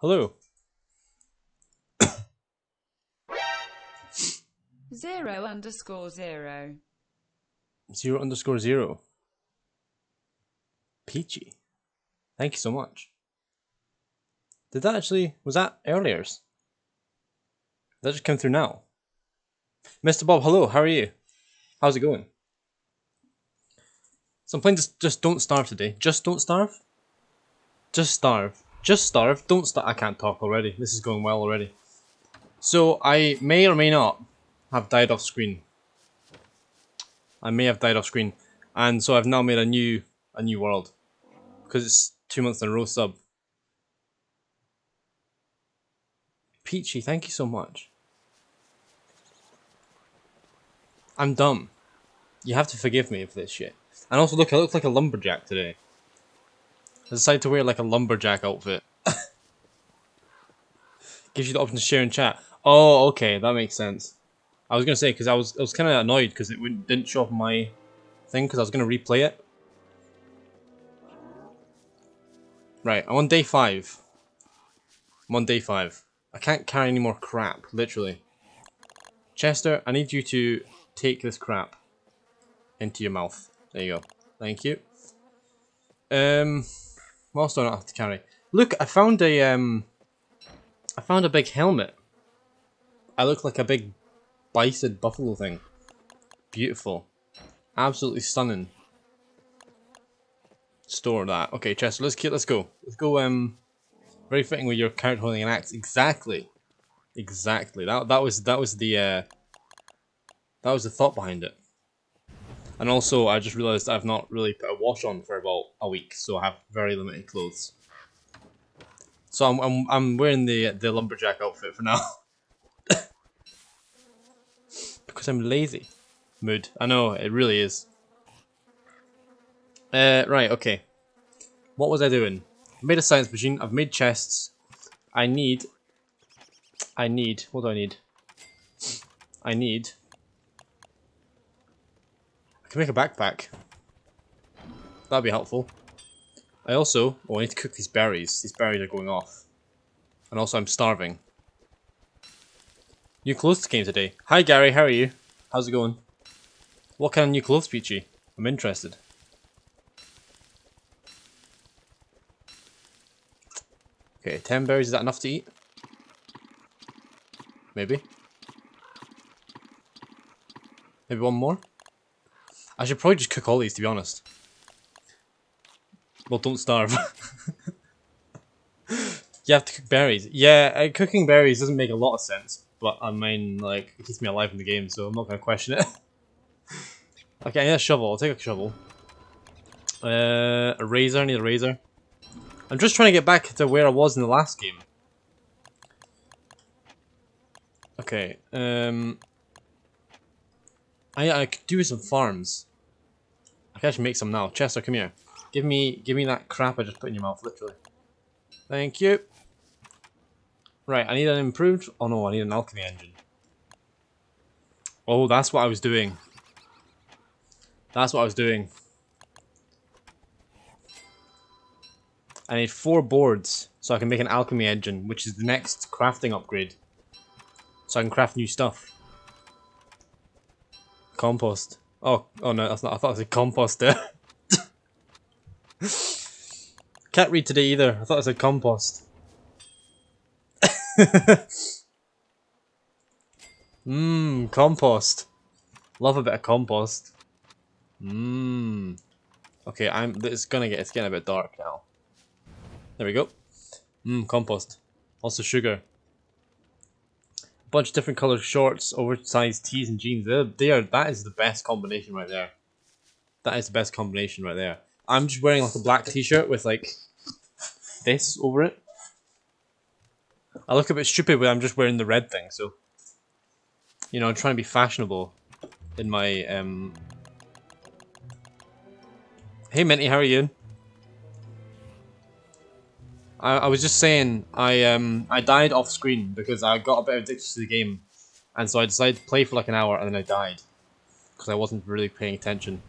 Hello. Zero underscore zero. Zero underscore zero. Peachy. Thank you so much. Did that actually was that earlier's? That just came through now. Mr. Bob, hello, how are you? How's it going? So I'm playing just just don't starve today. Just don't starve? Just starve. Just starve. Don't start. I can't talk already. This is going well already. So I may or may not have died off screen. I may have died off screen, and so I've now made a new a new world because it's two months in a row sub. Peachy, thank you so much. I'm dumb. You have to forgive me for this shit. And also, look, I look like a lumberjack today. I decided to wear like a lumberjack outfit. Gives you the option to share in chat. Oh, okay, that makes sense. I was gonna say because I was I was kind of annoyed because it wouldn't, didn't show up my thing because I was gonna replay it. Right, I'm on day five. I'm on day five. I can't carry any more crap, literally. Chester, I need you to take this crap into your mouth. There you go. Thank you. Um, what do I have to carry? Look, I found a um, I found a big helmet. I look like a big bison buffalo thing. Beautiful. Absolutely stunning. Store that. Okay, Chester, let's keep let's go. Let's go um very fitting with your character holding an axe. Exactly. Exactly. That that was that was the uh that was the thought behind it. And also I just realised I've not really put a wash on for about a week, so I have very limited clothes. So I'm I'm I'm wearing the the lumberjack outfit for now. because I'm lazy. Mood. I know, it really is. Uh, right, okay. What was I doing? I made a science machine, I've made chests. I need... I need... What do I need? I need... I can make a backpack. That'd be helpful. I also... Oh, I need to cook these berries. These berries are going off. And also I'm starving. New clothes came today. Hi Gary, how are you? How's it going? What kind of new clothes, Peachy? I'm interested. Okay, 10 berries, is that enough to eat? Maybe. Maybe one more? I should probably just cook all these, to be honest. Well, don't starve. you have to cook berries. Yeah, uh, cooking berries doesn't make a lot of sense, but I mean, like, it keeps me alive in the game, so I'm not going to question it. okay, I need a shovel. I'll take a shovel. Uh, a razor. I need a razor. I'm just trying to get back to where I was in the last game. Okay, um... I, I could do some farms. I can actually make some now. Chester, come here. Give me, give me that crap I just put in your mouth, literally. Thank you. Right, I need an improved... Oh no, I need an alchemy engine. Oh, that's what I was doing. That's what I was doing. I need four boards so I can make an alchemy engine, which is the next crafting upgrade. So I can craft new stuff. Compost. Oh, oh no, that's not. I thought it was a compost there. Can't read today either. I thought it was a compost. Mmm, compost. Love a bit of compost. Mmm. Okay, I'm. It's gonna get. It's getting a bit dark now. There we go. Mmm, compost. Also sugar. Bunch of different colored shorts, oversized tees and jeans. They're, they are, that is the best combination right there. That is the best combination right there. I'm just wearing like a black t-shirt with like this over it. I look a bit stupid when I'm just wearing the red thing, so you know, I'm trying to be fashionable in my um Hey Minty, how are you? I, I was just saying I um I died off screen because I got a bit addicted to the game, and so I decided to play for like an hour and then I died because I wasn't really paying attention.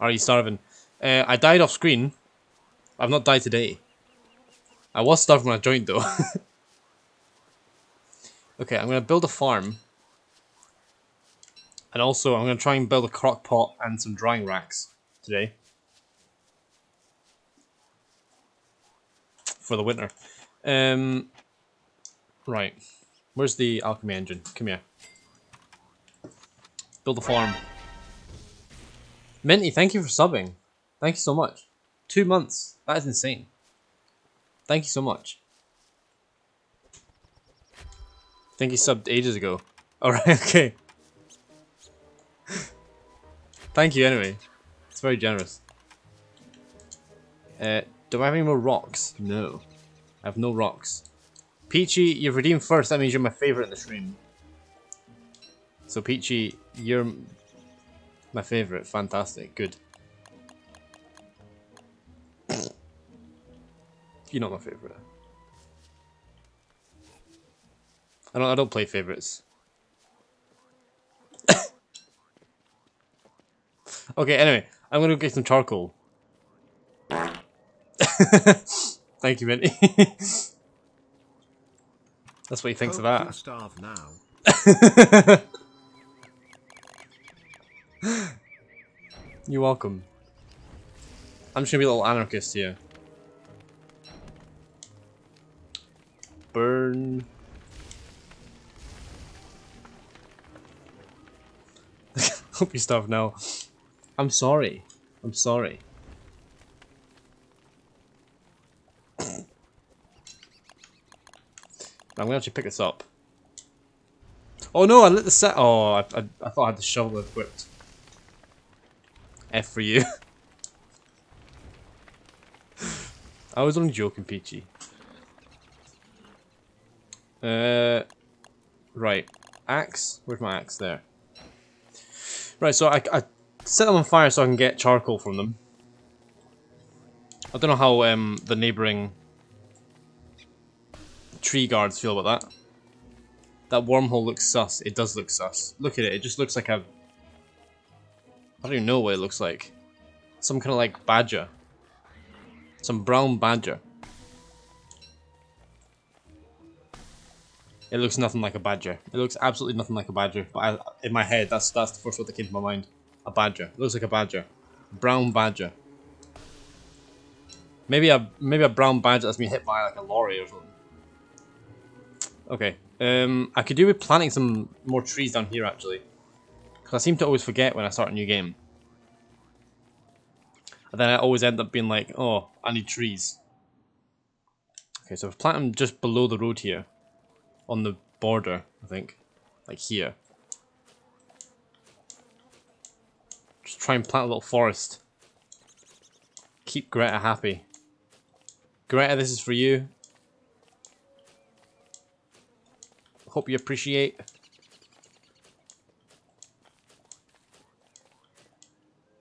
Are you starving? Uh, I died off screen. I've not died today. I was starving when I joined though. okay, I'm gonna build a farm. And also, I'm gonna try and build a crock pot and some drying racks today. For the winter. Um, right. Where's the alchemy engine? Come here. Build a farm. Minty, thank you for subbing. Thank you so much. Two months. That is insane. Thank you so much. I think he subbed ages ago. Alright, okay. Thank you anyway. It's very generous. Uh, do I have any more rocks? No. I have no rocks. Peachy, you've redeemed first. That means you're my favorite in the stream. So Peachy, you're my favorite. Fantastic. Good. You're not my favorite. I don't. I don't play favorites. okay. Anyway, I'm gonna get some charcoal. Thank you, Minty. That's what he thinks of that. you starve now. You're welcome. I'm just gonna be a little anarchist here. Burn. Hope you starve now. I'm sorry. I'm sorry. I'm gonna actually pick this up. Oh no, I lit the set. Oh, I, I, I thought I had the shovel equipped. F for you. I was only joking, Peachy. Uh, right. Axe? Where's my axe? There. Right, so I, I set them on fire so I can get charcoal from them. I don't know how um, the neighbouring tree guards feel about that. That wormhole looks sus. It does look sus. Look at it. It just looks like a I don't even know what it looks like. Some kind of like badger. Some brown badger. It looks nothing like a badger. It looks absolutely nothing like a badger. But I, in my head, that's that's the first word that came to my mind. A badger. It looks like a badger. Brown badger. Maybe a maybe a brown badger that's been hit by like a lorry or something. Okay. Um, I could do with planting some more trees down here actually. Because I seem to always forget when I start a new game. And then I always end up being like, oh, I need trees. Okay, so I've planted them just below the road here. On the border, I think. Like here. Just try and plant a little forest. Keep Greta happy. Greta, this is for you. Hope you appreciate.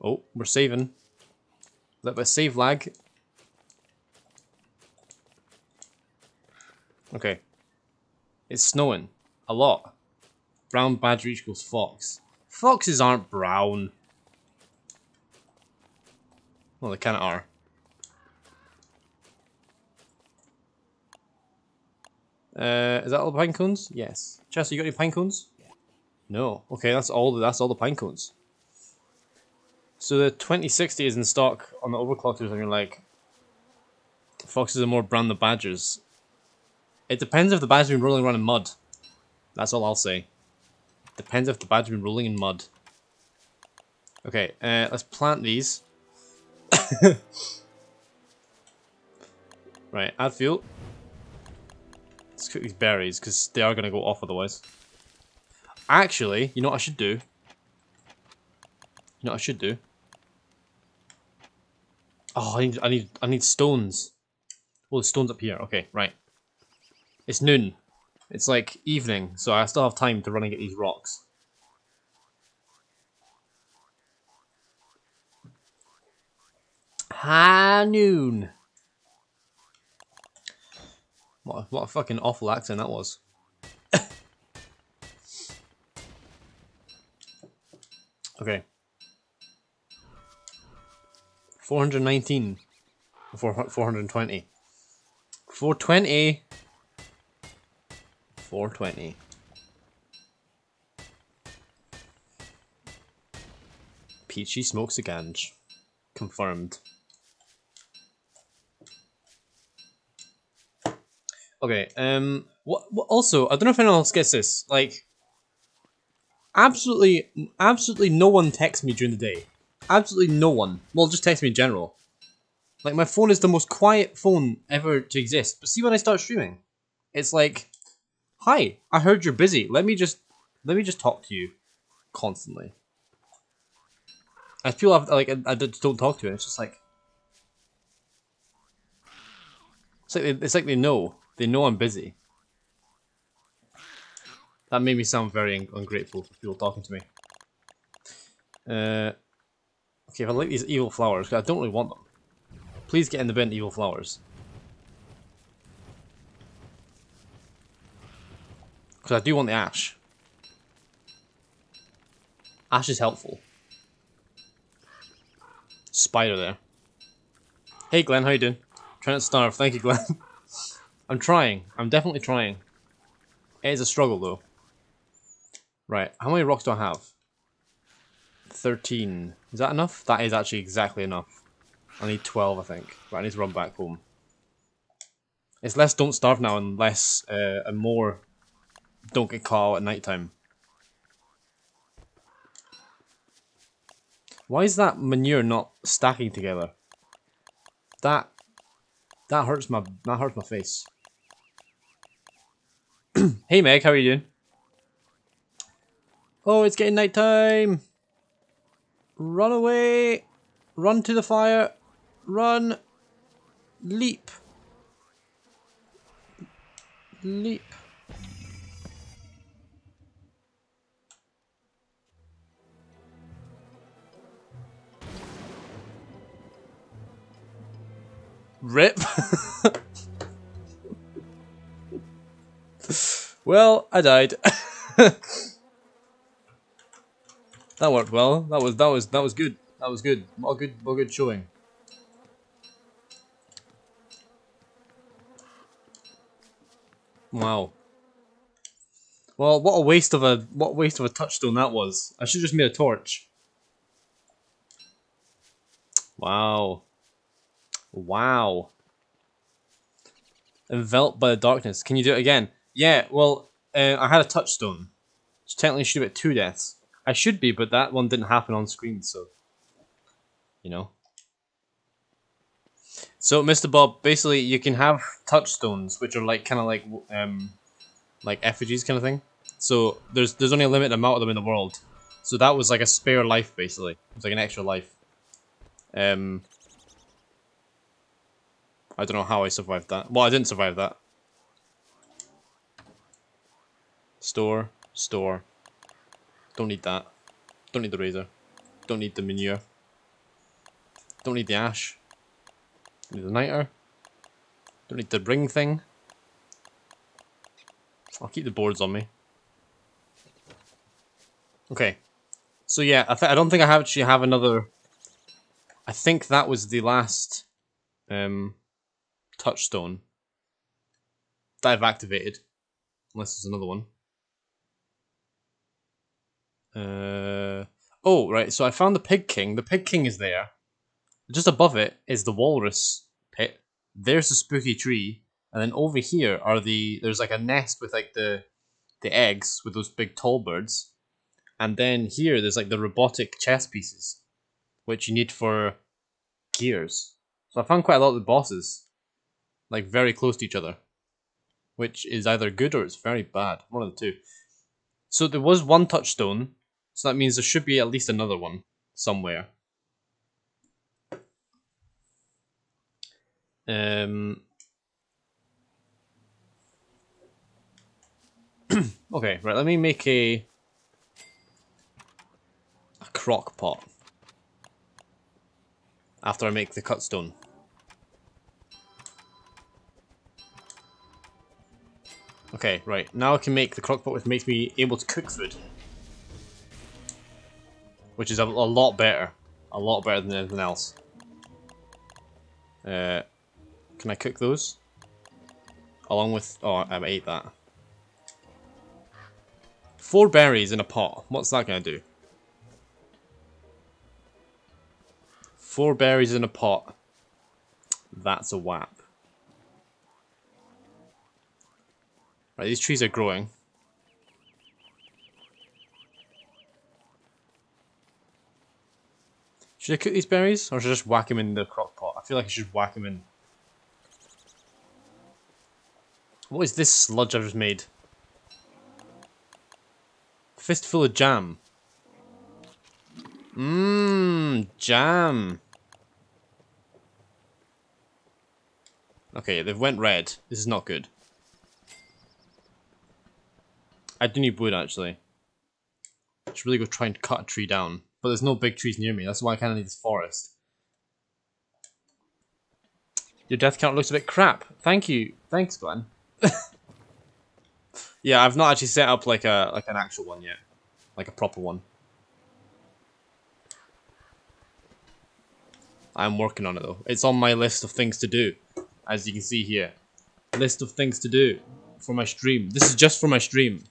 Oh, we're saving. A little bit of save lag. Okay. It's snowing. A lot. Brown badger equals fox. Foxes aren't brown. Well, they kinda are. Uh, is that all the pine cones? Yes. Chester, you got any pine cones? No. Okay, that's all. The, that's all the pine cones. So the 2060 is in stock on the overclockers, and you're like, foxes are more brown than badgers. It depends if the badger's been rolling around in mud. That's all I'll say. Depends if the badger's been rolling in mud. Okay, uh, let's plant these. right, add fuel. Let's cook these berries, because they are going to go off otherwise. Actually, you know what I should do? You know what I should do? Oh, I need, I need, I need stones. Oh, the stones up here. Okay, right. It's noon. It's like evening, so I still have time to run and get these rocks. High noon. What a, what a fucking awful accent that was. okay. 419. Four- 420. 420. 420. Peachy smokes a ganj. Confirmed. Okay, um, what, also, I don't know if anyone else gets this, like, absolutely, absolutely no one texts me during the day. Absolutely no one. Well, just text me in general. Like, my phone is the most quiet phone ever to exist, but see when I start streaming, it's like, hi, I heard you're busy, let me just, let me just talk to you, constantly. I feel I've, like, I, I just don't talk to you, it's just like, it's like, it's like they know. They know I'm busy. That made me sound very ungrateful for people talking to me. Uh, okay, if I like these evil flowers, I don't really want them. Please get in the bin, evil flowers. Because I do want the ash. Ash is helpful. Spider there. Hey Glenn, how you doing? Trying to starve. Thank you, Glenn. I'm trying. I'm definitely trying. It is a struggle, though. Right, how many rocks do I have? 13. Is that enough? That is actually exactly enough. I need 12, I think. Right, I need to run back home. It's less don't starve now and less uh, and more don't get caught out at night time. Why is that manure not stacking together? That that hurts my that hurts my face. hey Meg, how are you doing? Oh, it's getting nighttime. Run away. Run to the fire. Run. Leap. Leap. Rip. well, I died. that worked well. That was that was that was good. That was good. What a good what a good showing. Wow. Well, what a waste of a what waste of a touchstone that was. I should just made a torch. Wow. Wow. Enveloped by the darkness. Can you do it again? Yeah, well, uh, I had a touchstone. So technically should be at two deaths. I should be, but that one didn't happen on screen, so... You know. So, Mr. Bob, basically, you can have touchstones, which are like, kind of like, um, like effigies kind of thing. So, there's there's only a limited amount of them in the world. So that was like a spare life, basically. It was like an extra life. Um, I don't know how I survived that. Well, I didn't survive that. Store, store. Don't need that. Don't need the razor. Don't need the manure. Don't need the ash. Don't need the niter. Don't need the ring thing. I'll keep the boards on me. Okay. So yeah, I, I don't think I actually have another... I think that was the last... Um, touchstone that I've activated. Unless there's another one. Uh, oh, right, so I found the Pig King. The Pig King is there. Just above it is the Walrus pit. There's the spooky tree. And then over here are the... There's like a nest with like the the eggs with those big tall birds. And then here there's like the robotic chess pieces. Which you need for gears. So I found quite a lot of the bosses like very close to each other, which is either good or it's very bad. One of the two. So there was one touchstone, so that means there should be at least another one somewhere. Um. okay, right. Let me make a a crock pot after I make the cut stone. Okay, right. Now I can make the crock pot which makes me able to cook food. Which is a, a lot better. A lot better than anything else. Uh, can I cook those? Along with... Oh, I ate that. Four berries in a pot. What's that going to do? Four berries in a pot. That's a whap. Right, these trees are growing. Should I cook these berries? Or should I just whack them in the crock pot? I feel like I should whack them in. What is this sludge I've just made? Fistful of jam. Mmm, jam. Okay, they've went red. This is not good. I do need wood, actually. I should really go try and cut a tree down. But there's no big trees near me. That's why I kind of need this forest. Your death count looks a bit crap. Thank you. Thanks, Glenn. yeah, I've not actually set up like a like an actual one yet. Like a proper one. I'm working on it though. It's on my list of things to do. As you can see here. List of things to do for my stream. This is just for my stream.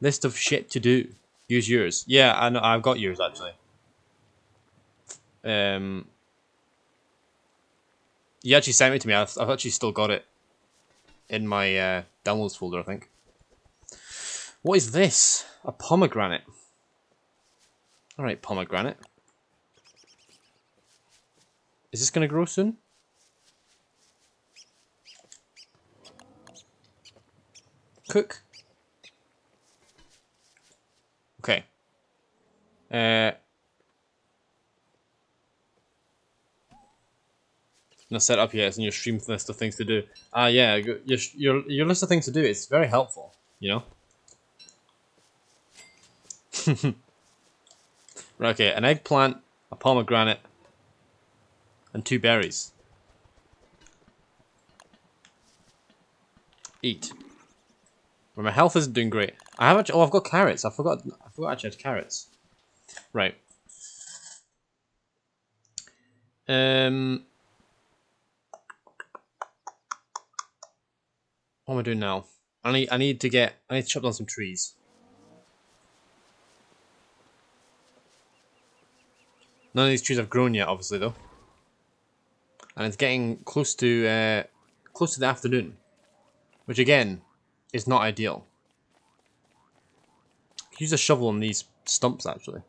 List of shit to do. Use yours. Yeah, I know, I've got yours actually. Um, you actually sent it to me. I've, I've actually still got it in my uh, downloads folder, I think. What is this? A pomegranate. Alright, pomegranate. Is this going to grow soon? Cook. Okay. Uh, no set up yet. It's in your stream list of things to do. Ah, uh, yeah, your, your your list of things to do. is very helpful. You know. right. Okay. An eggplant, a pomegranate, and two berries. Eat. Well, my health isn't doing great. I have actually, oh, I've got carrots. I forgot. Forgot I actually had carrots. Right. Um. What am I doing now? I need. I need to get. I need to chop down some trees. None of these trees have grown yet, obviously, though. And it's getting close to uh, close to the afternoon, which again is not ideal. Use a shovel on these stumps, actually.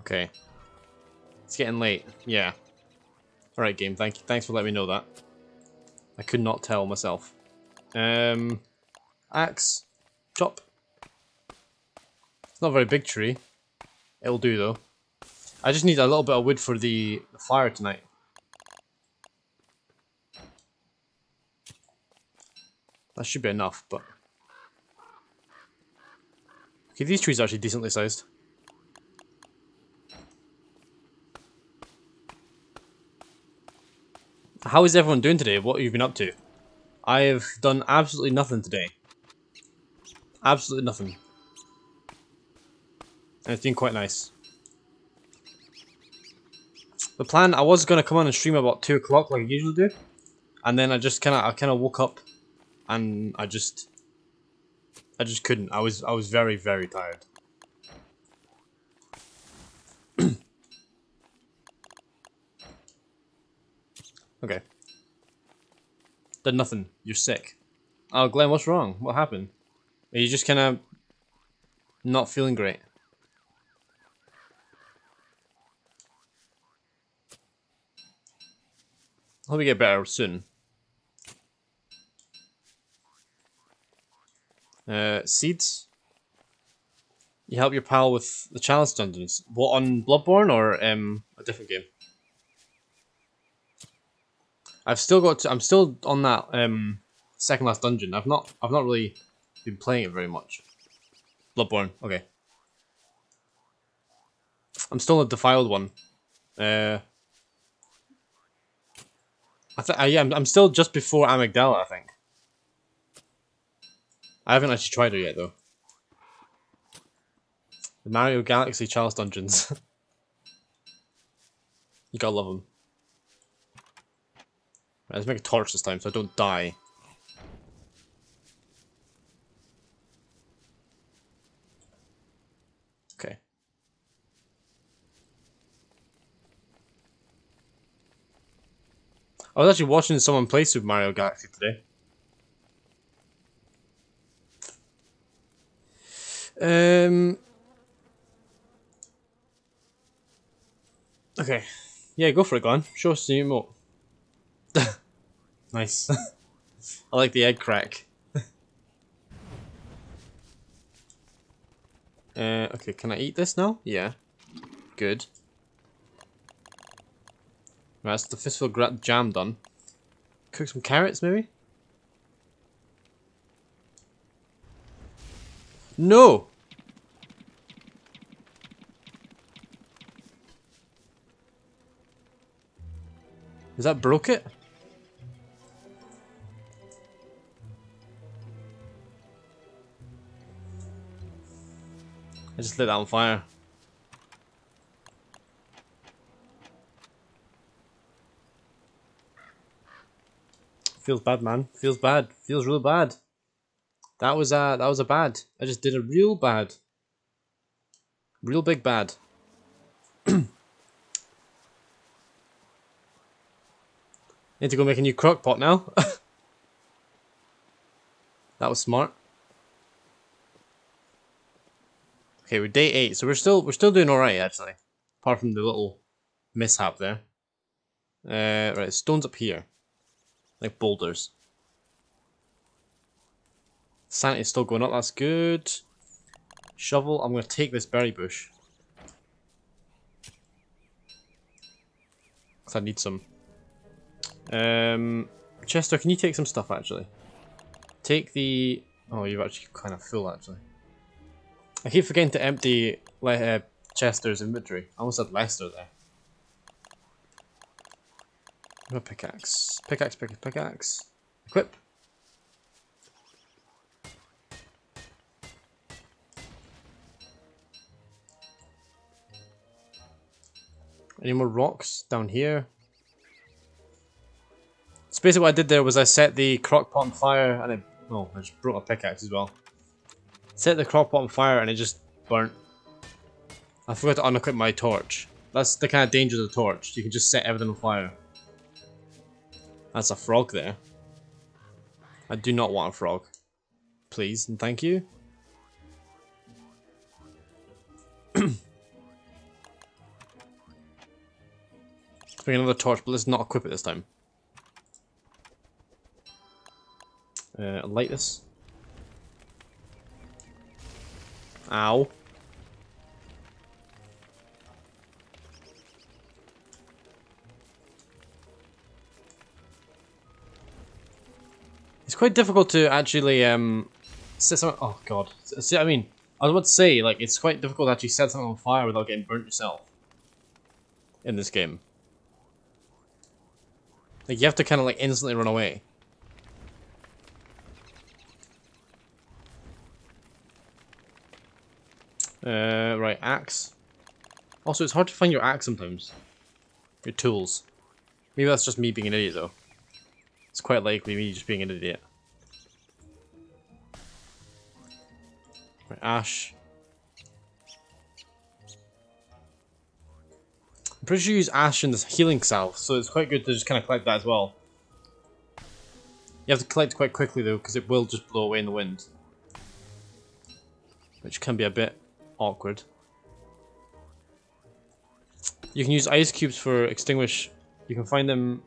Okay. It's getting late. Yeah. Alright, game. Thank you. Thanks for letting me know that. I could not tell myself. Um, axe. Chop. It's not a very big tree. It'll do, though. I just need a little bit of wood for the, the fire tonight. That should be enough, but... Okay, these trees are actually decently sized. How is everyone doing today? What have you been up to? I have done absolutely nothing today. Absolutely nothing. And it's been quite nice. The plan, I was gonna come on and stream about two o'clock like I usually do, and then I just kind of, I kind of woke up, and I just, I just couldn't. I was, I was very, very tired. okay. Did nothing. You're sick. Oh, Glenn, what's wrong? What happened? Are you just kind of not feeling great? Hope we get better soon. Uh, seeds. You help your pal with the challenge dungeons. What on Bloodborne or um a different game? I've still got. To, I'm still on that um second last dungeon. I've not. I've not really been playing it very much. Bloodborne. Okay. I'm still a defiled one. Uh, I th- uh, yeah, I'm, I'm still just before Amygdala, I think. I haven't actually tried it yet, though. The Mario Galaxy Chalice Dungeons. you gotta love them. Right, let's make a torch this time so I don't die. Okay. I was actually watching someone play Super Mario Galaxy today. Um. Okay. Yeah, go for it, Glenn. Show us the emote. nice. I like the egg crack. uh, okay, can I eat this now? Yeah. Good. Right, that's the fistful jam done. Cook some carrots, maybe? No! Is that broke it? I just lit that on fire. Feels bad, man. Feels bad. Feels real bad. That was a that was a bad. I just did a real bad. Real big bad. Need to go make a new crock pot now. that was smart. Okay, we're day eight, so we're still we're still doing alright actually. Apart from the little mishap there. Uh right, stones up here. Like boulders. Sanity's still going up, that's good. Shovel, I'm gonna take this berry bush. Cause I need some. Um, Chester, can you take some stuff actually? Take the... Oh, you're actually kind of full actually. I keep forgetting to empty uh, Chester's inventory. I almost said Lester there. No pickaxe. Pickaxe, pickaxe, pickaxe. Equip. Any more rocks down here? So basically what I did there was I set the crock pot on fire and it... Oh, I just brought a pickaxe as well. Set the crock pot on fire and it just burnt. I forgot to unequip my torch. That's the kind of danger of the torch. You can just set everything on fire. That's a frog there. I do not want a frog. Please and thank you. Bring another torch, but let's not equip it this time. Uh, light this. Ow. It's quite difficult to actually um set something. Oh god. See, I mean, I was about to say like it's quite difficult to actually set something on fire without getting burnt yourself. In this game. Like you have to kind of like instantly run away. Uh, right, axe. Also, it's hard to find your axe sometimes. Your tools. Maybe that's just me being an idiot, though. It's quite likely me just being an idiot. Right, ash. I'm pretty sure you use ash in this healing salve, so it's quite good to just kind of collect that as well. You have to collect quite quickly, though, because it will just blow away in the wind. Which can be a bit awkward. You can use ice cubes for extinguish. You can find them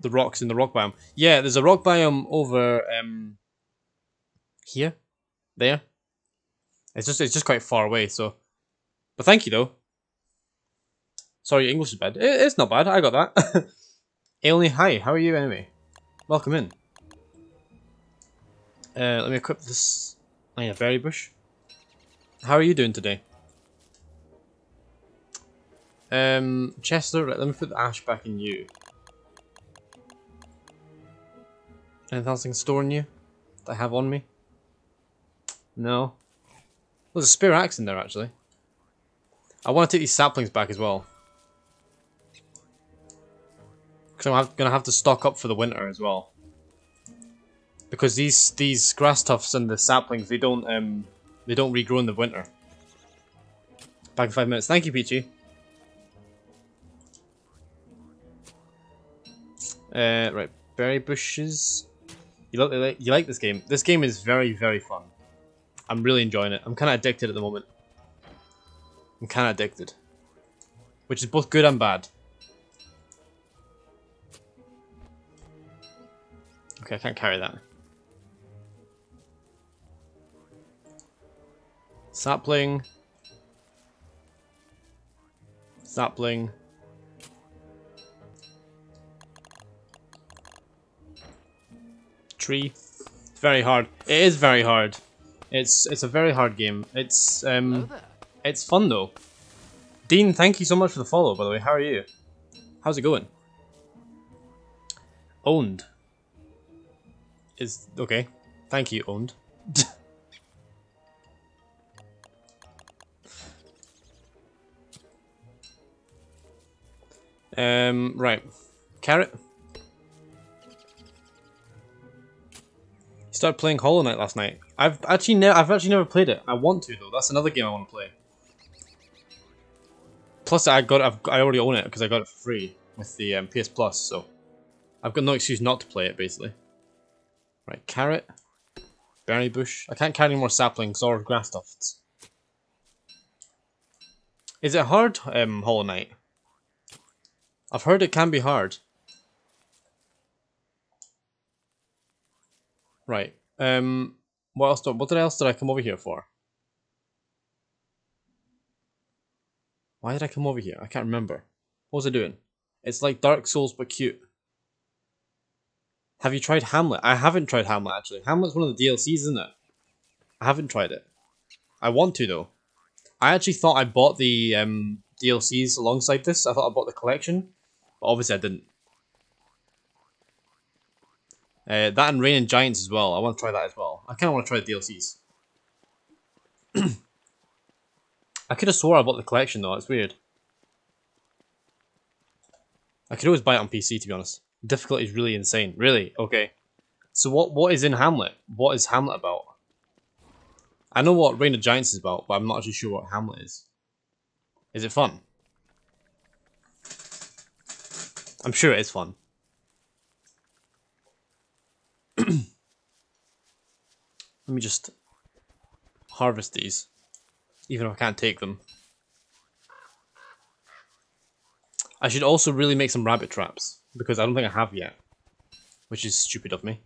the rocks in the rock biome. Yeah, there's a rock biome over um here, there. It's just it's just quite far away. So, but thank you though. Sorry, English is bad. It, it's not bad. I got that. Alien, hi. How are you anyway? Welcome in. Uh, let me equip this. I need a berry bush. How are you doing today? Um, Chester, let me put the ash back in you. Anything else I can store in you that I have on me? No. there's a spear axe in there, actually. I want to take these saplings back as well. Because I'm going to have to stock up for the winter as well. Because these these grass tufts and the saplings, they don't um they don't regrow in the winter. Back in five minutes. Thank you, Peachy. Uh, right, berry bushes. You like you like this game? This game is very very fun. I'm really enjoying it. I'm kind of addicted at the moment. I'm kind of addicted, which is both good and bad. Okay, I can't carry that. Sapling. Sapling. Tree. It's very hard. It is very hard. It's it's a very hard game. It's um it's fun though. Dean, thank you so much for the follow by the way. How are you? How's it going? Owned. Is okay. Thank you, owned. um right. Carrot. Started playing Hollow Knight last night. I've actually never I've actually never played it. I want to though. That's another game I want to play. Plus, I got I've, I already own it because I got it for free with the um, PS Plus, so I've got no excuse not to play it basically. Right, carrot, berry bush. I can't carry any more saplings or grass tufts. Is it hard, um, Hollow Knight? I've heard it can be hard. Right. Um. What else? Do, what else did I come over here for? Why did I come over here? I can't remember. What was I doing? It's like Dark Souls but cute. Have you tried Hamlet? I haven't tried Hamlet actually. Hamlet's one of the DLCs, isn't it? I haven't tried it. I want to though. I actually thought I bought the um, DLCs alongside this. I thought I bought the collection, but obviously I didn't. Uh, that and Reign of Giants as well. I want to try that as well. I kind of want to try the DLCs. I could have swore I bought the collection though. It's weird. I could always buy it on PC to be honest. Difficulty is really insane. Really? Okay. So what what is in Hamlet? What is Hamlet about? I know what Reign of Giants is about, but I'm not actually sure what Hamlet is. Is it fun? I'm sure it is fun. Let me just harvest these, even if I can't take them. I should also really make some rabbit traps, because I don't think I have yet, which is stupid of me.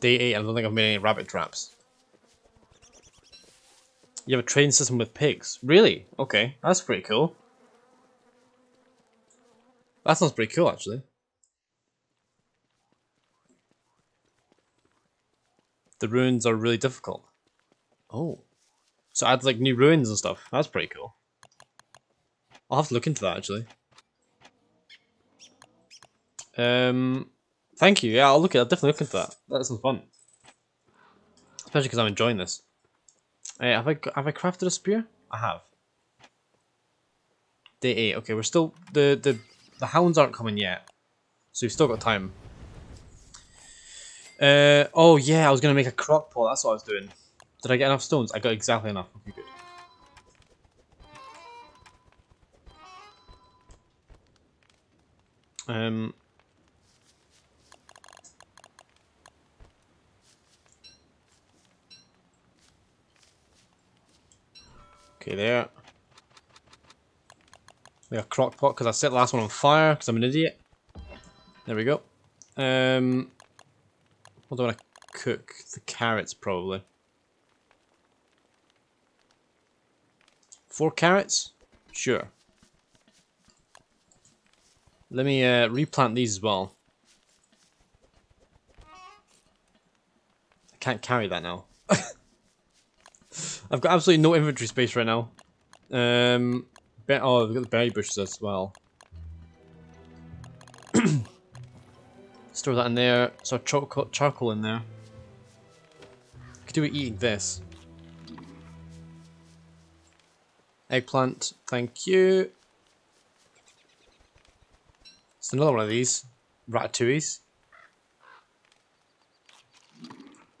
Day 8, I don't think I've made any rabbit traps. You have a train system with pigs? Really? Okay, that's pretty cool. That sounds pretty cool, actually. The ruins are really difficult. Oh. So add like new ruins and stuff. That's pretty cool. I'll have to look into that actually. Um, thank you. Yeah, I'll look at. I'll definitely look into that. That's some fun, especially because I'm enjoying this. Hey, have I have I crafted a spear? I have. Day eight. Okay, we're still the the the hounds aren't coming yet, so we've still got time. Uh oh yeah, I was gonna make a crock pot. That's what I was doing. Did I get enough stones? I got exactly enough. Okay, good. Um. Okay, there. We got crock pot because I set the last one on fire because I'm an idiot. There we go. Um, what do I want to cook? The carrots, probably. Four carrots? Sure. Let me uh, replant these as well. I can't carry that now. I've got absolutely no inventory space right now. Um, oh, we've got the berry bushes as well. Store that in there. So charcoal, charcoal in there. Could do with eating this. Eggplant, thank you. It's another one of these. Ratatouilles.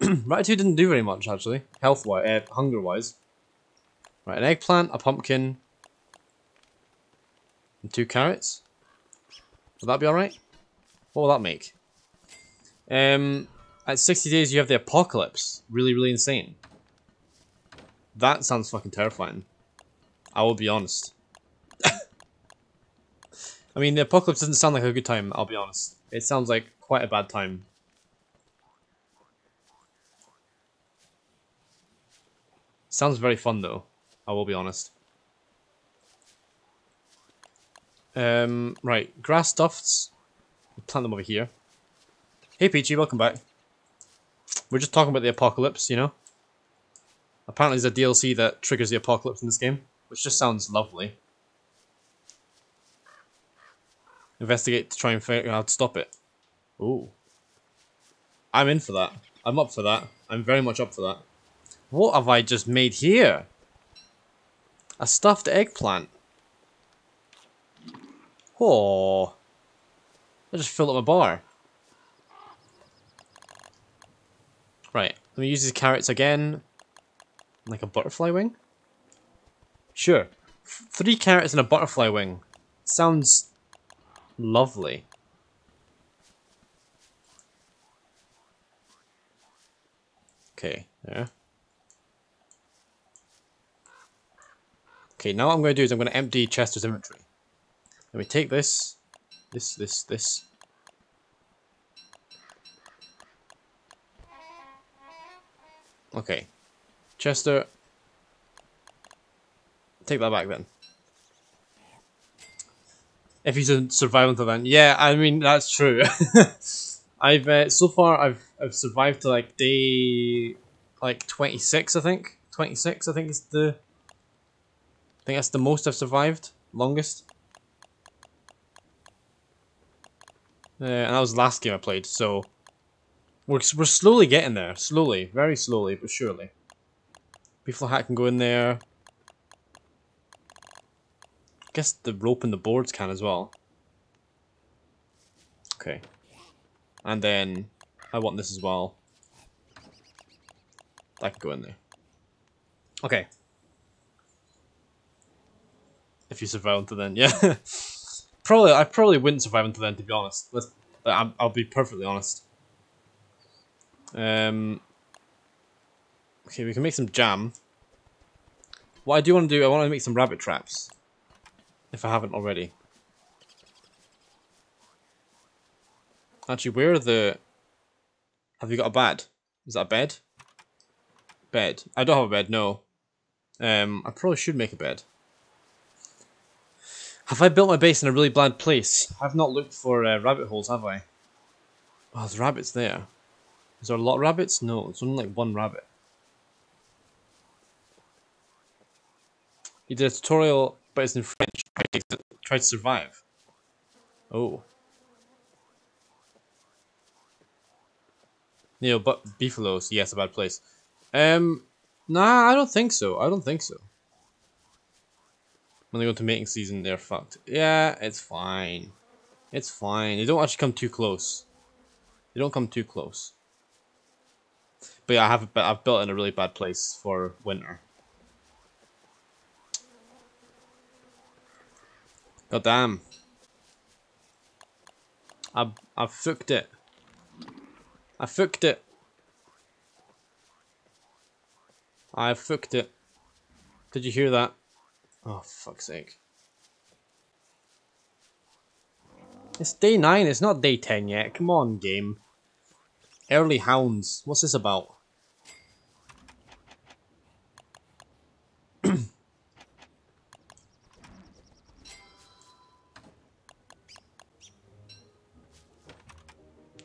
Ratatouille didn't do very much, actually. Health-wise, uh, hunger-wise. Right, an eggplant, a pumpkin, and two carrots. Will that be alright? What will that make? Um, at 60 days, you have the apocalypse. Really, really insane. That sounds fucking terrifying. I will be honest. I mean, the apocalypse doesn't sound like a good time, I'll be honest. It sounds like quite a bad time. Sounds very fun though, I will be honest. Um, right, grass tufts. Plant them over here. Hey Peachy, welcome back. We're just talking about the apocalypse, you know? Apparently there's a DLC that triggers the apocalypse in this game, which just sounds lovely. Investigate to try and figure out how to stop it. Ooh. I'm in for that. I'm up for that. I'm very much up for that. What have I just made here? A stuffed eggplant. Oh. I just filled up my bar. Right, let me use these carrots again. Like a butterfly wing? Sure. Three carrots and a butterfly wing. Sounds lovely. Okay, there. Okay, now what I'm going to do is I'm going to empty Chester's inventory. Let me take this, this, this, this. Okay. Chester. Take that back then. If he's a survival then. Yeah, I mean, that's true. I've, uh, so far, I've, I've survived to like day, like 26, I think. 26, I think is the, I think that's the most I've survived. Longest. Uh, and that was the last game I played, so we're, we're slowly getting there. Slowly. Very slowly, but surely. Beefalo hat can go in there. I guess the rope and the boards can as well. Okay. And then I want this as well. That can go in there. Okay. If you survive until then, yeah. probably, I probably wouldn't survive until then, to be honest. Let's, I'll, I'll be perfectly honest. Um. Okay, we can make some jam. What I do want to do, I want to make some rabbit traps. If I haven't already. Actually, where are the... Have you got a bed? Is that a bed? Bed. I don't have a bed, no. Um, I probably should make a bed. Have I built my base in a really bad place? I've not looked for uh, rabbit holes, have I? Oh, there's rabbits there. Is there a lot of rabbits? No, it's only like one rabbit. You did a tutorial, but it's in French. Try to, survive. Oh. Neil, but Beefalos, yes, a bad place. Um, nah, I don't think so. I don't think so. When they go to mating season, they're fucked. Yeah, it's fine. It's fine. They don't actually come too close. They don't come too close. But yeah, I have I've built in a really bad place for winter. God damn. I I fucked it. I fucked it. I fucked it. Did you hear that? Oh, fuck's sake. It's day 9, it's not day 10 yet. Come on, game. Early Hounds. What's this about?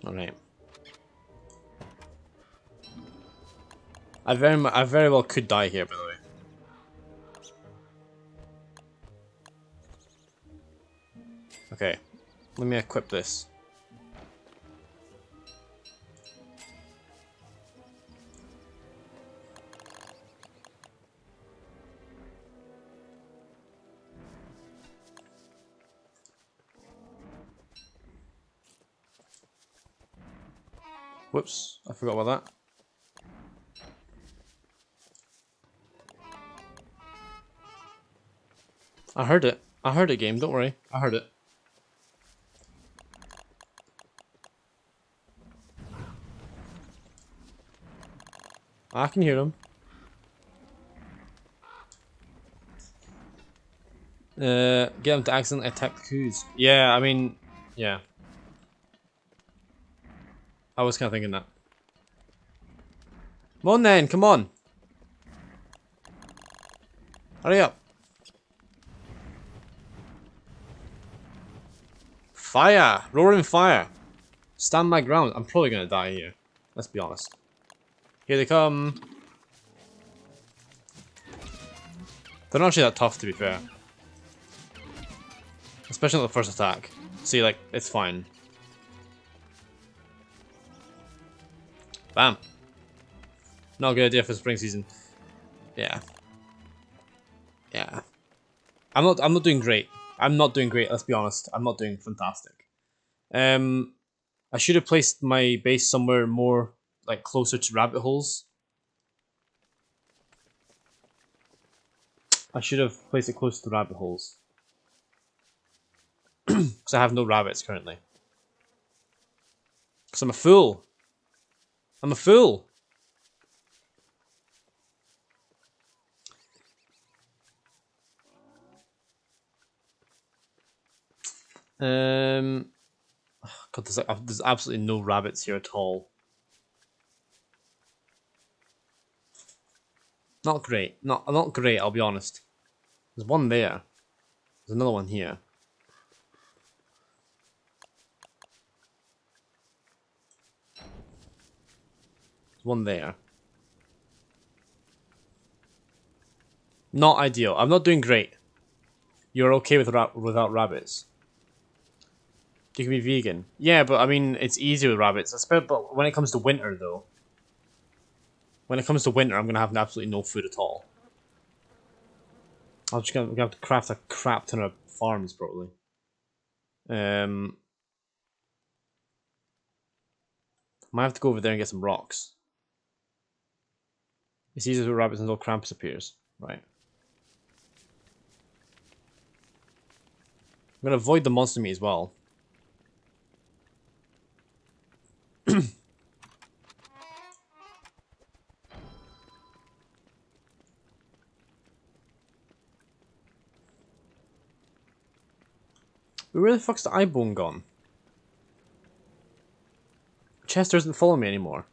Alright. I very I very well could die here, by the way. me equip this. Whoops, I forgot about that. I heard it. I heard it, game. Don't worry. I heard it. I can hear them. Uh, get them to accidentally attack the coups. Yeah, I mean, yeah. I was kind of thinking that. Come on then, come on. Hurry up. Fire! Roaring fire! Stand my ground. I'm probably gonna die here. Let's be honest. Here they come. They're not actually that tough, to be fair. Especially the first attack. See, like, it's fine. Bam. Not a good idea for spring season. Yeah. Yeah. I'm not I'm not doing great. I'm not doing great, let's be honest. I'm not doing fantastic. Um I should have placed my base somewhere more like closer to rabbit holes. I should have placed it close to the rabbit holes. Because I have no rabbits currently. Because I'm a fool. I'm a fool. Um, God, there's, there's absolutely no rabbits here at all. Not great. Not not great. I'll be honest. There's one there. There's another one here. There's one there. Not ideal. I'm not doing great. You're okay with ra without rabbits. You can be vegan. Yeah, but I mean, it's easy with rabbits. Especially, but when it comes to winter, though. When it comes to winter, I'm going to have absolutely no food at all. I'm just going to have to craft a crap ton of farms, probably. Um, might have to go over there and get some rocks. It's easier with rabbits until Krampus appears. Right. I'm going to avoid the monster meat as well. Where the fuck's the eyebone gone? Chester doesn't follow me anymore.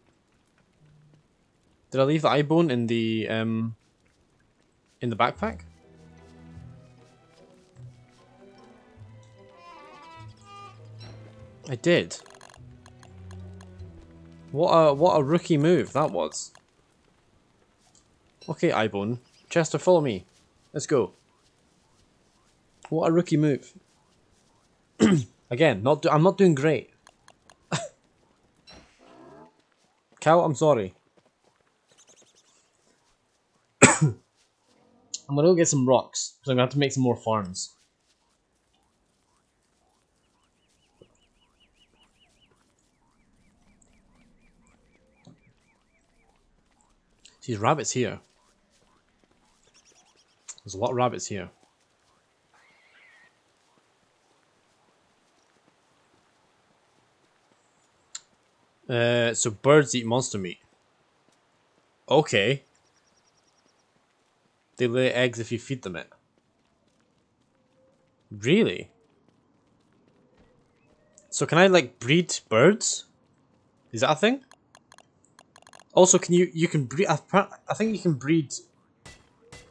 Did I leave the eyebone in the um in the backpack? I did. What a what a rookie move that was. Okay, Eyebone. Chester, follow me. Let's go. What a rookie move. Again, not I'm not doing great. Cow, I'm sorry. I'm gonna go get some rocks because I'm gonna have to make some more farms. These rabbits here. There's a lot of rabbits here. Uh, so birds eat monster meat. Okay. They lay eggs if you feed them it. Really? So can I like breed birds? Is that a thing? Also, can you you can breed? I think you can breed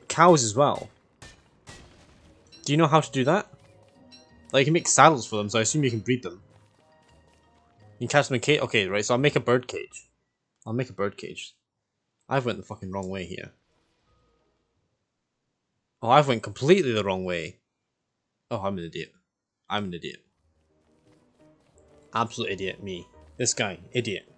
cows as well. Do you know how to do that? Like you can make saddles for them, so I assume you can breed them. You cage. Okay, right. So I'll make a bird cage. I'll make a bird cage. I've went the fucking wrong way here. Oh, I've went completely the wrong way. Oh, I'm an idiot. I'm an idiot. Absolute idiot, me. This guy, idiot.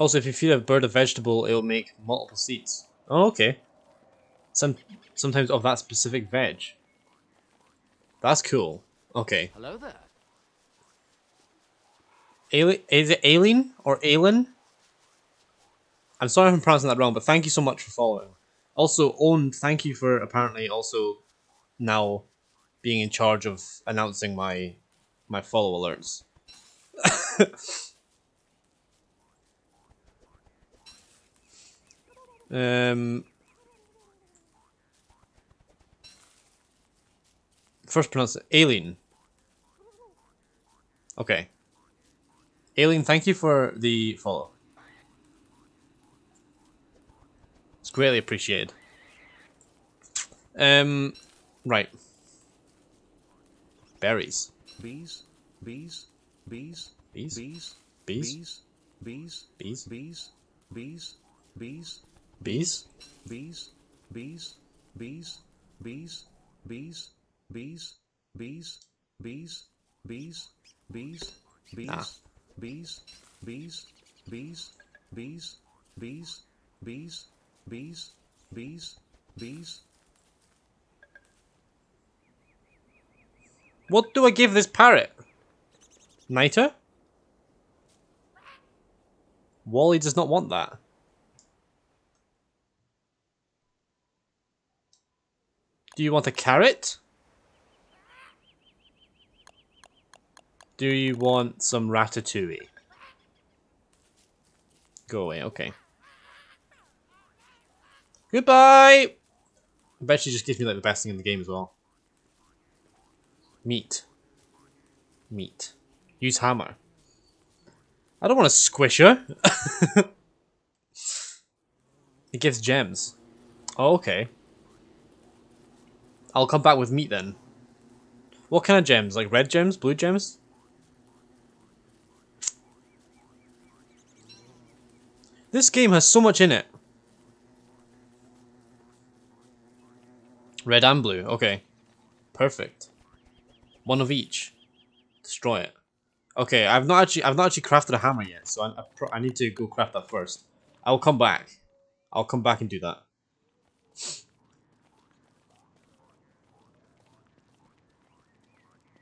Also, if you feed a bird a vegetable, it will make multiple seeds. Oh, okay. Some sometimes of that specific veg. That's cool. Okay. Hello there. Ali- is it Aileen or Aylin? I'm sorry if I'm pronouncing that wrong, but thank you so much for following. Also, Owen, thank you for apparently also now being in charge of announcing my my follow alerts. um, first pronounce it Aileen. Okay. Aileen, thank you for the follow. It's greatly appreciated. Um, right. Berries. Bees, bees, bees, Bees? bees, Bees? bees, bees, Bees? bees, bees, Bees? bees, bees, bees, bees, bees, bees, bees, bees, bees, bees, bees, Ah. bees, bees, bees, bees, bees, bees, bees, bees, bees. What do I give this parrot? Niter? Wally does not want that. Do you want a carrot? Do you want some ratatouille? Go away, okay. Goodbye! I bet she just gives me like the best thing in the game as well. Meat. Meat. Use hammer. I don't want to squish her. it gives gems. Oh, okay. I'll come back with meat then. What kind of gems? Like red gems? Blue gems? This game has so much in it. Red and blue. Okay. Perfect. One of each. Destroy it. Okay, I've not actually I've not actually crafted a hammer yet, so I, I, I need to go craft that first. I'll come back. I'll come back and do that.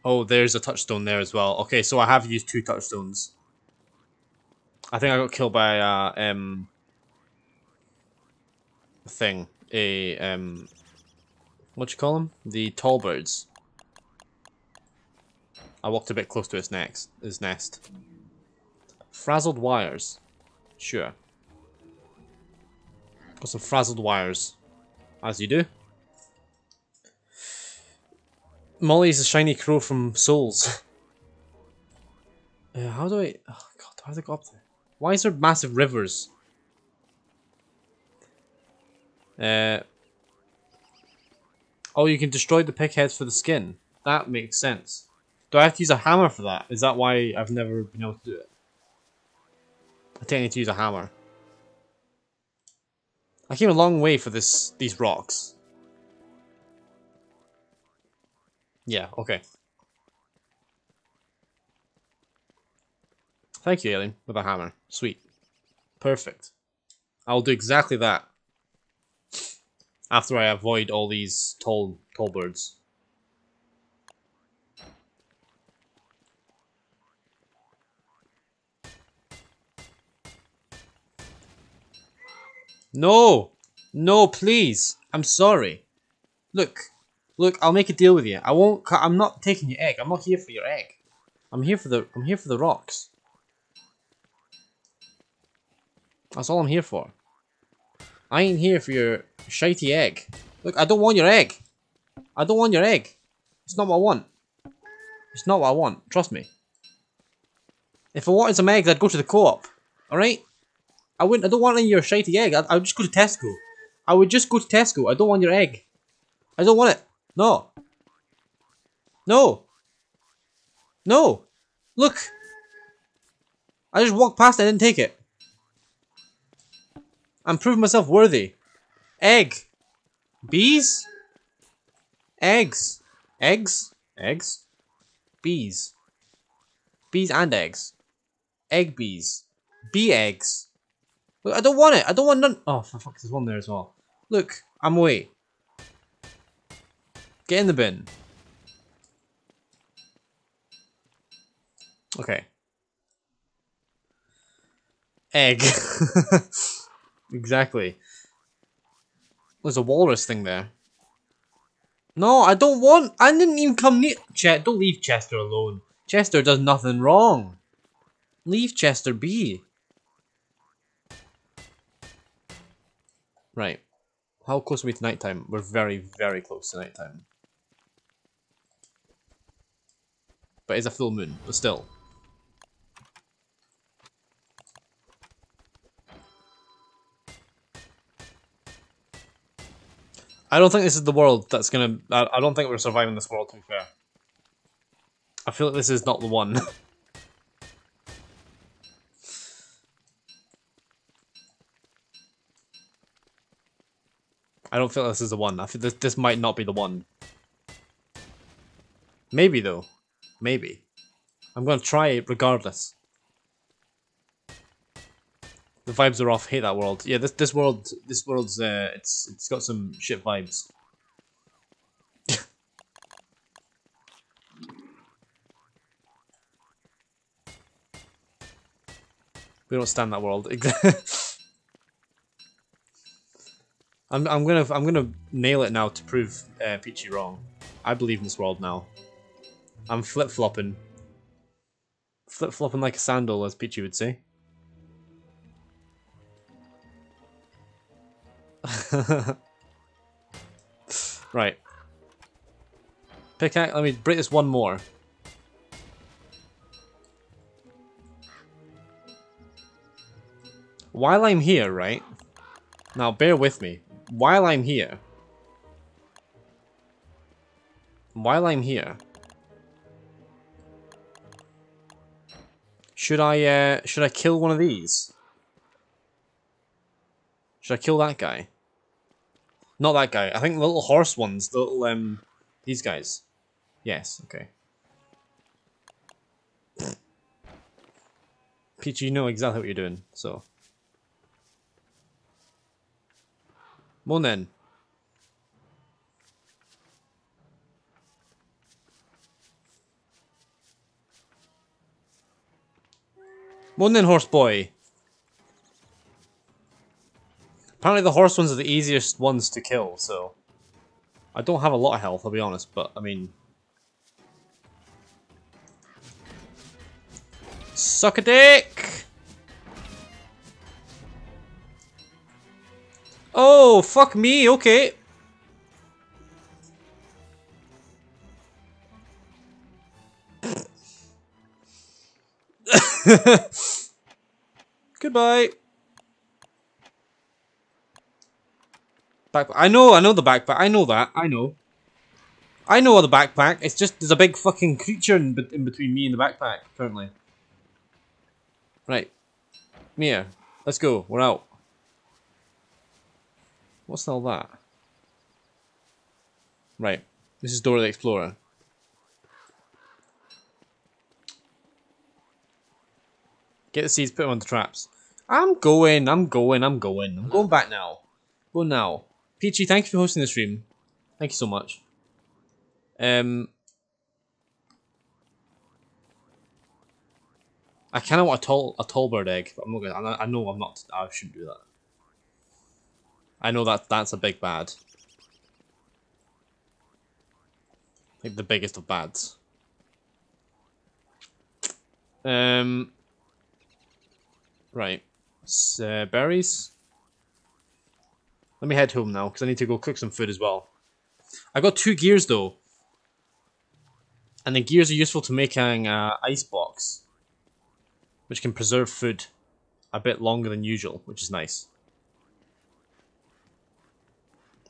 Oh, there's a touchstone there as well. Okay, so I have used two touchstones. I think I got killed by uh um thing. A um what you call them? The tall birds. I walked a bit close to his next his nest. Frazzled wires. Sure. Got some frazzled wires. As you do. Molly's a shiny crow from Souls. uh, how do I oh god, how do I go up there? Why is there massive rivers? Uh Oh, you can destroy the pig heads for the skin. That makes sense. Do I have to use a hammer for that? Is that why I've never been able to do it? I think I need to use a hammer. I came a long way for this these rocks. Yeah, okay. Thank you, Aileen, with a hammer. Sweet. Perfect. I'll do exactly that. After I avoid all these tall tall birds. No! No, please! I'm sorry. Look. Look, I'll make a deal with you. I won't I'm not taking your egg. I'm not here for your egg. I'm here for the I'm here for the rocks. That's all I'm here for. I ain't here for your shitey egg. Look, I don't want your egg. I don't want your egg. It's not what I want. It's not what I want. Trust me. If I wanted some eggs, I'd go to the co-op. Alright? I wouldn't. I don't want any of your shitey egg. I, I would just go to Tesco. I would just go to Tesco. I don't want your egg. I don't want it. No. No. No. Look. I just walked past it. I didn't take it. I'm proving myself worthy. Egg. Bees? Eggs. Eggs? Eggs? Bees. Bees and eggs. Egg bees. Bee eggs. Look, I don't want it. I don't want none. Oh, for fuck, there's one there as well. Look, I'm away. Get in the bin. Okay. Egg. exactly. There's a walrus thing there. No, I don't want. I didn't even come near. Chet, don't leave Chester alone. Chester does nothing wrong. Leave Chester be. Right. How close are we to nighttime? We're very, very close to nighttime. But it's a full moon, but still. I don't think this is the world that's gonna. I, I don't think we're surviving this world, to be fair. I feel like this is not the one. I don't feel like this is the one. I feel this this might not be the one. Maybe though. Maybe. I'm gonna try it regardless. The vibes are off. Hate that world. Yeah, this this world this world's uh it's it's got some shit vibes. we don't stand that world. I'm I'm gonna I'm gonna nail it now to prove uh, Peachy wrong. I believe in this world now. I'm flip flopping. Flip flopping like a sandal, as Peachy would say. right. Pickaxe. Let me break this one more. While I'm here, right? Now, bear with me. While I'm here. While I'm here. Should I, uh, should I kill one of these? Should I kill that guy? Not that guy. I think the little horse ones. The little, um, these guys. Yes, okay. Peachy, you know exactly what you're doing, so. Well then. Then, horse boy. Apparently the horse ones are the easiest ones to kill, so... I don't have a lot of health, I'll be honest, but, I mean... Suck a dick! Oh, fuck me, okay. Goodbye. Backpack. I know, I know the backpack. I know that. I know. I know the backpack. It's just there's a big fucking creature in, be in between me and the backpack currently. Right. Mia, let's go. We're out. What's all that? Right. This is Dora the Explorer. Get the seeds, put them on the traps. I'm going, I'm going, I'm going. I'm going back now. Go now. Peachy, thank you for hosting the stream. Thank you so much. Um, I kind of want a tall a tall bird egg, but I'm not gonna. I know I'm not. I shouldn't do that. I know that that's a big bad. Like the biggest of bads. Um. Right. Uh, berries. Let me head home now, because I need to go cook some food as well. I got two gears, though. And the gears are useful to making uh, ice box. Which can preserve food a bit longer than usual, which is nice.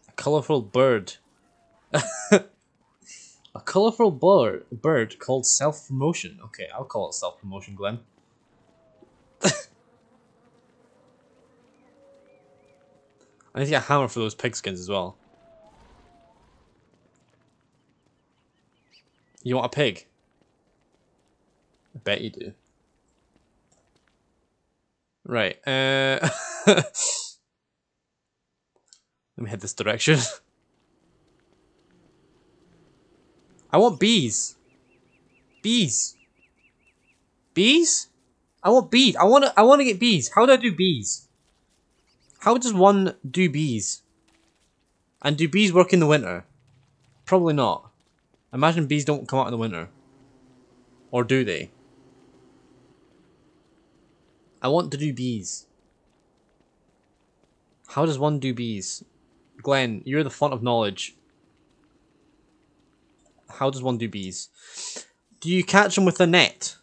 A colourful bird. a colourful bird, bird called self-promotion. Okay, I'll call it self-promotion, Glenn. I need to get a hammer for those pigskins as well. You want a pig? I bet you do. Right. Uh, let me head this direction. I want bees. Bees. Bees? I want bees. I want to. I want to get bees. How do I do bees? How does one do bees? And do bees work in the winter? Probably not. Imagine bees don't come out in the winter. Or do they? I want to do bees. How does one do bees? Glenn, you're the font of knowledge. How does one do bees? Do you catch them with a net?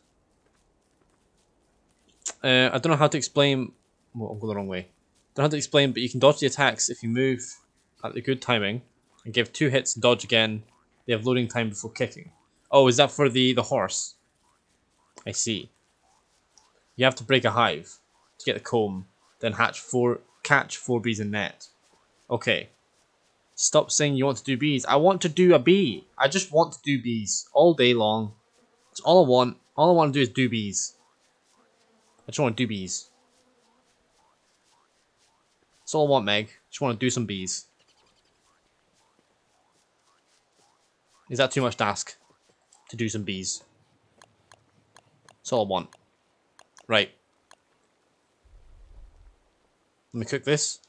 Uh, I don't know how to explain. Well, I'm going the wrong way. Don't have to explain, but you can dodge the attacks if you move at the good timing and give two hits, and dodge again. They have loading time before kicking. Oh, is that for the the horse? I see. You have to break a hive to get the comb, then hatch four, catch four bees in net. Okay. Stop saying you want to do bees. I want to do a bee. I just want to do bees all day long. It's all I want. All I want to do is do bees. I just want to do bees. That's all I want, Meg. Just want to do some bees. Is that too much to ask? To do some bees? That's all I want. Right. Let me cook this.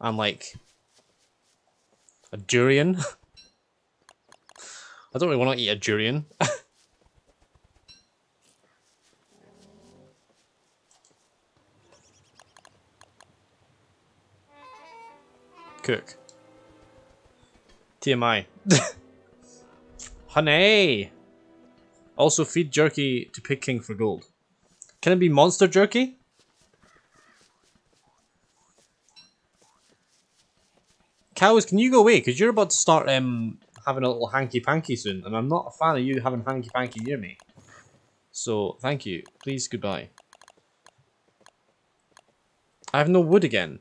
I'm like a durian. I don't really want to eat a durian. Cook. TMI. Honey! Also feed jerky to Pig King for gold. Can it be monster jerky? Cows, can you go away? Because you're about to start um, having a little hanky-panky soon, and I'm not a fan of you having hanky-panky near me. So, thank you. Please, goodbye. I have no wood again.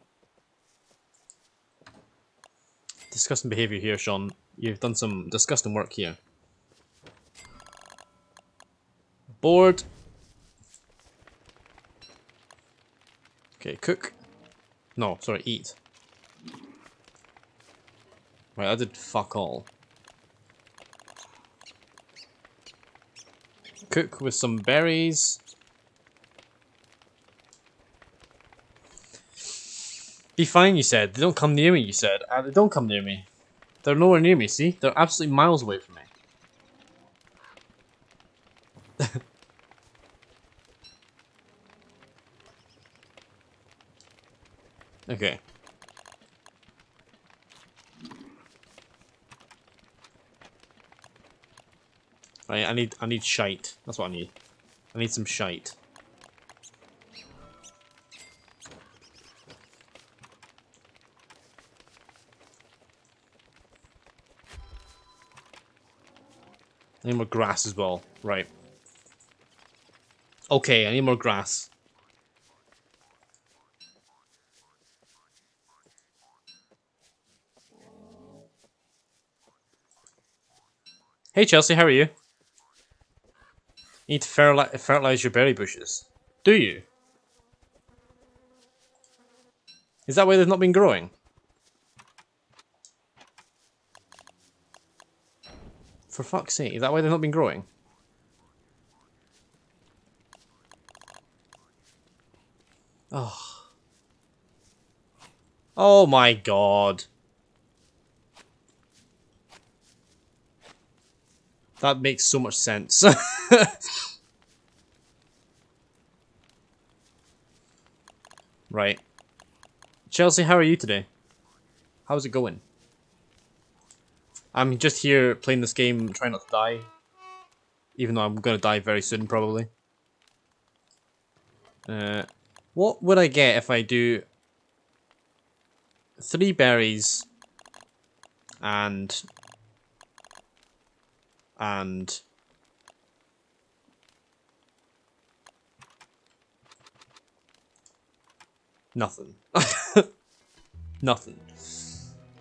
Disgusting behaviour here, Sean. You've done some disgusting work here. Board. Okay, cook. No, sorry, eat. Right, I did fuck all. Cook with some berries. Be fine, you said. They don't come near me, you said. Uh, they don't come near me. They're nowhere near me, see? They're absolutely miles away from me. okay. I, I need I need shite. That's what I need. I need some shite. I need more grass as well. Right. Okay, I need more grass. Hey Chelsea, how are you? You need to fertilize, fertilize your berry bushes. Do you? Is that why they've not been growing? For fuck's sake, is that why they've not been growing? Oh. Oh my god. That makes so much sense. right. Chelsea, how are you today? How's it going? I'm just here playing this game, trying not to die. Even though I'm gonna die very soon, probably. Uh, what would I get if I do three berries and and nothing. nothing.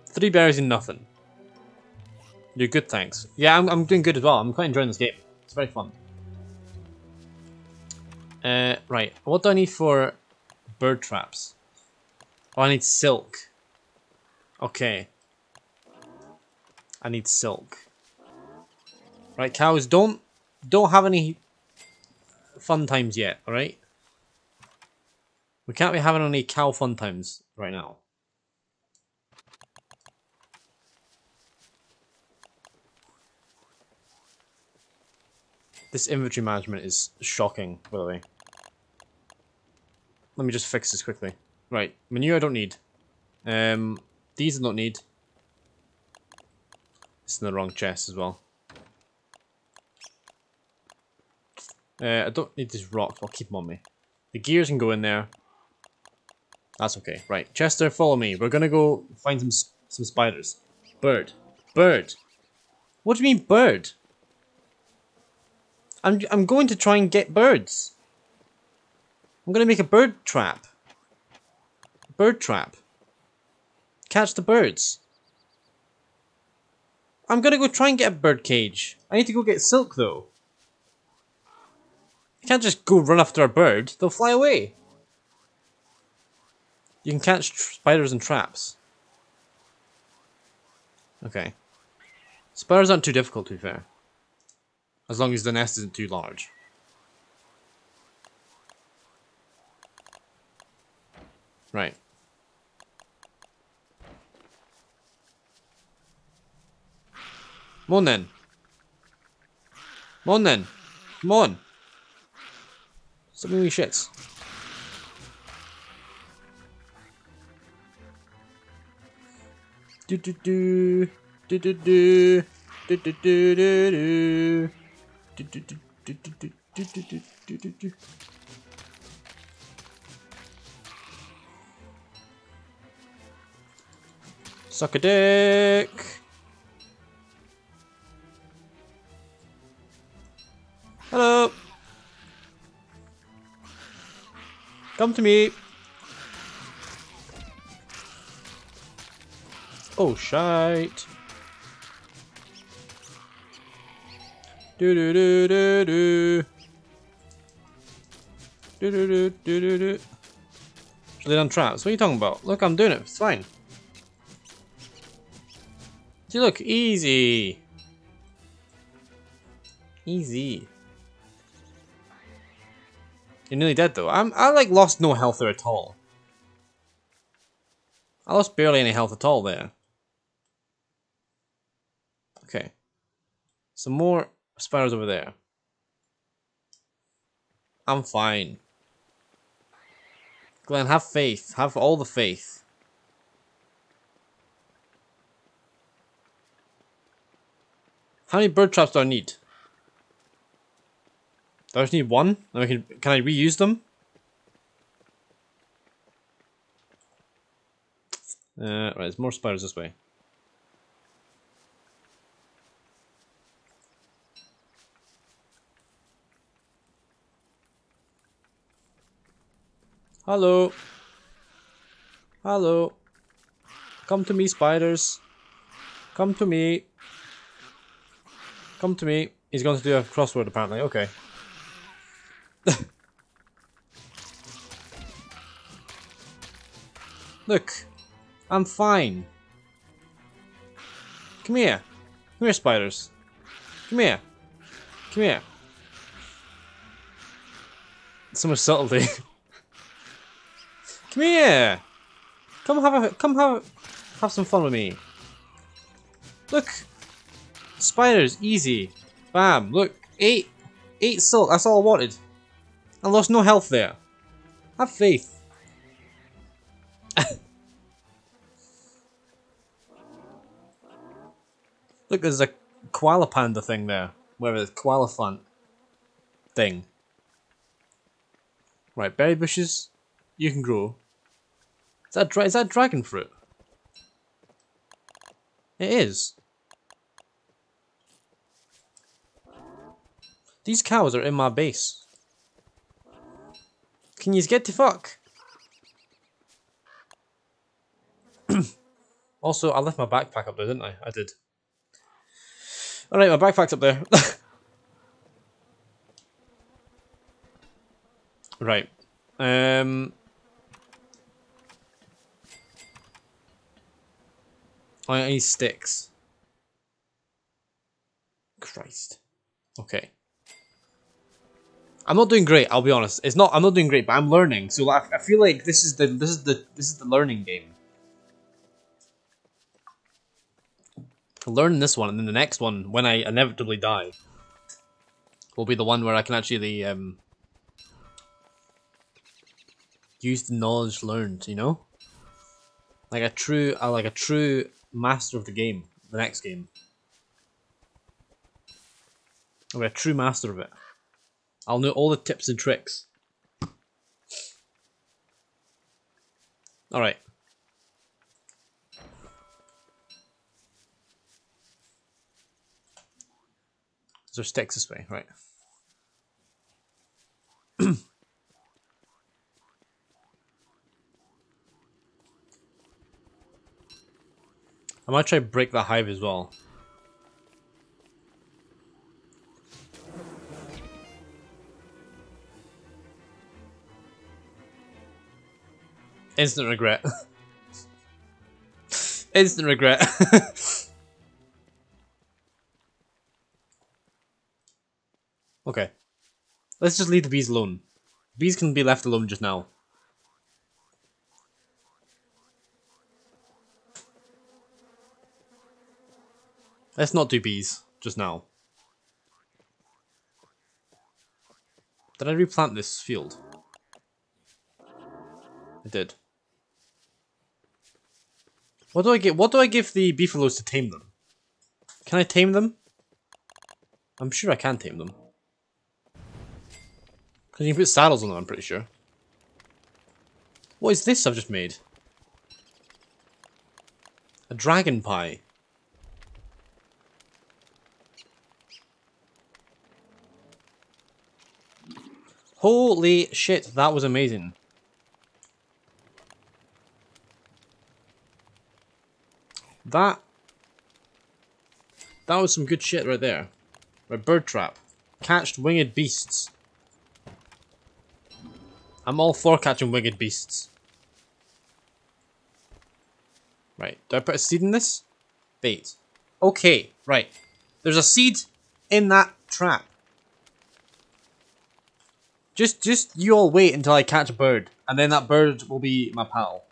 Three berries and nothing. You're good, thanks. Yeah, I'm, I'm doing good as well. I'm quite enjoying this game. It's very fun. Uh, right. What do I need for bird traps? Oh, I need silk. Okay. I need silk. Right, cows, don't don't have any fun times yet, alright? We can't be having any cow fun times right now. This inventory management is shocking, by the way. Let me just fix this quickly. Right, manure I don't need. Um, these I don't need. It's in the wrong chest as well. Uh, I don't need these rocks, I'll keep them on me. The gears can go in there. That's okay. Right, Chester, follow me. We're gonna go find some some spiders. Bird. Bird. What do you mean bird? I'm I'm going to try and get birds. I'm gonna make a bird trap. Bird trap. Catch the birds. I'm gonna go try and get a bird cage. I need to go get silk though. You can't just go run after a bird. They'll fly away. You can catch spiders and traps. Okay. Spiders aren't too difficult, to be fair. As long as the nest isn't too large. Right. Come on then. Come on then. Come on. Stop moving shits. Do do do do do do do do do do do Suck a dick. Hello. Come to me. Oh, shite. Do do do do do. Do do do do do do. Should on traps? What are you talking about? Look, I'm doing it. It's fine. See, look, easy. Easy. You're nearly dead though. I'm I like lost no health there at all. I lost barely any health at all there. Okay. Some more spiders over there. I'm fine. Glenn, have faith. Have all the faith. How many bird traps do I need? Do I just need one? Can, can I reuse them? Uh, right, there's more spiders this way. Hello. Hello. Come to me, spiders. Come to me. Come to me. He's going to do a crossword, apparently. Okay. Look. I'm fine. Come here. Come here, spiders. Come here. Come here. So much subtlety. come here. Come have a come have have some fun with me. Look. Spiders, easy. Bam, look. Eight eight silk, that's all I wanted. I lost no health there. Have faith. Look, there's a koala panda thing there. Whatever it's koalefant thing. Right, berry bushes, you can grow. That is that dragon fruit? It is. These cows are in my base. Can you get to fuck? also, I left my backpack up there, didn't I? I did. Alright, my backpack's up there. Right. Um. I need sticks. Christ. Okay. I'm not doing great. I'll be honest. It's not. I'm not doing great, but I'm learning. So I, I feel like this is the this is the this is the learning game. Learn this one, and then the next one, when I inevitably die, will be the one where I can actually um use the knowledge learned. You know, like a true, uh, like a true master of the game. The next game. I'll be a true master of it. I'll know all the tips and tricks. Alright. There sticks this way? Right. I might try break the hive as well. Instant regret. Instant regret. okay. Let's just leave the bees alone. Bees can be left alone just now. Let's not do bees just now. Did I replant this field? I did. What do I get? What do I give the beefaloes to tame them? Can I tame them? I'm sure I can tame them. Because you can put saddles on them, I'm pretty sure. What is this I've just made? A dragon pie. Holy shit, that was amazing. That... That was some good shit right there. Right, bird trap. Catched winged beasts. I'm all for catching winged beasts. Right, do I put a seed in this? Bait. Okay, right. There's a seed in that trap. Just, just you all wait until I catch a bird, and then that bird will be my pal.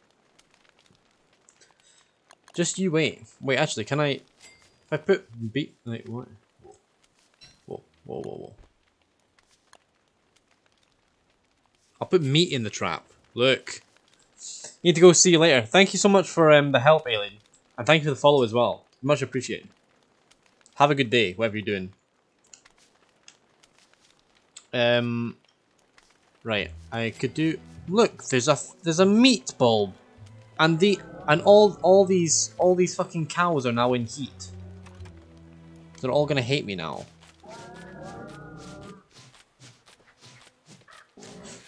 Just you wait. Wait, actually, can I? If I put beat, like what? Whoa, whoa, whoa, whoa. I'll put meat in the trap. Look. Need to go see you later. Thank you so much for um, the help, Aileen. And thank you for the follow as well. Much appreciated. Have a good day, whatever you're doing. Um, right, I could do. Look, there's a there's a meat bulb, and the and all all these all these fucking cows are now in heat. They're all gonna hate me now.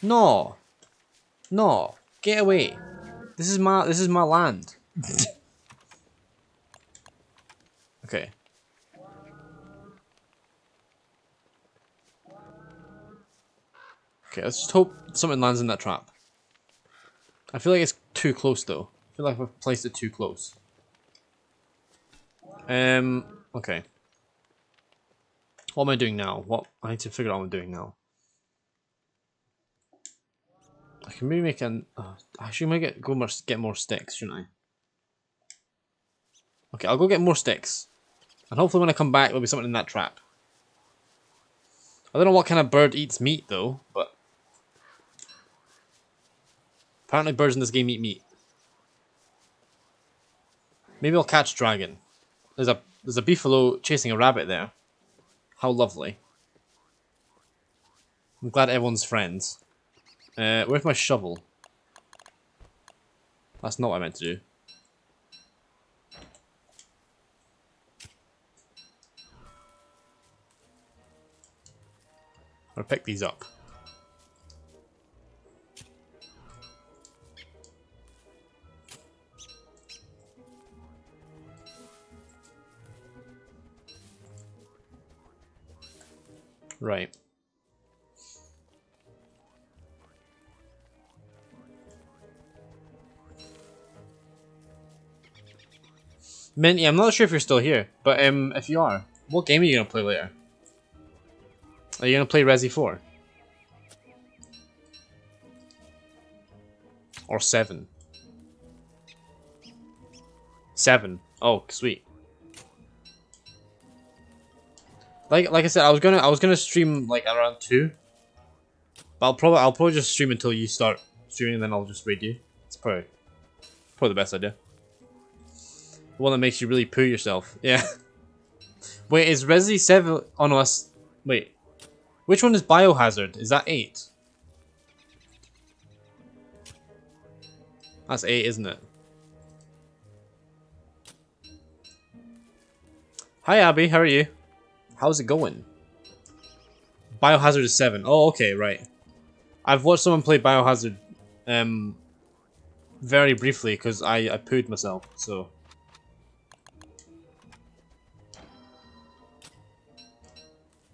No, no, get away. This is my this is my land. okay. Okay, let's just hope something lands in that trap. I feel like it's too close though. I feel like I've placed it too close. Um, okay. What am I doing now? What I need to figure out what I'm doing now. I can maybe make an. Uh, I should make it go more, get more sticks, shouldn't I? Okay, I'll go get more sticks, and hopefully when I come back, there'll be something in that trap. I don't know what kind of bird eats meat though, but apparently birds in this game eat meat. Maybe I'll catch dragon. There's a there's a beefalo chasing a rabbit there. How lovely. I'm glad everyone's friends. Uh, where's my shovel? That's not what I meant to do. I'll pick these up. Right. Minty, I'm not sure if you're still here, but um, if you are, what game are you gonna play later? Are you gonna play Resi 4? Or 7? 7. Oh, sweet. Like like I said, I was gonna I was gonna stream like around two. But I'll probably I'll probably just stream until you start streaming and then I'll just raid you. It's probably probably the best idea. The one that makes you really poo yourself. Yeah. Wait, is Resi 7 on us? Wait. Which one is Biohazard? Is that 8? That's 8, isn't it? Hi Abby, how are you? How's it going? Biohazard is 7. Oh, okay, right. I've watched someone play Biohazard um, very briefly because I, I pooed myself, so...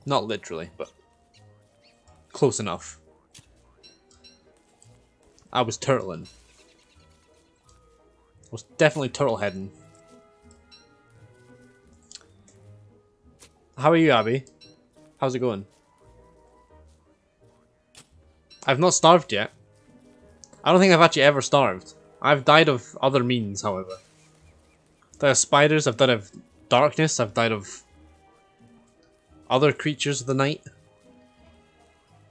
Not literally, but close enough. I was turtling. I was definitely turtle heading. How are you, Abby? How's it going? I've not starved yet. I don't think I've actually ever starved. I've died of other means, however. I've died of spiders, I've died of darkness, I've died of other creatures of the night.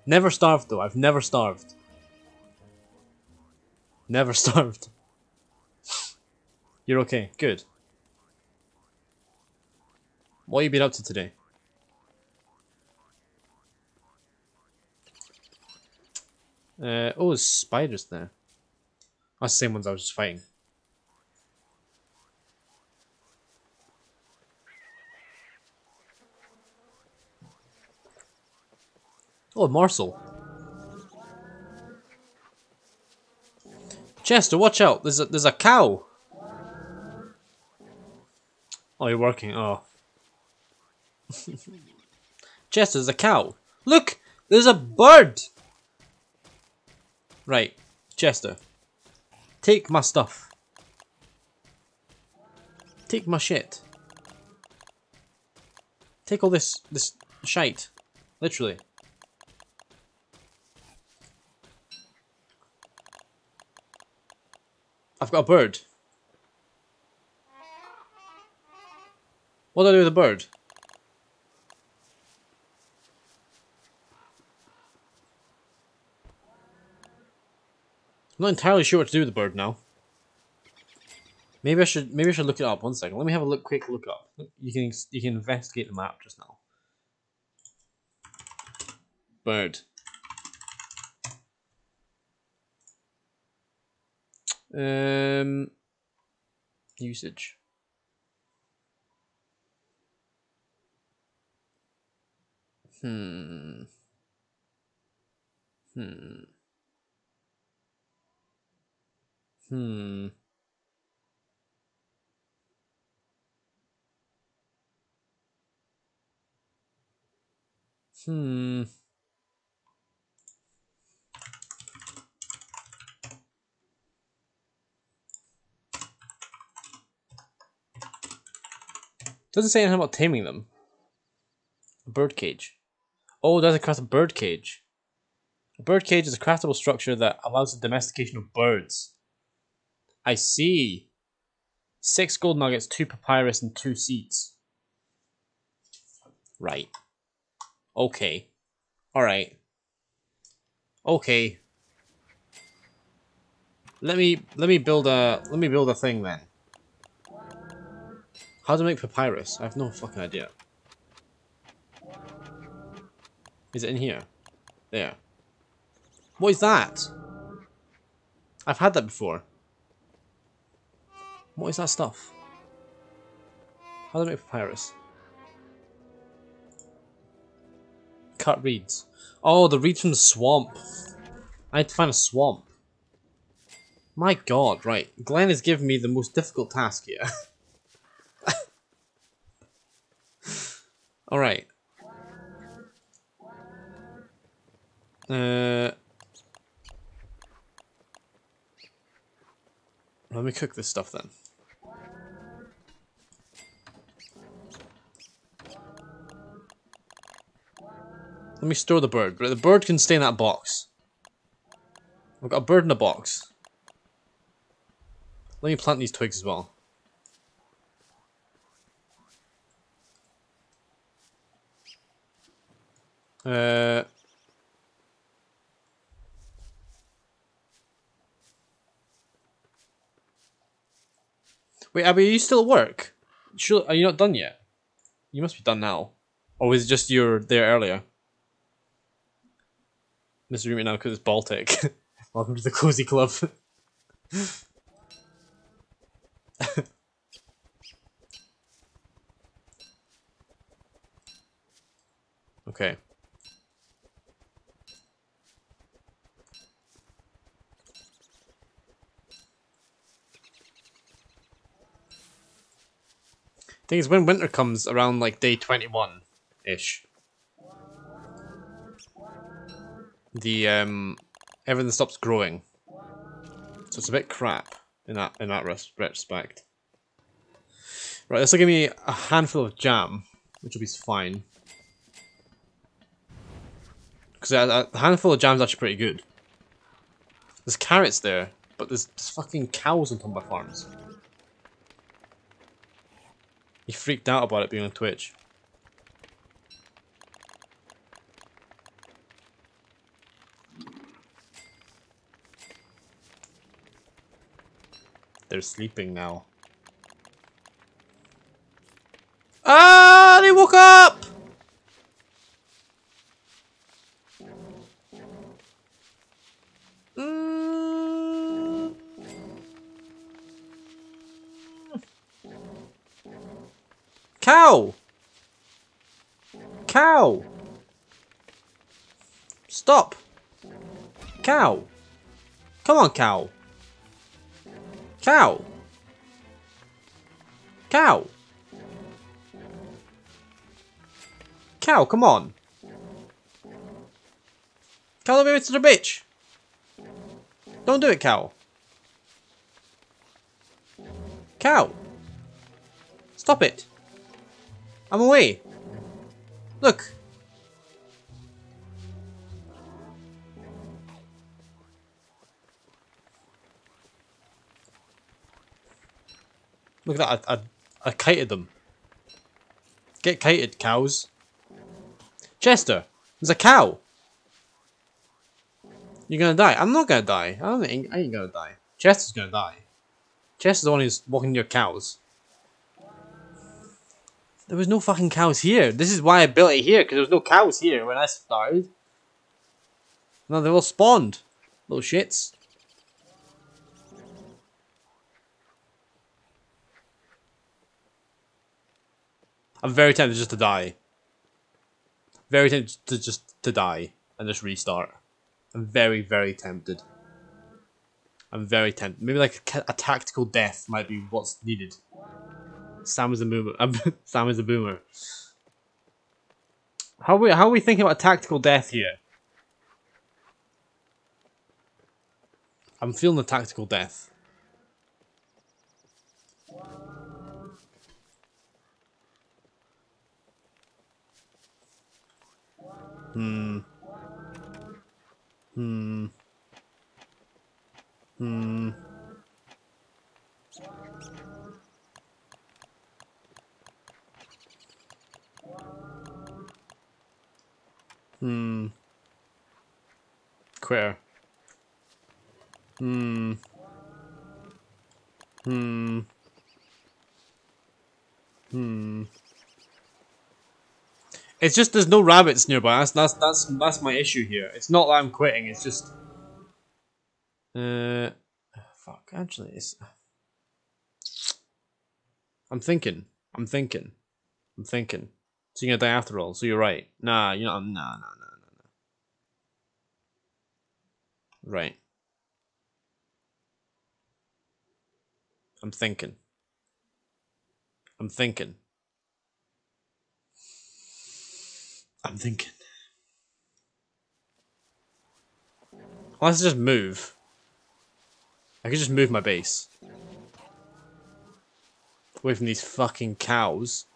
Never starved though, I've never starved. Never starved. You're okay, good. What have you been up to today? Uh, oh, there's spiders there. That's the same ones I was just fighting. Oh, a morsel. Chester, watch out! There's a there's a cow. Oh, you're working. Oh. There's a cow. Look, there's a bird. Right, Chester. Take my stuff. Take my shit. Take all this this shite. Literally. I've got a bird. What do I do with a bird? Not entirely sure what to do with the bird now. Maybe I should maybe I should look it up. One second. Let me have a look quick look up. You can you can investigate the map just now. Bird. Um usage. Hmm. Hmm. Hmm. Hmm. Doesn't say anything about taming them. A bird cage. Oh, that's a craft a bird cage. A bird cage is a craftable structure that allows the domestication of birds. I see. Six gold nuggets, two papyrus, and two seeds. Right. Okay. Alright. Okay. Let me let me build a let me build a thing then. How to make papyrus? I have no fucking idea. Is it in here? There. What is that? I've had that before. What is that stuff? How do I make papyrus? Cut reeds. Oh, the reeds from the swamp. I had to find a swamp. My god, right. Glenn has given me the most difficult task here. Alright. Uh, let me cook this stuff then. Let me store the bird. The bird can stay in that box. I've got a bird in a box. Let me plant these twigs as well. Uh, wait, Abby, are you still at work? Sure, are you not done yet? You must be done now. Or was it just you were there earlier? Mr. Room now because it's Baltic. Welcome to the cozy club. okay. Thing is, when winter comes around like day 21 ish, the um everything stops growing. So it's a bit crap in that in that res respect. Right, this will give me a handful of jam, which will be fine. Because a, a handful of jam is actually pretty good. There's carrots there, but there's, there's fucking cows on top of farms. He freaked out about it being on Twitch. They're sleeping now. Ah, they woke up! Mm. Cow! Cow! Stop! Cow! Come on, cow! Cow! Cow! Cow, come on! Cow, don't be to the bitch! Don't do it, cow! Cow! Stop it! I'm away! Look! Look at that, I, I, I kited them. Get kited, cows. Chester, there's a cow. You're gonna die. I'm not gonna die. I don't think I ain't gonna die. Chester's gonna die. Chester's the one who's walking your cows. There was no fucking cows here. This is why I built it here, because there was no cows here when I started. No, they all spawned. Little shits. I'm very tempted just to die. Very tempted to just to die and just restart. I'm very, very tempted. I'm very tempted. Maybe like a, a tactical death might be what's needed. Sam is a boomer. Sam is a boomer. How are we how are we thinking about a tactical death here? I'm feeling the tactical death. Hmm. Hmm. Hmm. Hmm. Queer. Hmm. Hmm. Hmm. It's just there's no rabbits nearby. That's that's that's that's my issue here. It's not that I'm quitting. It's just, uh, fuck. Actually, it's. I'm thinking. I'm thinking. I'm thinking. So you're gonna die after all. So you're right. Nah, you're not. Nah, nah, nah, nah, nah. Right. I'm thinking. I'm thinking. I'm thinking. Unless I just move. I could just move my base. Away from these fucking cows.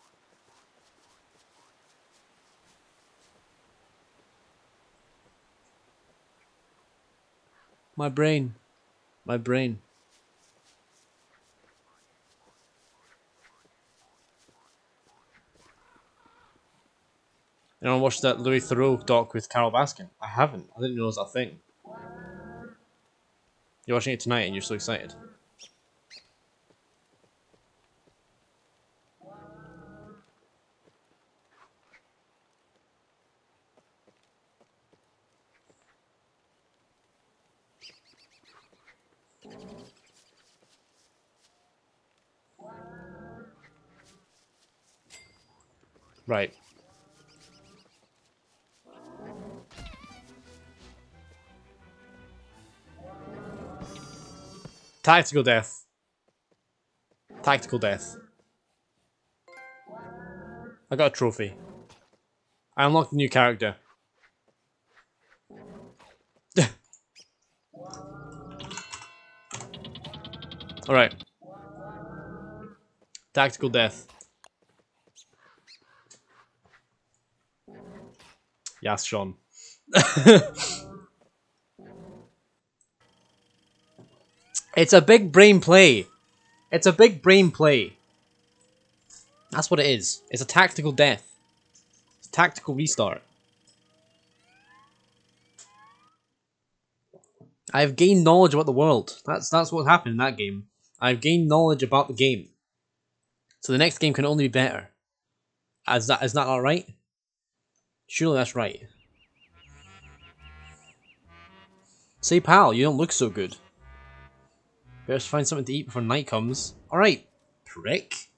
My brain. My brain. I watched that Louis Theroux doc with Carole Baskin. I haven't. I didn't know it was a thing. You're watching it tonight and you're so excited. Right. Tactical death. Tactical death. I got a trophy. I unlocked a new character. Alright. Tactical death. Yes, Shaun. it's a big brain play. It's a big brain play. That's what it is. It's a tactical death. It's a tactical restart. I've gained knowledge about the world. That's that's what happened in that game. I've gained knowledge about the game. So the next game can only be better. Is that is that all right? Surely that's right. Say pal, you don't look so good. Better find something to eat before night comes. Alright, prick.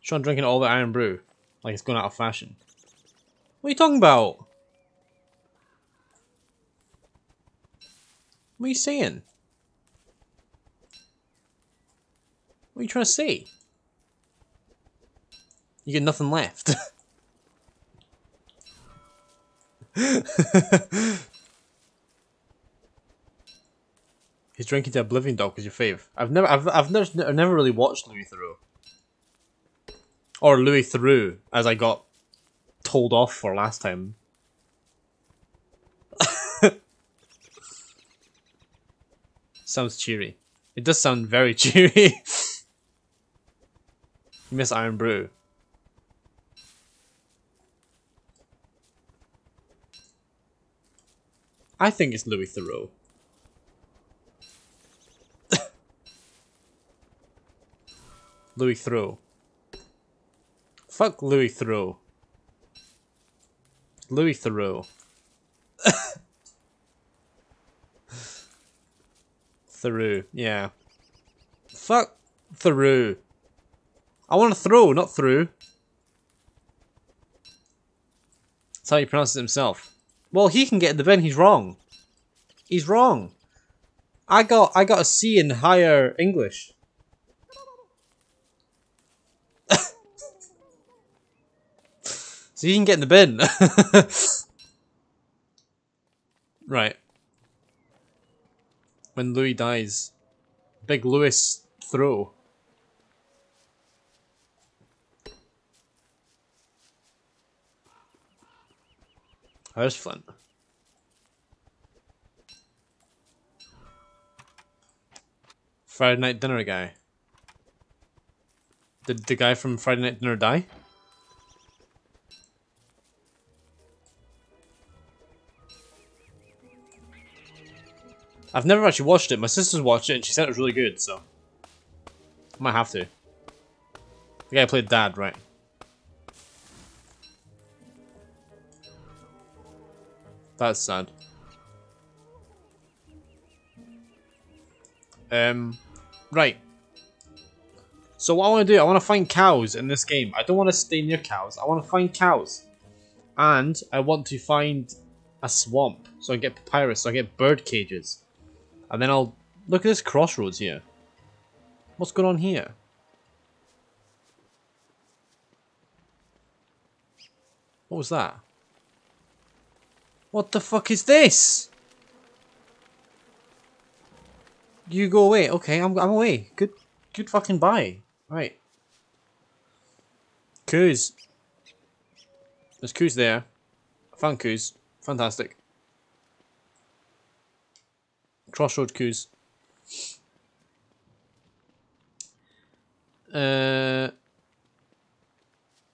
Shaun drinking all the Irn-Bru. Like it's going out of fashion. What are you talking about? What are you saying? What are you trying to say? You get nothing left. He's drinking to Oblivion Dog was your fave. I've never, I've, I've never, I've never really watched Louis Theroux. Or Louis Theroux, as I got told off for last time. Sounds cheery. It does sound very cheery. you miss Irn-Bru. I think it's Louis Theroux. Louis Theroux. Fuck Louis Theroux. Louis Theroux. Theroux, yeah. Fuck Theroux. I want to throw, not through. That's how he pronounces it himself. Well, he can get in the bin. He's wrong. He's wrong. I got I got a C in higher English. so you can get in the bin. right. When Louis dies, Big Louis throw. There's Flint. Friday Night Dinner guy. Did the guy from Friday Night Dinner die? I've never actually watched it. My sister's watched it and she said it was really good, so... I might have to. The guy played Dad, right? That's sad. Um, right. So what I want to do, I want to find cows in this game. I don't want to stay near cows. I want to find cows. And I want to find a swamp. So I get papyrus, so I get bird cages. And then I'll... Look at this crossroads here. What's going on here? What was that? What the fuck is this? You go away. Okay, I'm I'm away. Good good fucking bye. Right. Coos. There's coos there. Found coos. Fantastic. Crossroad coos. Uh,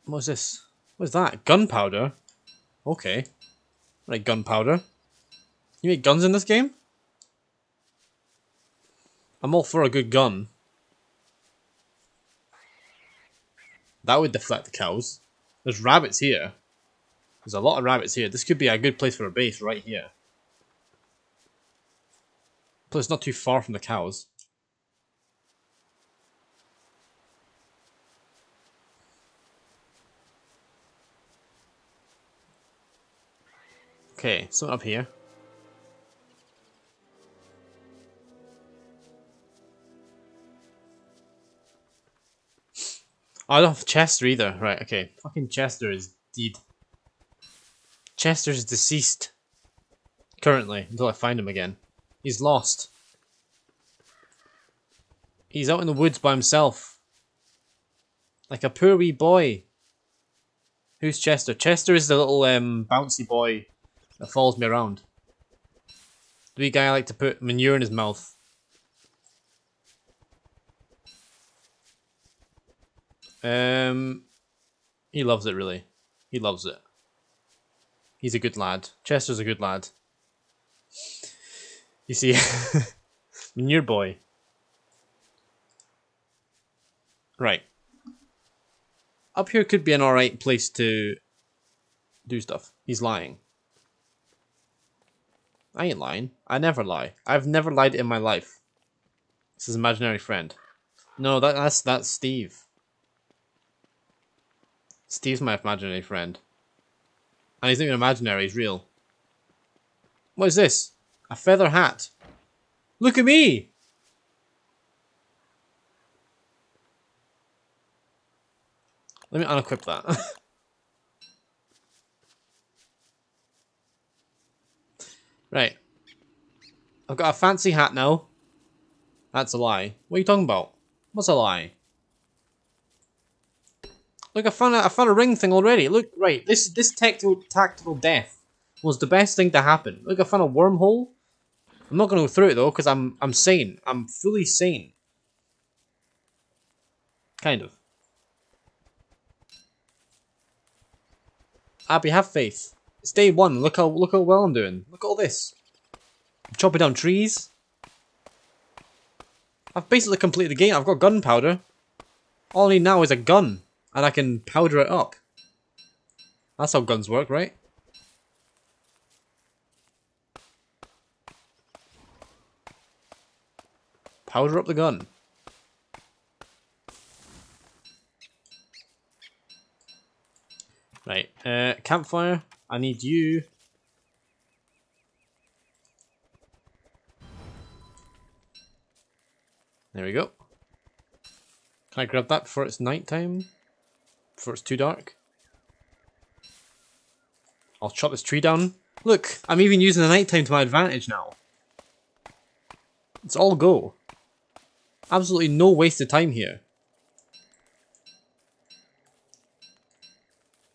what's this? What's that? Gunpowder? Okay. Right, gunpowder. You make guns in this game? I'm all for a good gun. That would deflect the cows. There's rabbits here. There's a lot of rabbits here. This could be a good place for a base right here. Plus, not too far from the cows. Okay, so up here. I don't have Chester either. Right, okay. Fucking Chester is dead. Chester's deceased. Currently, until I find him again. He's lost. He's out in the woods by himself. Like a poor wee boy. Who's Chester? Chester is the little um, bouncy boy that follows me around. The guy I like to put manure in his mouth. Um, he loves it really. He loves it. He's a good lad. Chester's a good lad. You see, manure boy. Right. Up here could be an alright place to do stuff. He's lying. I ain't lying. I never lie. I've never lied in my life. This is imaginary friend. No, that, that's that's Steve. Steve's my imaginary friend. And he's not even imaginary, he's real. What is this? A feather hat. Look at me! Let me unequip that. right. I've got a fancy hat now. That's a lie. What are you talking about? What's a lie? Look, I found a, I found a ring thing already. Look, right, this this tactical tactical death was the best thing to happen. Look, I found a wormhole. I'm not gonna go through it though, because I'm I'm sane. I'm fully sane. Kind of. Abby, have faith. It's day one. Look how look how well I'm doing. Look at all this. I'm chopping down trees. I've basically completed the game. I've got gunpowder. All I need now is a gun. And I can powder it up. That's how guns work, right? Powder up the gun. Right, uh, campfire. I need you. There we go. Can I grab that before it's nighttime? Before it's too dark? I'll chop this tree down. Look, I'm even using the nighttime to my advantage now. It's all go. Absolutely no wasted time here.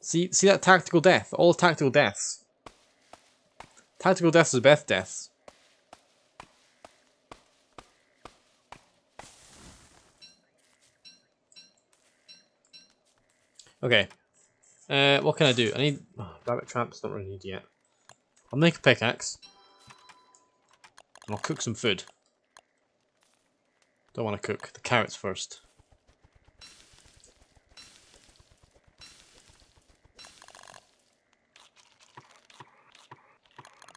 See, see that tactical death? All tactical deaths. Tactical deaths are best deaths. Okay. Uh, what can I do? I need... Oh, rabbit traps, don't really need yet. I'll make a pickaxe. And I'll cook some food. Don't want to cook. The carrots first.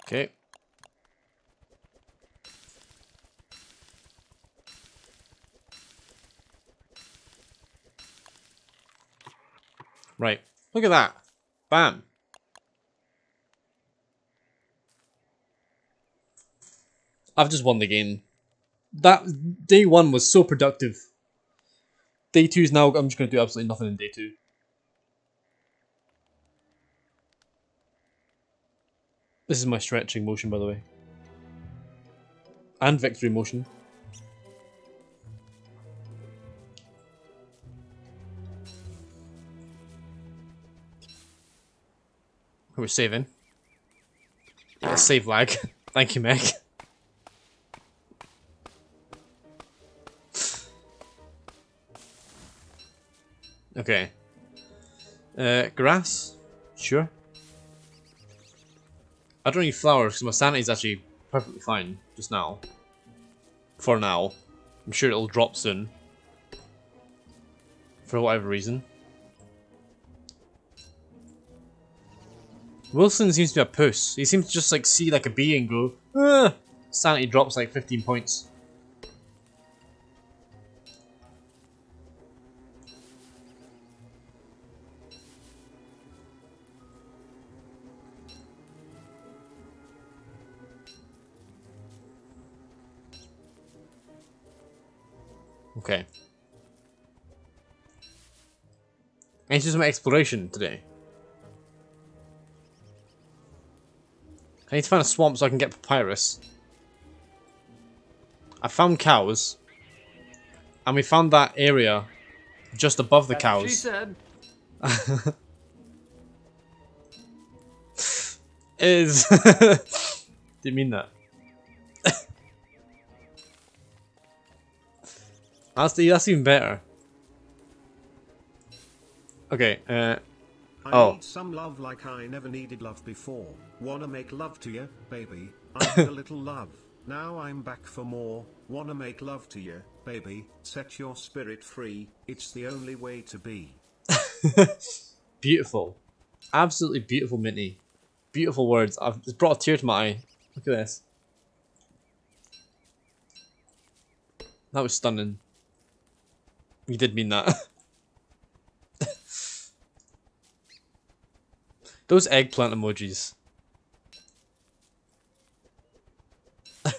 Okay. Right. Look at that. Bam. I've just won the game. That day one was so productive. Day two is now. I'm just going to do absolutely nothing in day two. This is my stretching motion, by the way. And victory motion. We're saving. Yeah, save lag. Thank you, Meg. Okay. Uh, grass? Sure. I don't need flowers because my sanity is actually perfectly fine just now. For now. I'm sure it'll drop soon. For whatever reason. Wilson seems to be a puss. He seems to just like see like a bee and go, ah! Sanity drops like 15 points. Okay. I need to do some exploration today. I need to find a swamp so I can get papyrus. I found cows. And we found that area just above the That's what She cows. said. Is didn't mean that. that's the, that's even better. Okay, uh I Oh. need some love like I never needed love before. Wanna make love to you, baby. I need a little love. Now I'm back for more. Wanna make love to you, baby. Set your spirit free. It's the only way to be. beautiful. Absolutely beautiful, Minty. Beautiful words. I've it's brought a tear to my eye. Look at this. That was stunning. You did mean that. Those eggplant emojis.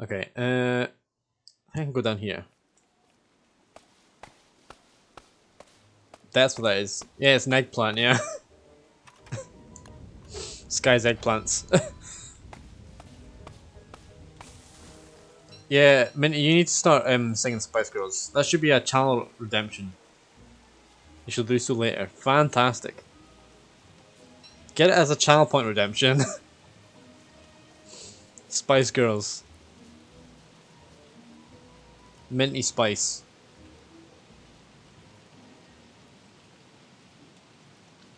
okay, uh, I can go down here. That's what that is. Yeah, it's an eggplant, yeah. Sky's eggplants. yeah, Minty, you need to start um, singing Spice Girls. That should be a channel redemption. You should do so later. Fantastic. Get it as a channel point redemption. Spice Girls. Minty Spice.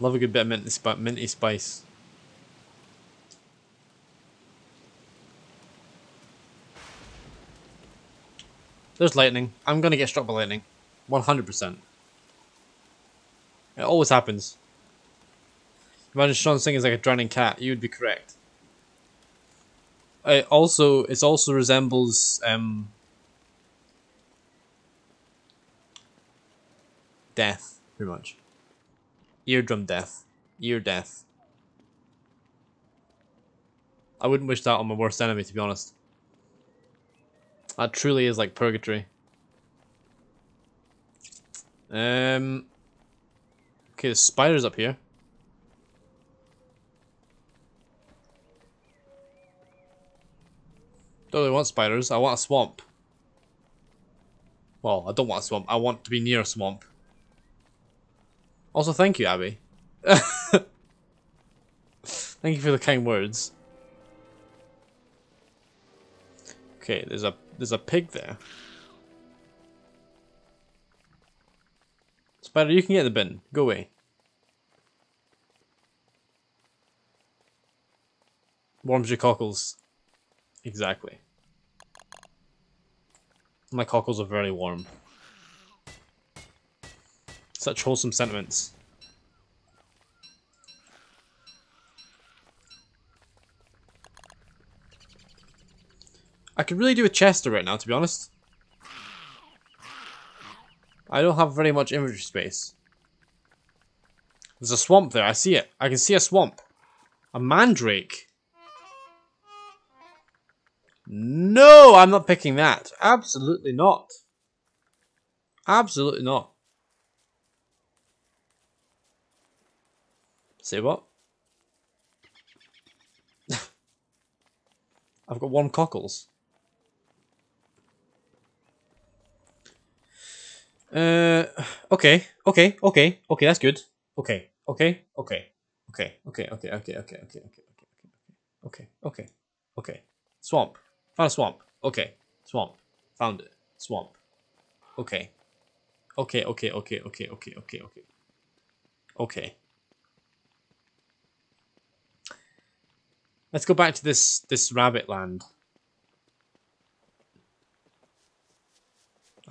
Love a good bit of minty, spi- minty spice. There's lightning. I'm gonna get struck by lightning. 100%. It always happens. Imagine Shaun singing like a drowning cat. You would be correct. It also, it also resembles um, death, pretty much. Eardrum death. Ear death. I wouldn't wish that on my worst enemy, to be honest. That truly is like purgatory. Um. Okay, there's spiders up here. Don't really want spiders. I want a swamp. Well, I don't want a swamp. I want to be near a swamp. Also, thank you, Abby. thank you for the kind words. Okay, there's a there's a pig there. Spider, you can get the bin. Go away. Warms your cockles. Exactly. My cockles are very warm. Such wholesome sentiments. I could really do a Chester right now, to be honest. I don't have very much inventory space. There's a swamp there, I see it. I can see a swamp. A mandrake. No, I'm not picking that. Absolutely not. Absolutely not. Say what? I've got one cockles. Uh, Okay, okay, okay, okay, that's good. Okay, okay, okay, okay, okay, okay, okay, okay, okay, okay, okay, okay, okay, okay. Okay, okay. Swamp. Found a swamp. Okay. Swamp. Found it. Swamp. Okay. Okay, okay, okay, okay, okay, okay, okay. Okay. Let's go back to this this rabbit land.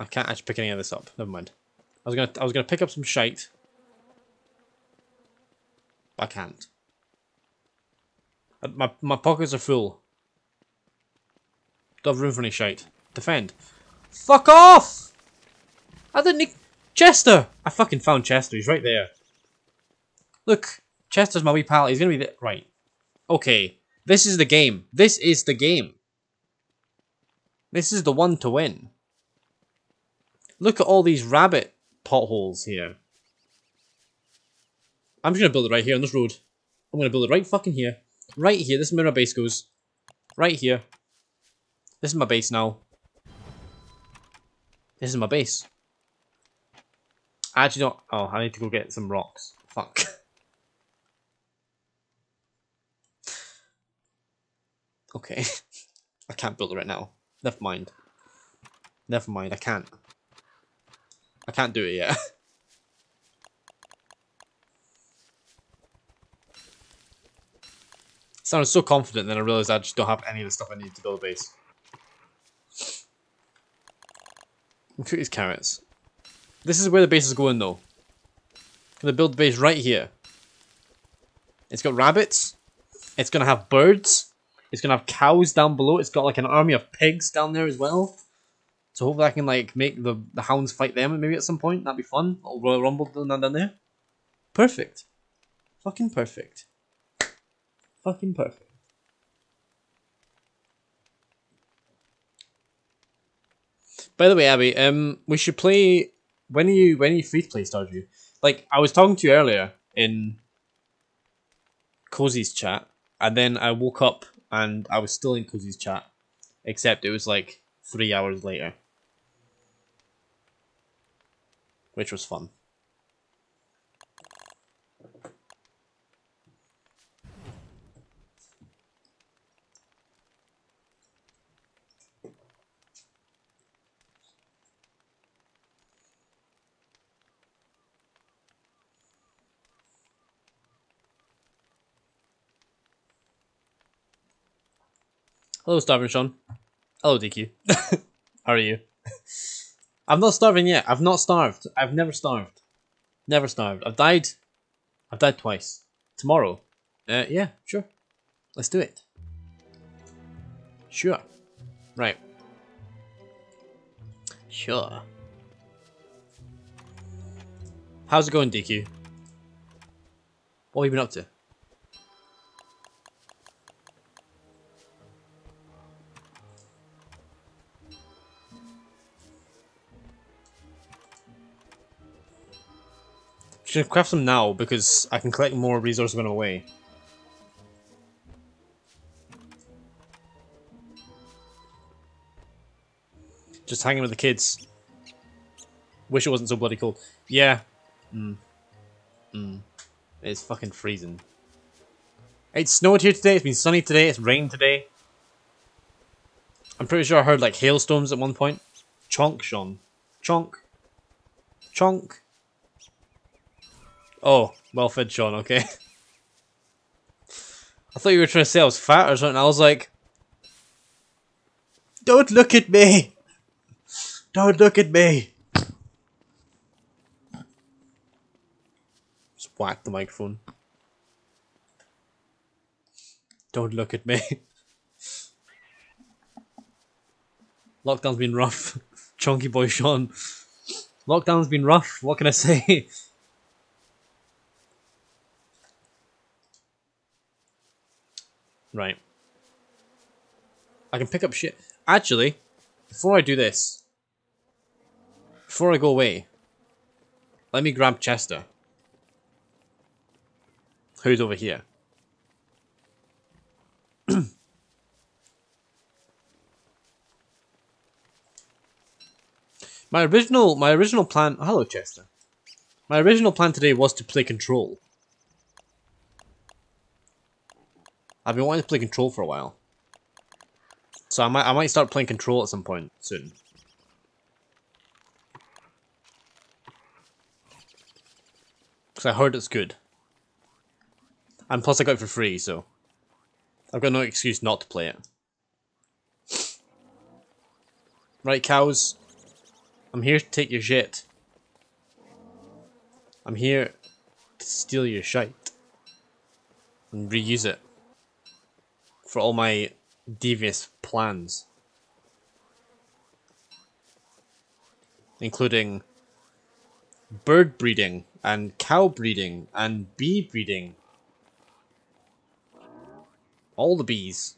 I can't actually pick any of this up. Never mind. I was gonna I was gonna pick up some shite. I can't. Uh, My my pockets are full. Don't have room for any shite. Defend. Fuck off! I didn't need Chester! I fucking found Chester, he's right there. Look, Chester's my wee pal, he's gonna be there. Right. Okay. This is the game. This is the game. This is the one to win. Look at all these rabbit potholes here. I'm just gonna build it right here on this road. I'm gonna build it right fucking here. Right here. This is where my base goes. Right here. This is my base now. This is my base. I actually don't. Oh, I need to go get some rocks. Fuck. okay. I can't build it right now. Never mind. Never mind, I can't. I can't do it yet. Sounded so confident, then I realized I just don't have any of the stuff I need to build a base. Look at these carrots. This is where the base is going though. I'm gonna build the base right here. It's got rabbits. It's gonna have birds. It's gonna have cows down below. It's got like an army of pigs down there as well. So hopefully I can like make the, the hounds fight them maybe at some point. That'd be fun. Little Royal Rumble down, down there. Perfect. Fucking perfect. Fucking perfect. By the way, Abby, um, we should play. When are you when are you free to play Stardew? Like I was talking to you earlier in Cozy's chat, and then I woke up and I was still in Cozy's chat, except it was like three hours later, which was fun. Hello, Starving Shaun. Hello, DQ. How are you? I'm not starving yet. I've not starved. I've never starved. Never starved. I've died. I've died twice. Tomorrow. Uh, yeah, sure. Let's do it. Sure. Right. Sure. How's it going, DQ? What have you been up to? Should craft them now because I can collect more resources when I'm away. Just hanging with the kids. Wish it wasn't so bloody cold. Yeah. Mm. Mm. It's fucking freezing. It's snowed here today, it's been sunny today, it's rained today. I'm pretty sure I heard like hailstones at one point. Chonk, Shaun. Chonk. Chonk. Oh, well fed Shaun, okay. I thought you were trying to say I was fat or something. I was like, Don't look at me! Don't look at me! Just whack the microphone. Don't look at me. Lockdown's been rough. Chunky boy Shaun. Lockdown's been rough. What can I say? Right. I can pick up shit. Actually, before I do this, before I go away, let me grab Chester. Who's over here? my original, my original plan. Hello, Chester. My original plan today was to play Control. I've been wanting to play Control for a while. So I might I might start playing Control at some point soon. Because I heard it's good. And plus I got it for free, so... I've got no excuse not to play it. Right, cows. I'm here to take your shit. I'm here to steal your shite. And reuse it. For all my devious plans. Including bird breeding and cow breeding and bee breeding. All the bees.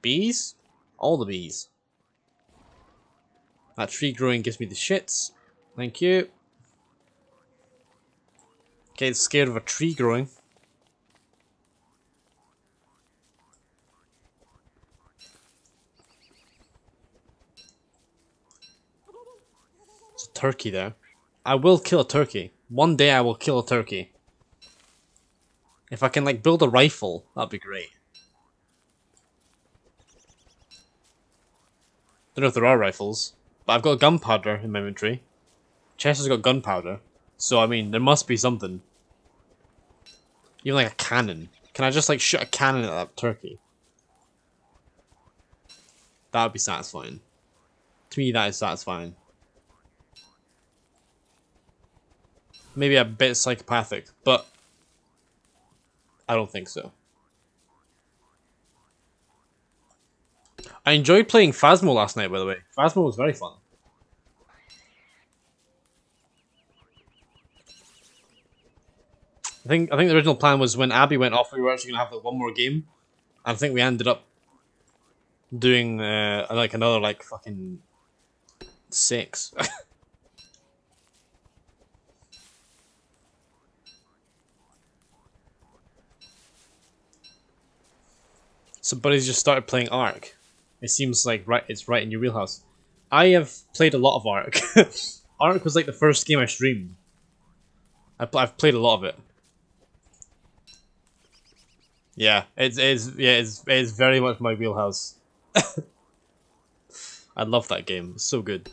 Bees? All the bees. That tree growing gives me the shits. Thank you. Getting scared of a tree growing. Turkey there. I will kill a turkey. One day I will kill a turkey. If I can like build a rifle, that'd be great. Don't know if there are rifles, but I've got gunpowder in my inventory. Chester's got gunpowder, so I mean there must be something. Even like a cannon. Can I just like shoot a cannon at that turkey? That would be satisfying. To me, that is satisfying. Maybe a bit psychopathic, but I don't think so. I enjoyed playing Phasmo last night, by the way. Phasmo was very fun. I think I think the original plan was when Abby went off, we were actually gonna have like one more game. I think we ended up doing uh, like another like fucking six. so buddies just started playing Ark. It seems like right it's right in your wheelhouse. I have played a lot of Ark. Ark was like the first game I streamed. I I've played a lot of it. Yeah, it's it's yeah it's it's very much my wheelhouse. I love that game. It's so good.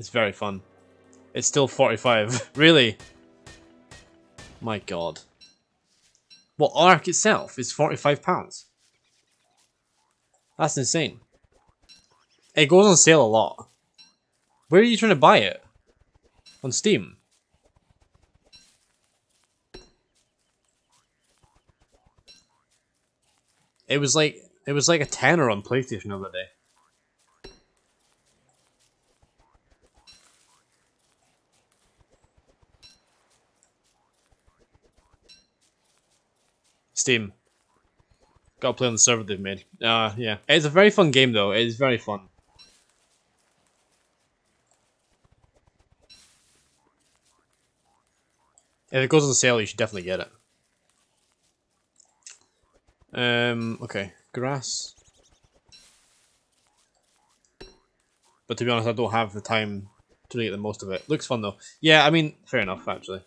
It's very fun. It's still 45. really? My god. Well, Ark itself is £45. That's insane. It goes on sale a lot. Where are you trying to buy it? On Steam? It was like it was like a tenner on PlayStation the other day. Steam. Gotta play on the server they've made. Uh, yeah. It's a very fun game though. It is very fun. If it goes on sale, you should definitely get it. Um, okay. Grass. But to be honest, I don't have the time to get the most of it. Looks fun though. Yeah, I mean, fair enough, actually.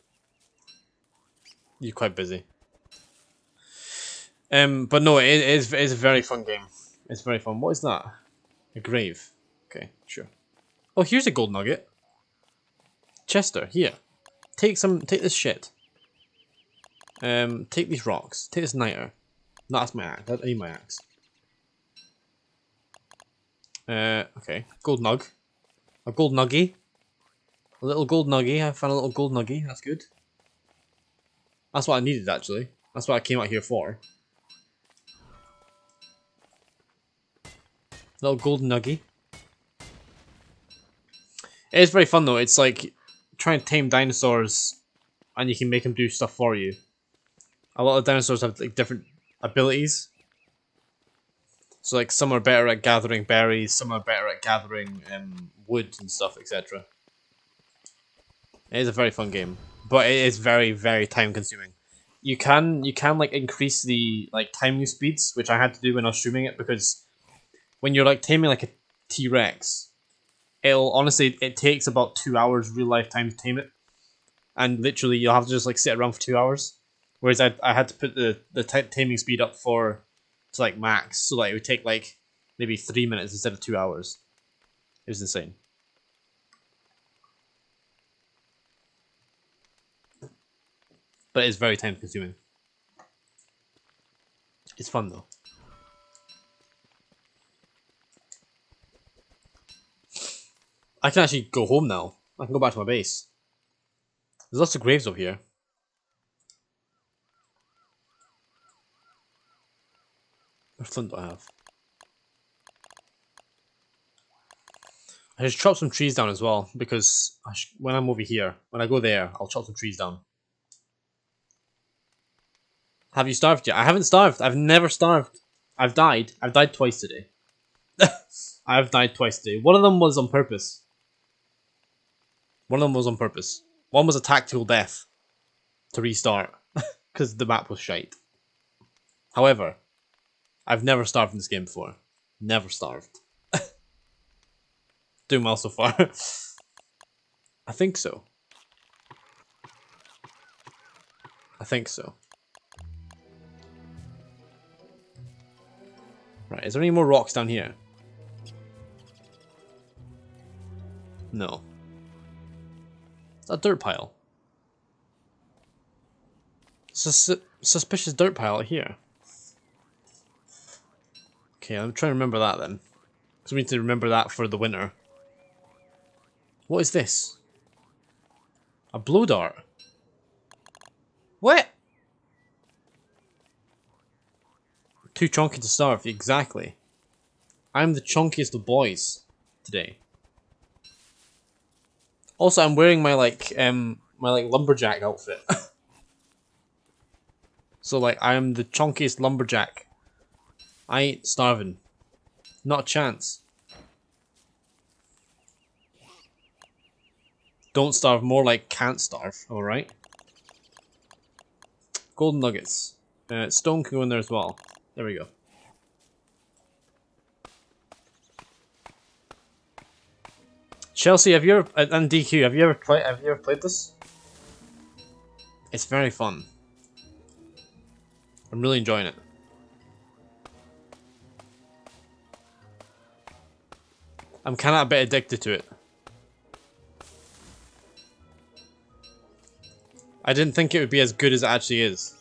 You're quite busy. Um, but no, it is it's a very fun game. It's very fun. What is that? A grave. Okay, sure. Oh, here's a gold nugget. Chester, here. Take some. Take this shit. Um, take these rocks. Take this niter. No, that's my axe. I need my axe. Uh, okay. Gold nug. A gold nuggy. A little gold nuggy. I found a little gold nuggy. That's good. That's what I needed, actually. That's what I came out here for. Little gold nuggy. It is very fun though. It's like trying to tame dinosaurs, and you can make them do stuff for you. A lot of dinosaurs have like different abilities. So like some are better at gathering berries, some are better at gathering um, wood and stuff, etc. It is a very fun game, but it is very very time consuming. You can you can like increase the like timing speeds, which I had to do when I was streaming it because when you're like taming like a T Rex, it'll honestly it takes about two hours real life time to tame it, and literally you'll have to just like sit around for two hours. Whereas I I had to put the the taming speed up for to like max, so like it would take like maybe three minutes instead of two hours. It was insane. But it's very time consuming. It's fun though. I can actually go home now. I can go back to my base. There's lots of graves up here. What flint do I have? I should chop some trees down as well because when I'm over here, when I go there, I'll chop some trees down. Have you starved yet? I haven't starved. I've never starved. I've died. I've died twice today. I've died twice today. One of them was on purpose. One of them was on purpose. One was a tactical death to restart because the map was shite. However, I've never starved in this game before. Never starved. Doing well so far. I think so. I think so. Right, is there any more rocks down here? No. A dirt pile. Sus suspicious dirt pile here. Okay, I'm trying to remember that then. Because we need to remember that for the winter. What is this? A blow dart. What? Too chunky to starve, exactly. I'm the chunkiest of boys today. Also, I'm wearing my like um my like lumberjack outfit. so like I'm the chunkiest lumberjack. I ain't starving. Not a chance. Don't starve, more like can't starve, alright? Golden nuggets. Uh, stone can go in there as well. There we go. Chelsea, have you ever uh, and DQ? Have you ever played? Have you ever played this? It's very fun. I'm really enjoying it. I'm kind of a bit addicted to it. I didn't think it would be as good as it actually is.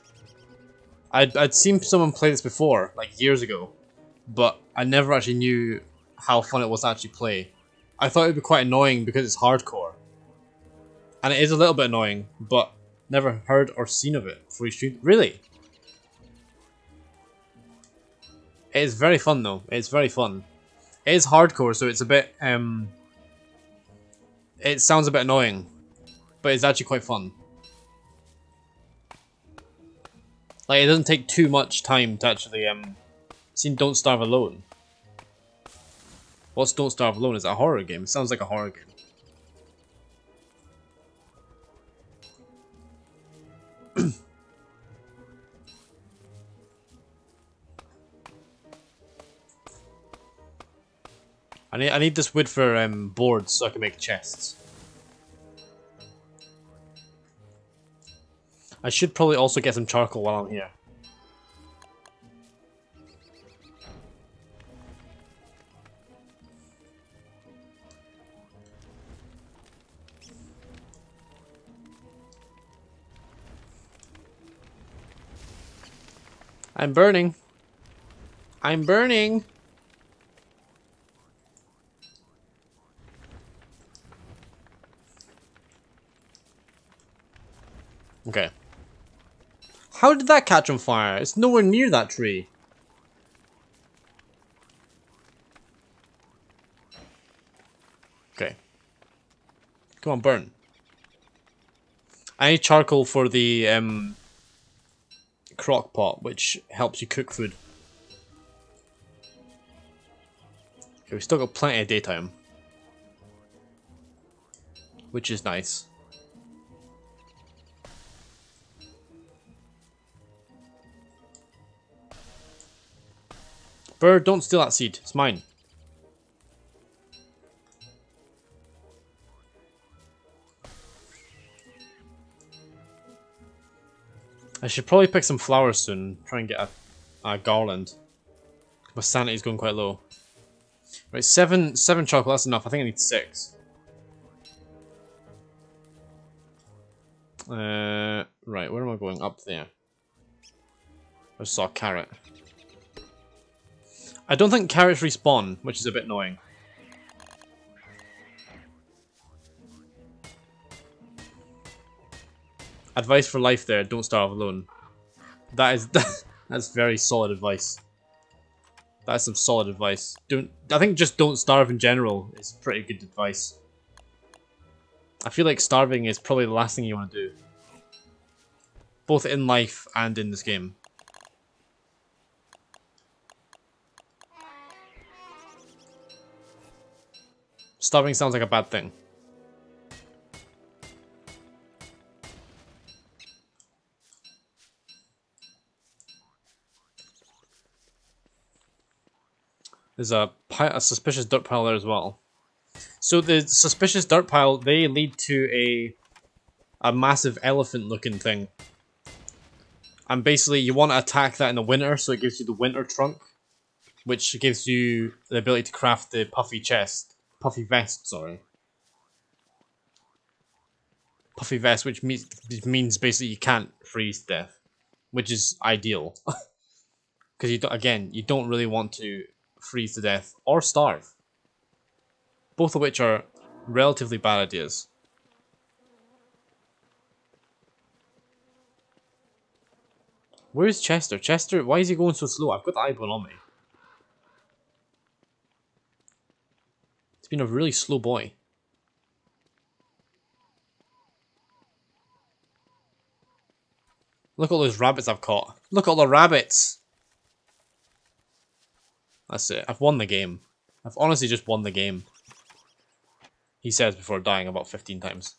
I'd, I'd seen someone play this before, like years ago, but I never actually knew how fun it was to actually play. I thought it would be quite annoying because it's hardcore. And it is a little bit annoying, but never heard or seen of it before you stream. Really? It is very fun though. It's very fun. It is hardcore, so it's a bit, um... It sounds a bit annoying, but it's actually quite fun. Like, it doesn't take too much time to actually, um... Seen Don't Starve Alone. What's Don't Starve Alone? Is a horror game? It sounds like a horror game. I need I need this wood for um, boards so I can make chests. I should probably also get some charcoal while I'm here. I'm burning. I'm burning. Okay. How did that catch on fire? It's nowhere near that tree. Okay. Come on, burn. I need charcoal for the um, crock pot, which helps you cook food. Okay, we still got plenty of daytime. Which is nice. Bird, don't steal that seed. It's mine. I should probably pick some flowers soon. Try and get a, a garland. My sanity's going quite low. Right, seven seven chocolate, that's enough. I think I need six. Uh, right, where am I going? Up there. I saw a carrot. I don't think carrots respawn, which is a bit annoying. Advice for life there, don't starve alone. That is that, that's very solid advice. That's some solid advice. Don't I think just don't starve in general is pretty good advice. I feel like starving is probably the last thing you want to do. Both in life and in this game. Starving sounds like a bad thing. There's a, a suspicious dirt pile there as well. So the suspicious dirt pile, they lead to a a massive elephant looking thing. And basically you want to attack that in the winter, so it gives you the winter trunk. Which gives you the ability to craft the puffy chest. Puffy vest, sorry. Puffy vest, which means, means basically you can't freeze death. Which is ideal. Because you again, you don't really want to freeze to death, or starve. Both of which are relatively bad ideas. Where's Chester? Chester, why is he going so slow? I've got the eyeball on me. He's been a really slow boy. Look at all those rabbits I've caught. Look at all the rabbits! That's it. I've won the game. I've honestly just won the game. He says before dying about 15 times.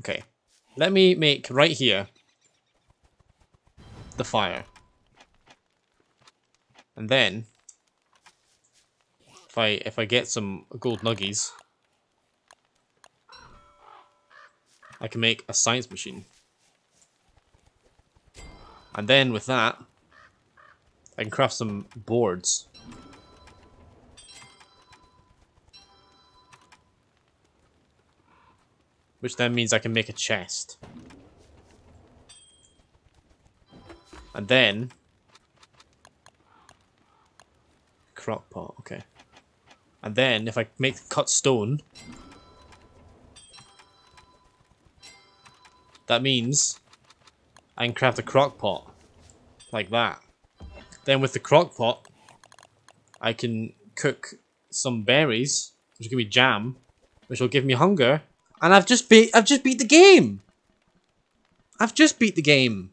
Okay. Let me make right here the fire. And then if I if I get some gold nuggies I can make a science machine. And then with that, I can craft some boards. Which then means I can make a chest. And then... Crock pot, okay. And then, if I make cut stone... That means Can craft a crock pot. Like that. Then with the crock pot, I can cook some berries, which give me jam, which will give me hunger, and I've just beat I've just beat the game! I've just beat the game.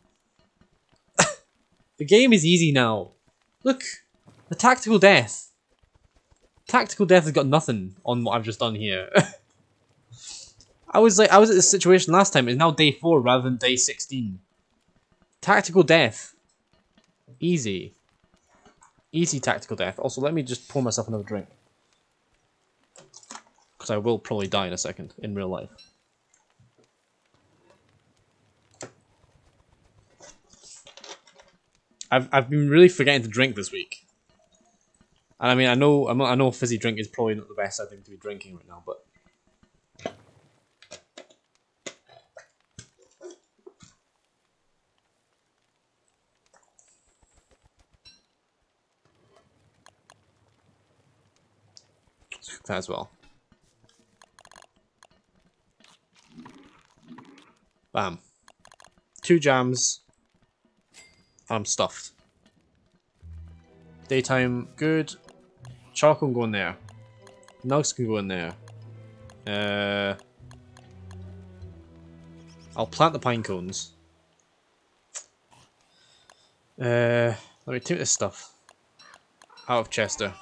the game is easy now. Look, the tactical death. Tactical death has got nothing on what I've just done here. I was like I was at this situation last time, it's now day four rather than day sixteen. Tactical death. Easy. Easy tactical death. Also, let me just pour myself another drink. Because I will probably die in a second, in real life. I've, I've been really forgetting to drink this week. And I mean, I know I know fizzy drink is probably not the best thing to be drinking right now, but that as well. Bam. Two jams. I'm stuffed. Daytime, good. Charcoal can go in there. Nugs can go in there. Uh, I'll plant the pine cones. Uh, let me take this stuff out of Chester.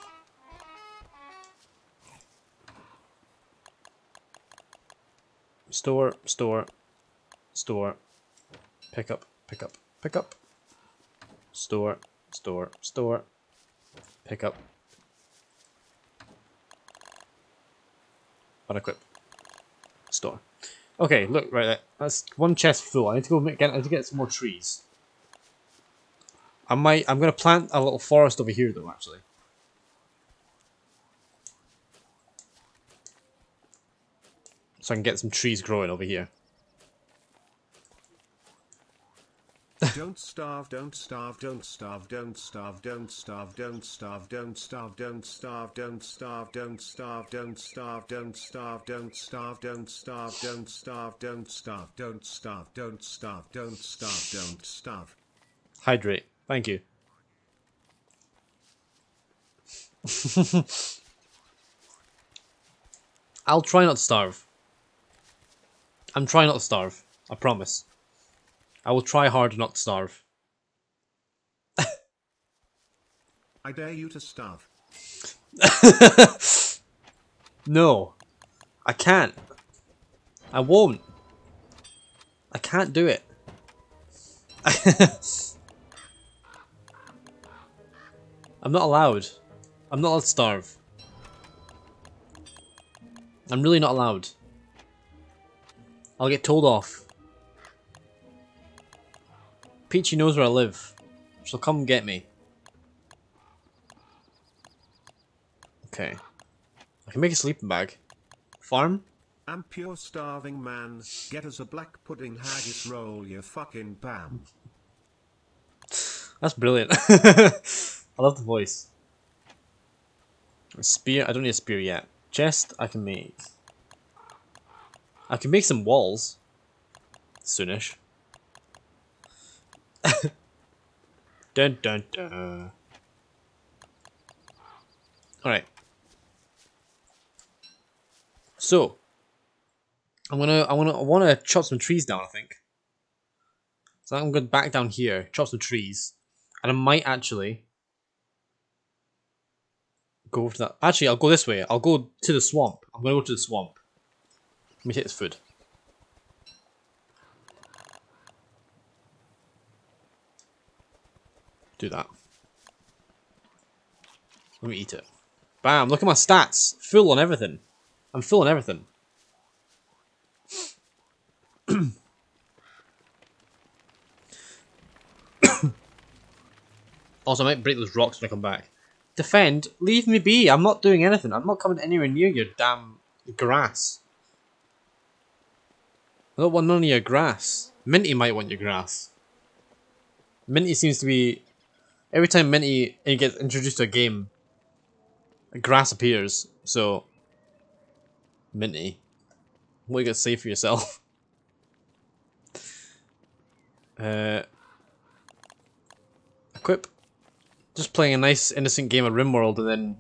Store, store, store. Pick up, pick up, pick up. Store, store, store. Pick up. Unequip. Store. Okay, look, right there. That's one chest full. I need to go make, get, I need to get some more trees. I might, I'm going to plant a little forest over here though, actually. So I can get some trees growing over here. don't starve, don't starve, don't starve, don't starve, don't starve, don't starve, don't starve, don't starve, don't starve, don't starve, don't starve, don't starve, don't starve, don't starve, don't starve, don't starve, don't starve, don't starve, don't starve, don't starve. Hydrate. Thank you. I'll try not to starve. I'm trying not to starve. I promise. I will try hard not to starve. I dare you to starve. no. I can't. I won't. I can't do it. I'm not allowed. I'm not allowed to starve. I'm really not allowed. I'll get told off. Peachy knows where I live. She'll come get me. Okay. I can make a sleeping bag. Farm? I'm pure starving man. Get us a black pudding haggis roll, you fucking bam. That's brilliant. I love the voice. A spear? I don't need a spear yet. Chest I can make. I can make some walls. Soonish. dun dun dun. Alright. So I'm gonna I wanna I wanna chop some trees down, I think. So I'm to back down here, chop some trees. And I might actually go over to that. Actually, I'll go this way. I'll go to the swamp. I'm to go to the swamp. Let me take this food. Do that. Let me eat it. Bam, look at my stats. Full on everything. I'm full on everything. Also, I might break those rocks when I come back. Defend? Leave me be. I'm not doing anything. I'm not coming anywhere near your damn grass. I don't want none of your grass. Minty might want your grass. Minty seems to be... Every time Minty gets introduced to a game, grass appears. So, Minty, what you to say for yourself? Uh, equip just playing a nice innocent game of RimWorld and then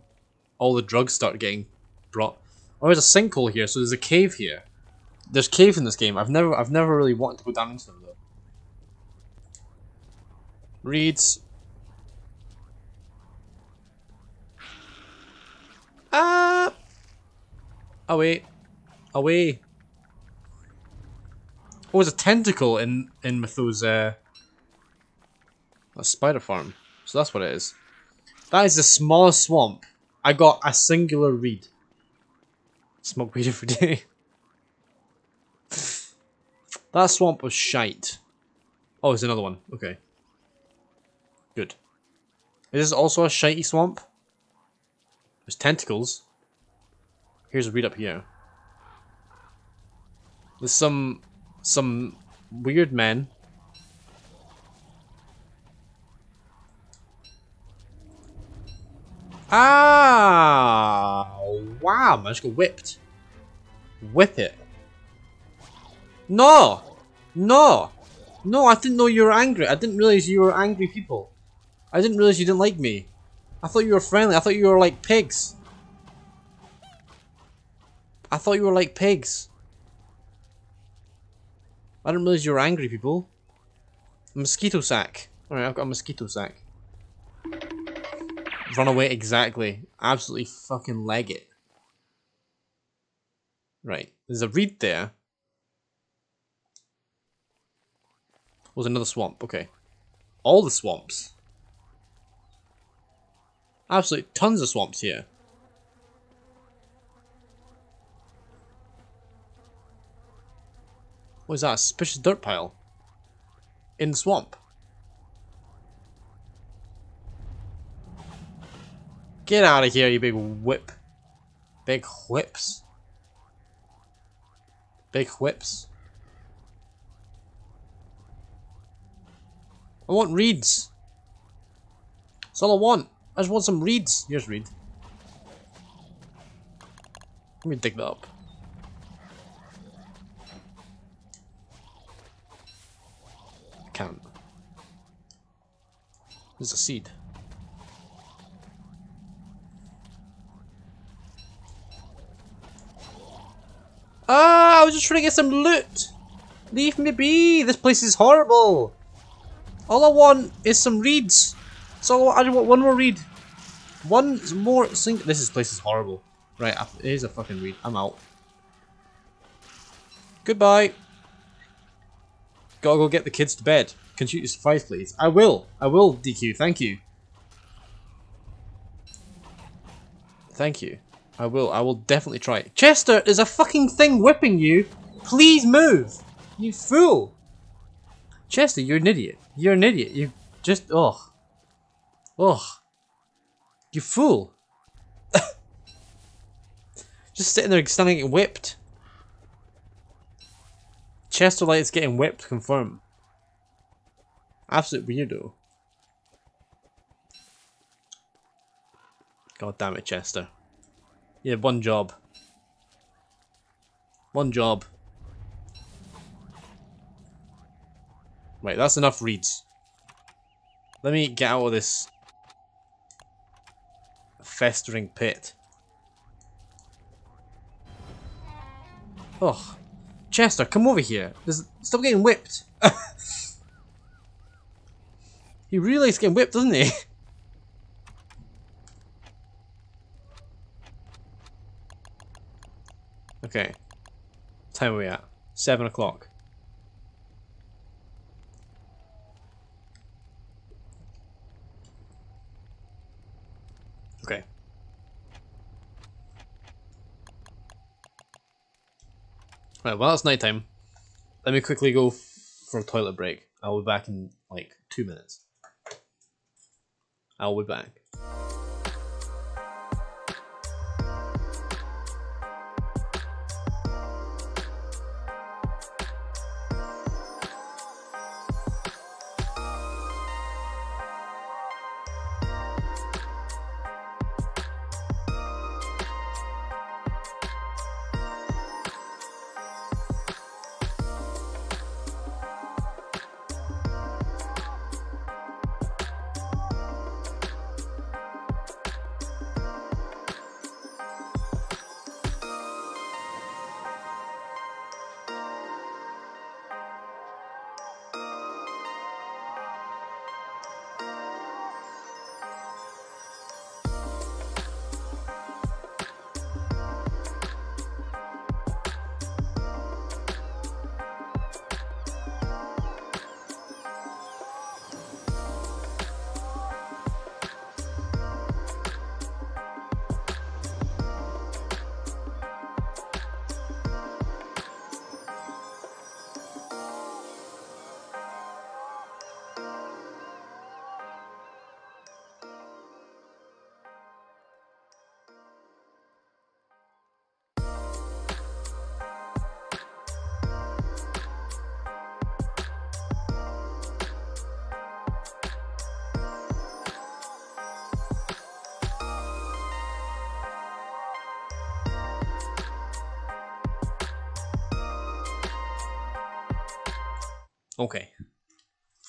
all the drugs start getting brought. Oh, there's a sinkhole here, so there's a cave here. There's caves in this game. I've never I've never really wanted to go down into them though. Reeds. Ah! Away. Away. Oh, there's a tentacle in, in Mytho's, uh... A spider farm. So that's what it is. That is the smallest swamp. I got a singular reed. Smoke weed every day. that swamp was shite. Oh, there's another one. Okay. Good. Is this also a shitey swamp? There's tentacles. Here's a reed up here. There's some some weird men Ah! Wow, I just got whipped. Whip it. No! No! No, I didn't know you were angry. I didn't realize you were angry people. I didn't realize you didn't like me. I thought you were friendly. I thought you were like pigs. I thought you were like pigs. I didn't realize you were angry people. Mosquito sack. Alright, I've got a mosquito sack. Run away exactly. Absolutely fucking leg it. Right. There's a reed there. Was another swamp. Okay. All the swamps. Absolutely tons of swamps here. What is that? A suspicious dirt pile? In the swamp? Get out of here, you big whip. Big whips. Big whips. I want reeds. That's all I want. I just want some reeds. Here's reed. Let me dig that up. Can't. There's a seed. Ah, I was just trying to get some loot. Leave me be. This place is horrible. All I want is some reeds. So I want one more reed. One more sing. This is, place is horrible. Right, here's a fucking reed. I'm out. Goodbye. Gotta go get the kids to bed. Can you suffice, please? I will. I will, DQ. Thank you. Thank you. I will. I will definitely try. Chester, there's a fucking thing whipping you. Please move. You fool. Chester, you're an idiot. You're an idiot. You just... Ugh. Ugh. You fool. just sitting there standing getting whipped. Chester Light is getting whipped, confirm. Absolute weirdo. God damn it, Chester. You one job. One job. Right, that's enough reeds. Let me get out of this festering pit. Oh, Chester, come over here. There's, stop getting whipped. he really is getting whipped, doesn't he? okay. What time are we at? Seven o'clock. Okay. Right, well, it's nighttime. Let me quickly go for a toilet break. I'll be back in like two minutes. I'll be back.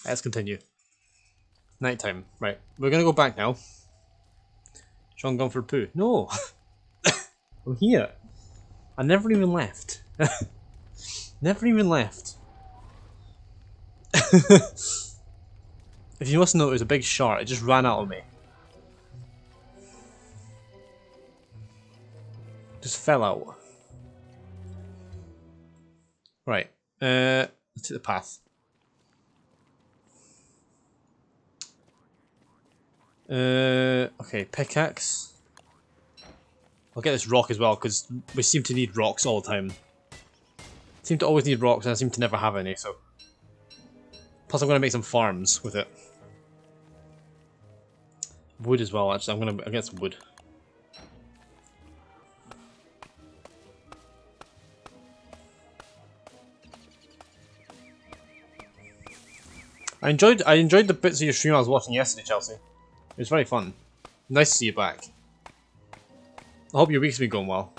Let's continue. Nighttime. Right. We're gonna go back now. Shaun gone for poo. No! I'm here. I never even left. never even left. if you must know, it was a big shark. It just ran out of me. Just fell out. Right. Uh, let's take the path. Uh, okay, pickaxe. I'll get this rock as well, because we seem to need rocks all the time. seem to always need rocks, and I seem to never have any, so... Plus I'm going to make some farms with it. Wood as well, actually. I'm going to get some wood. I enjoyed I enjoyed the bits of your stream I was watching yesterday, Chelsea. It was very fun. Nice to see you back. I hope your week's been going well.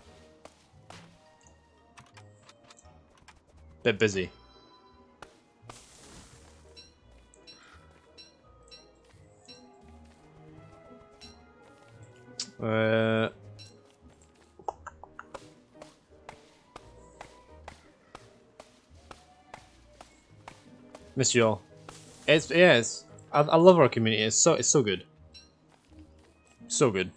Bit busy. Uh, miss you all. It's yeah, I, I love our community. It's so it's so good. So good.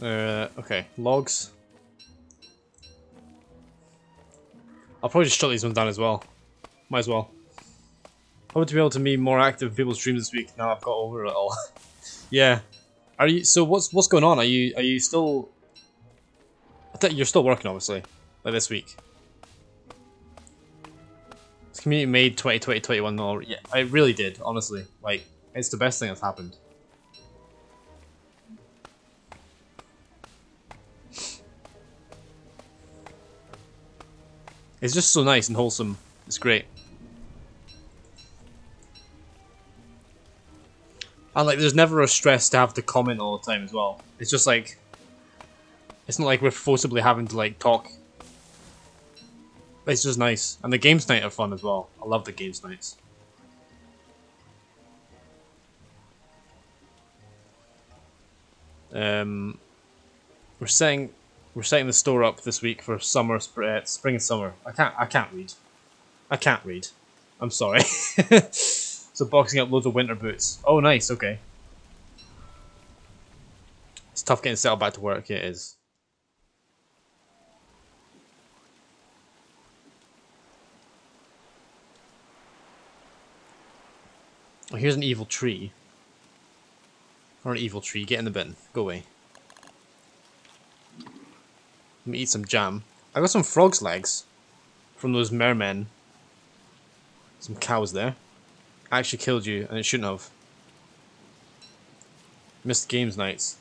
Uh, okay, logs. I'll probably just shut these ones down as well. Might as well. Hope to be able to be more active people's streams this week. Now I've got over it all. yeah. Are you? So what's what's going on? Are you are you still? I thought you're still working, obviously, like this week. This community made 2020 21 all. Yeah, I really did. Honestly, like it's the best thing that's happened. It's just so nice and wholesome. It's great. And like, there's never a stress to have to comment all the time as well. It's just like, it's not like we're forcibly having to like talk. It's just nice, and the games night are fun as well. I love the games nights. Um, we're setting we're setting the store up this week for summer, sp uh, spring and summer. I can't I can't read. I can't read. I'm sorry. So boxing up loads of winter boots. Oh, nice. Okay. It's tough getting settled back to work. Yeah, it is. Oh, here's an evil tree. Or an evil tree. Get in the bin. Go away. Let me eat some jam. I got some frog's legs from those mermen. Some cows there I actually killed you, and it shouldn't have. Missed games nights.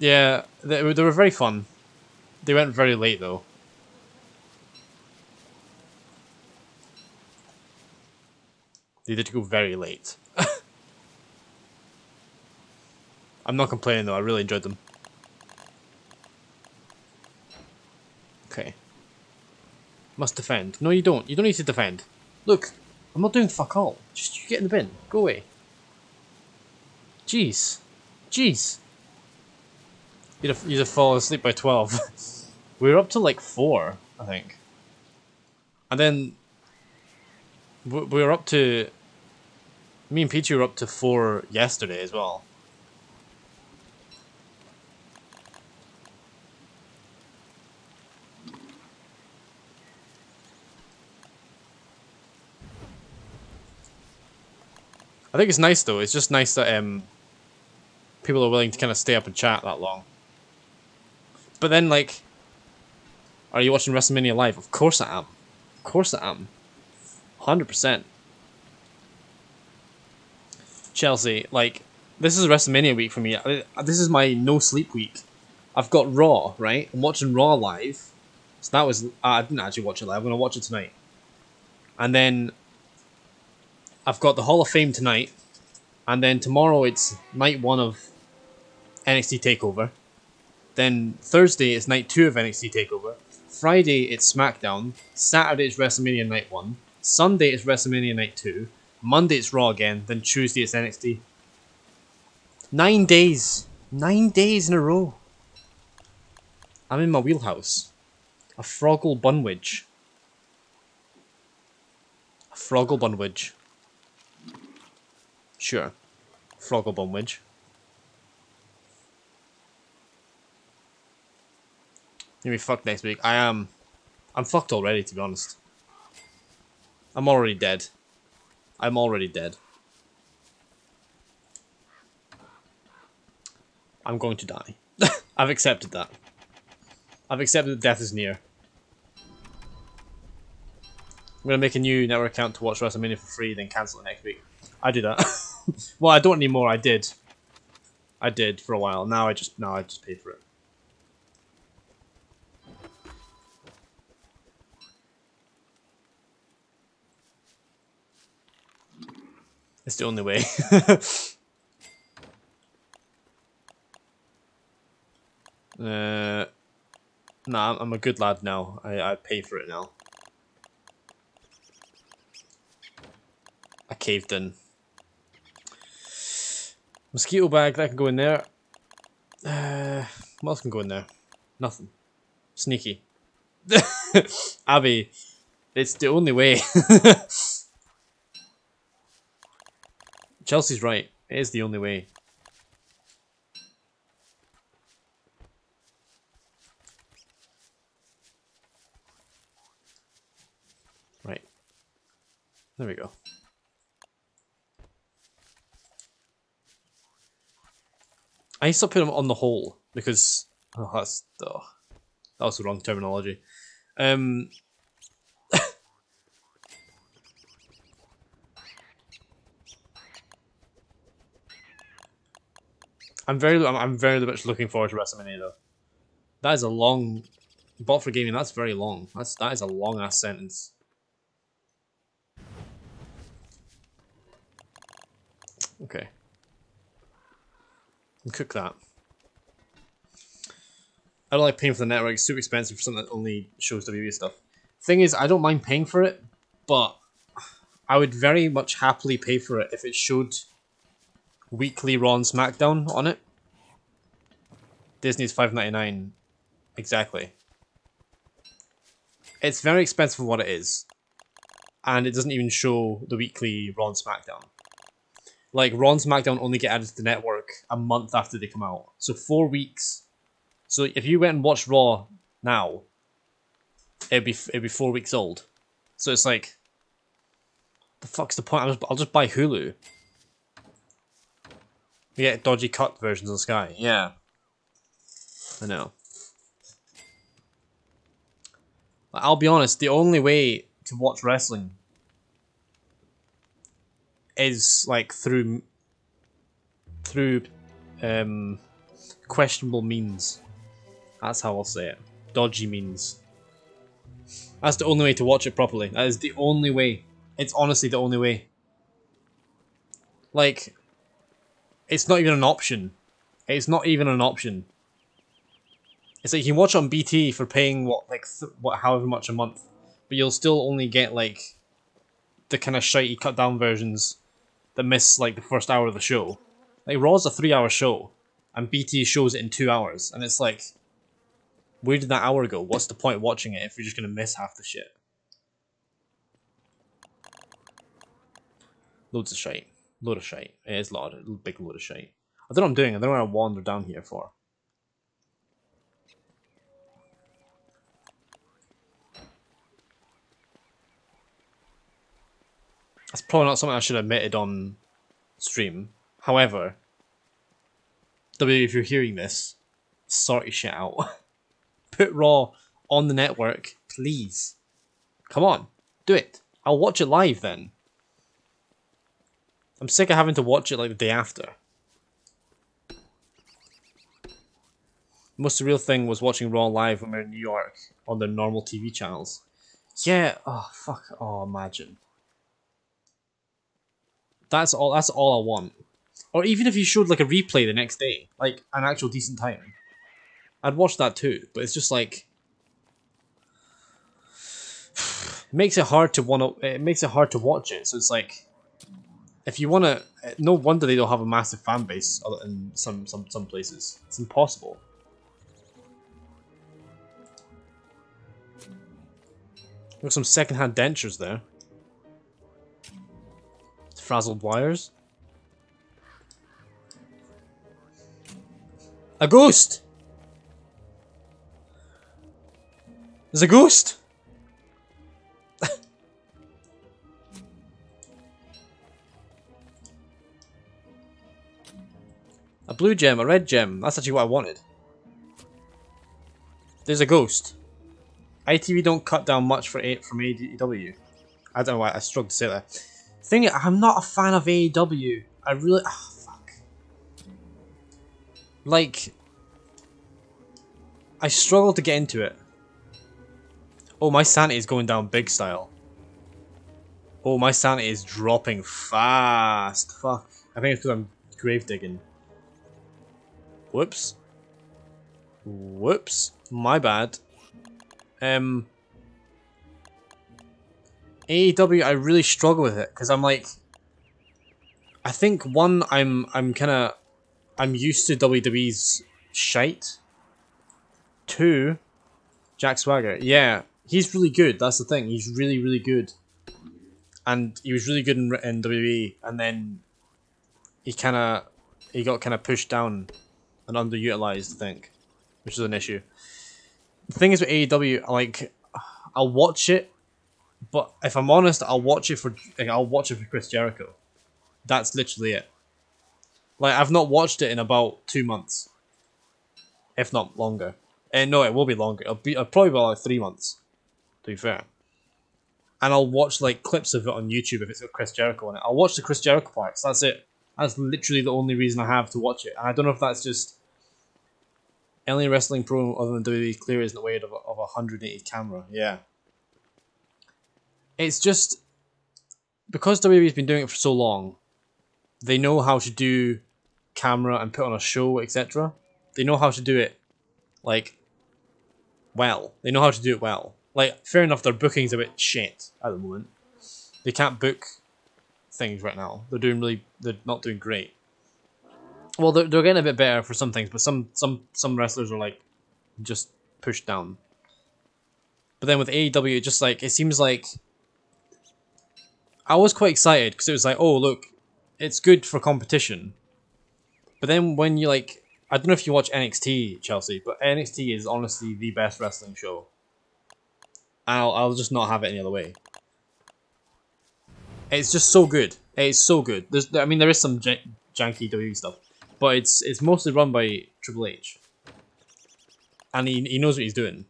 Yeah, they, they were very fun. They went very late, though. They did go very late. I'm not complaining, though. I really enjoyed them. Okay. Must defend. No, you don't. You don't need to defend. Look, I'm not doing fuck all. Just you get in the bin. Go away. Jeez. Jeez. You'd have, you'd have fallen asleep by 12. we were up to like 4, I think. And then... We were up to... Me and Peachy were up to 4 yesterday as well. I think it's nice though. It's just nice that um, people are willing to kind of stay up and chat that long. But then, like, are you watching WrestleMania live? Of course I am. Of course I am. Hundred percent. Chelsea, like, this is WrestleMania week for me. This is my no sleep week. I've got Raw, right? I'm watching Raw live. So that was. I didn't actually watch it live. I'm to watch it tonight. And then I've got the Hall of Fame tonight, and then tomorrow it's night one of NXT Takeover. Then Thursday it's night two of NXT Takeover. Friday it's SmackDown. Saturday it's WrestleMania night one. Sunday it's WrestleMania night two. Monday it's Raw again. Then Tuesday it's NXT. Nine days. Nine days in a row. I'm in my wheelhouse. A Froggle Bunwich. A Froggle Bunwich. Sure. Froggle Bunwich. You'll be fucked next week. I am... I'm fucked already, to be honest. I'm already dead. I'm already dead. I'm going to die. I've accepted that. I've accepted that death is near. I'm gonna make a new network account to watch WrestleMania for free, then cancel it next week. I do that. well, I don't anymore. I did. I did for a while. Now I just now I just pay for it. It's the only way. uh, nah, I'm a good lad now. I, I pay for it now. I caved in. Mosquito bag, that can go in there. Uh, what else can go in there? Nothing. Sneaky. Abby, it's the only way. Chelsea's right. It is the only way. Right. There we go. I used to put them on the hole because oh, that's oh, that was the wrong terminology. Um, I'm very I'm, I'm very much looking forward to WrestleMania though. That is a long bot for gaming. That's very long. That's that is a long ass sentence. Okay. Cook that. I don't like paying for the network. It's super expensive for something that only shows WWE stuff. Thing is, I don't mind paying for it, but I would very much happily pay for it if it showed weekly Raw and SmackDown on it. Disney's five ninety nine, exactly. It's very expensive for what it is, and it doesn't even show the weekly Raw and SmackDown. Like Raw and SmackDown only get added to the network a month after they come out, so four weeks. So if you went and watched Raw now, it'd be it'd be four weeks old. So it's like, the fuck's the point? I'll just, I'll just buy Hulu. We get dodgy cut versions of Sky. Yeah. I know. I'll be honest, the only way to watch wrestling is like through through um questionable means. That's how I'll say it. Dodgy means. That's the only way to watch it properly. That is the only way. It's honestly the only way. Like, it's not even an option. It's not even an option. It's like you can watch on BT for paying what like what however much a month, but you'll still only get like the kind of shitey cut down versions that miss like the first hour of the show. Like Raw's a three hour show, and BT shows it in two hours, and it's like, where did that hour go? What's the point watching it if you're just gonna miss half the shit? Loads of shite. Load of shite. It is a lot. A big load of shite. I don't know what I'm doing. I don't know what I wander down here for. That's probably not something I should have admitted on stream. However, W, if you're hearing this, sort your shit out. Put Raw on the network, please. Come on, do it. I'll watch it live then. I'm sick of having to watch it like the day after. Most surreal thing was watching Raw live when we were in New York on the normal TV channels. Yeah, oh fuck, oh imagine. That's all. That's all I want. Or even if you showed like a replay the next day, like an actual decent time, I'd watch that too. But it's just like it makes it hard to want to. It makes it hard to watch it. So it's like if you want to, no wonder they don't have a massive fan base in some some some places. It's impossible. Look, some secondhand dentures there frazzled wires. A ghost! There's a ghost! Blue gem, a red gem. That's actually what I wanted. There's a ghost. ITV don't cut down much for a from AEW. I don't know why I struggled to say that. Thing I'm not a fan of AEW. I really ah fuck. Like I struggle to get into it. Oh, my sanity is going down big style. Oh, my sanity is dropping fast. Fuck. I think it's because I'm grave digging. Whoops. Whoops. My bad. Um. AEW, I really struggle with it because I'm like, I think one, I'm I'm kind of, I'm used to WWE's shite. Two, Jack Swagger, yeah, he's really good. That's the thing. He's really really good, and he was really good in, in WWE, and then he kind of he got kind of pushed down and underutilized. thing, which is an issue. The thing is with AEW, like I'll watch it, but if I'm honest, I'll watch it for like, I'll watch it for Chris Jericho. That's literally it. Like I've not watched it in about two months, if not longer. And no, it will be longer. It'll be it'll probably be like three months. To be fair. And I'll watch like clips of it on YouTube if it's got Chris Jericho on it. I'll watch the Chris Jericho parts. That's it. That's literally the only reason I have to watch it. And I don't know if that's just any wrestling pro other than WWE clear isn't weight of a, of a 180 camera. Yeah. It's just because WWE's been doing it for so long, they know how to do camera and put on a show, etc. They know how to do it like well. They know how to do it well. Like fair enough, their booking's a bit shit at the moment. They can't book things right now. They're doing really. They're not doing great. Well, they're, they're getting a bit better for some things, but some some some wrestlers are like just pushed down. But then with AEW, it just like it seems like I was quite excited because it was like, oh look, it's good for competition. But then when you like, I don't know if you watch NXT, Chelsea, but NXT is honestly the best wrestling show. I'll I'll just not have it any other way. It's just so good. It's so good. There's, I mean, there is some j- janky WWE stuff, but it's it's mostly run by Triple H, and he he knows what he's doing.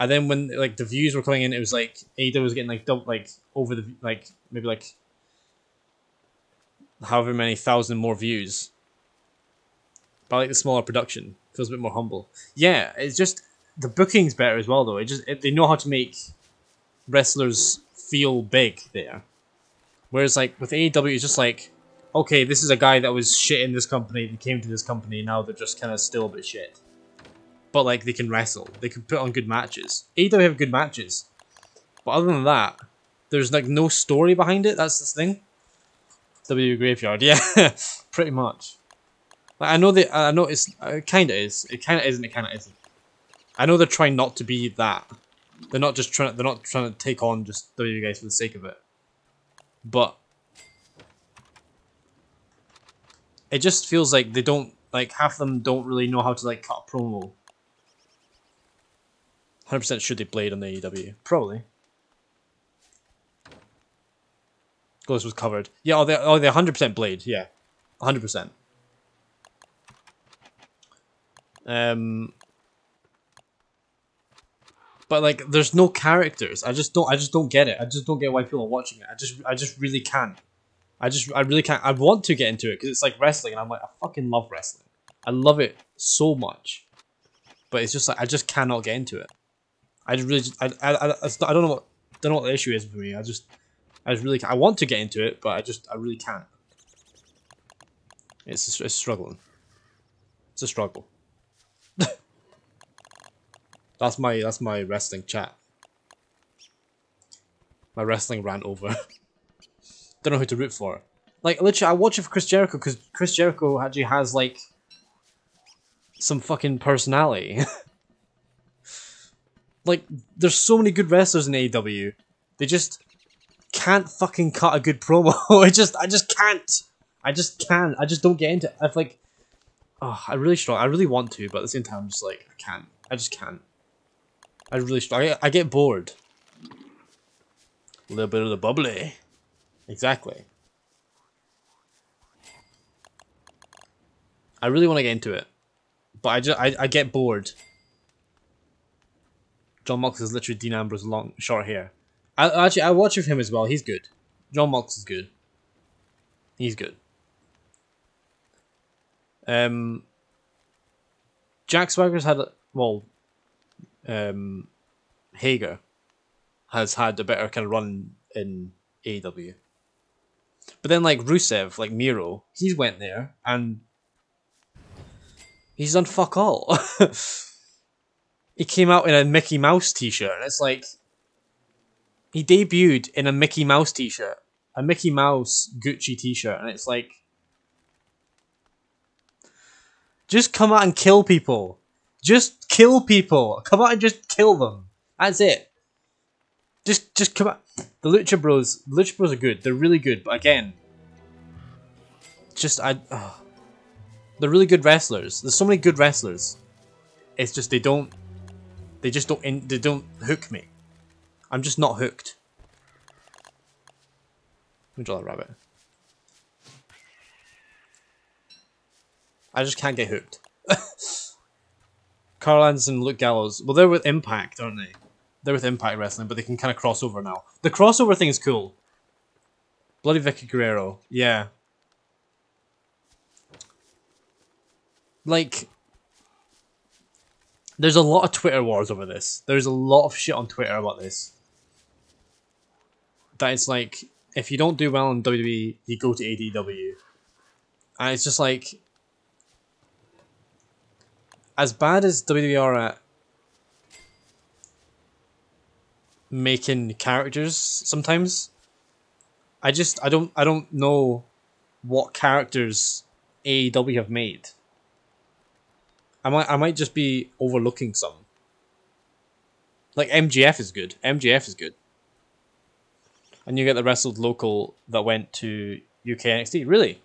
And then when like the views were coming in, it was like Ada was getting like double, like over the like maybe like however many thousand more views. But I like the smaller production. Feels a bit more humble. Yeah, it's just the booking's better as well though. It just it, they know how to make wrestlers feel big there. Whereas like with AEW, it's just like, okay, this is a guy that was shit in this company and came to this company. Now they're just kind of still a bit shit. But like they can wrestle, they can put on good matches. AEW have good matches, but other than that, there's like no story behind it. That's the thing. W graveyard, yeah, pretty much. Like, I know that I know it's uh, it kind of is. It kind of isn't. It kind of isn't. I know they're trying not to be that. They're not just trying. They're not trying to take on just W guys for the sake of it. But it just feels like they don't like half of them don't really know how to like cut a promo. Hundred percent should they blade on the AEW? Probably. This was covered. Yeah, oh, they oh they hundred percent blade. Yeah, hundred percent. Um, but like, there's no characters. I just don't. I just don't get it. I just don't get why people are watching it. I just, I just really can't. I just, I really can't. I want to get into it because it's like wrestling, and I'm like, I fucking love wrestling. I love it so much, but it's just like I just cannot get into it. I just really, just, I, I, I, I don't know what, don't know what the issue is for me. I just, I just really, I want to get into it, but I just, I really can't. It's, it's struggling. It's a struggle. That's my, that's my wrestling chat. My wrestling rant over. don't know who to root for. Like, literally, I watch it for Chris Jericho because Chris Jericho actually has, like, some fucking personality. like, there's so many good wrestlers in AEW. They just can't fucking cut a good promo. I just, I just can't. I just can't. I just don't get into it. I've like, oh, I really struggle. I really want to, but at the same time, I'm just like, I can't. I just can't. I really. I, I get bored. A little bit of the bubbly. Exactly. I really want to get into it, but I just I, I get bored. John Mox is literally Dean Ambrose long short hair. I actually I watch with him as well. He's good. John Mox is good. He's good. Um, Jack Swagger's had a- well, um, Hager has had a better kind of run in AW. But then like Rusev, like Miro, he's went there and he's done fuck all. he came out in a Mickey Mouse t-shirt and it's like he debuted in a Mickey Mouse t-shirt, a Mickey Mouse Gucci t-shirt and it's like just come out and kill people. Just kill people. Come out and just kill them. That's it. Just just come out. The Lucha Bros, the Lucha Bros are good. They're really good, but again, just I, ugh. they're really good wrestlers. There's so many good wrestlers. It's just they don't, they just don't, they don't hook me. I'm just not hooked. Let me draw that rabbit. I just can't get hooked. Karl Anderson and Luke Gallows. Well, they're with Impact, aren't they? They're with Impact Wrestling, but they can kind of cross over now. The crossover thing is cool. Bloody Vickie Guerrero. Yeah. Like, there's a lot of Twitter wars over this. There's a lot of shit on Twitter about this. That it's like, if you don't do well in WWE, you go to AEW. And it's just like, as bad as WWE are at making characters sometimes, I just I don't I don't know what characters AEW have made. I might I might just be overlooking some. Like MJF is good. MJF is good. And you get the wrestled local that went to UK NXT. Really?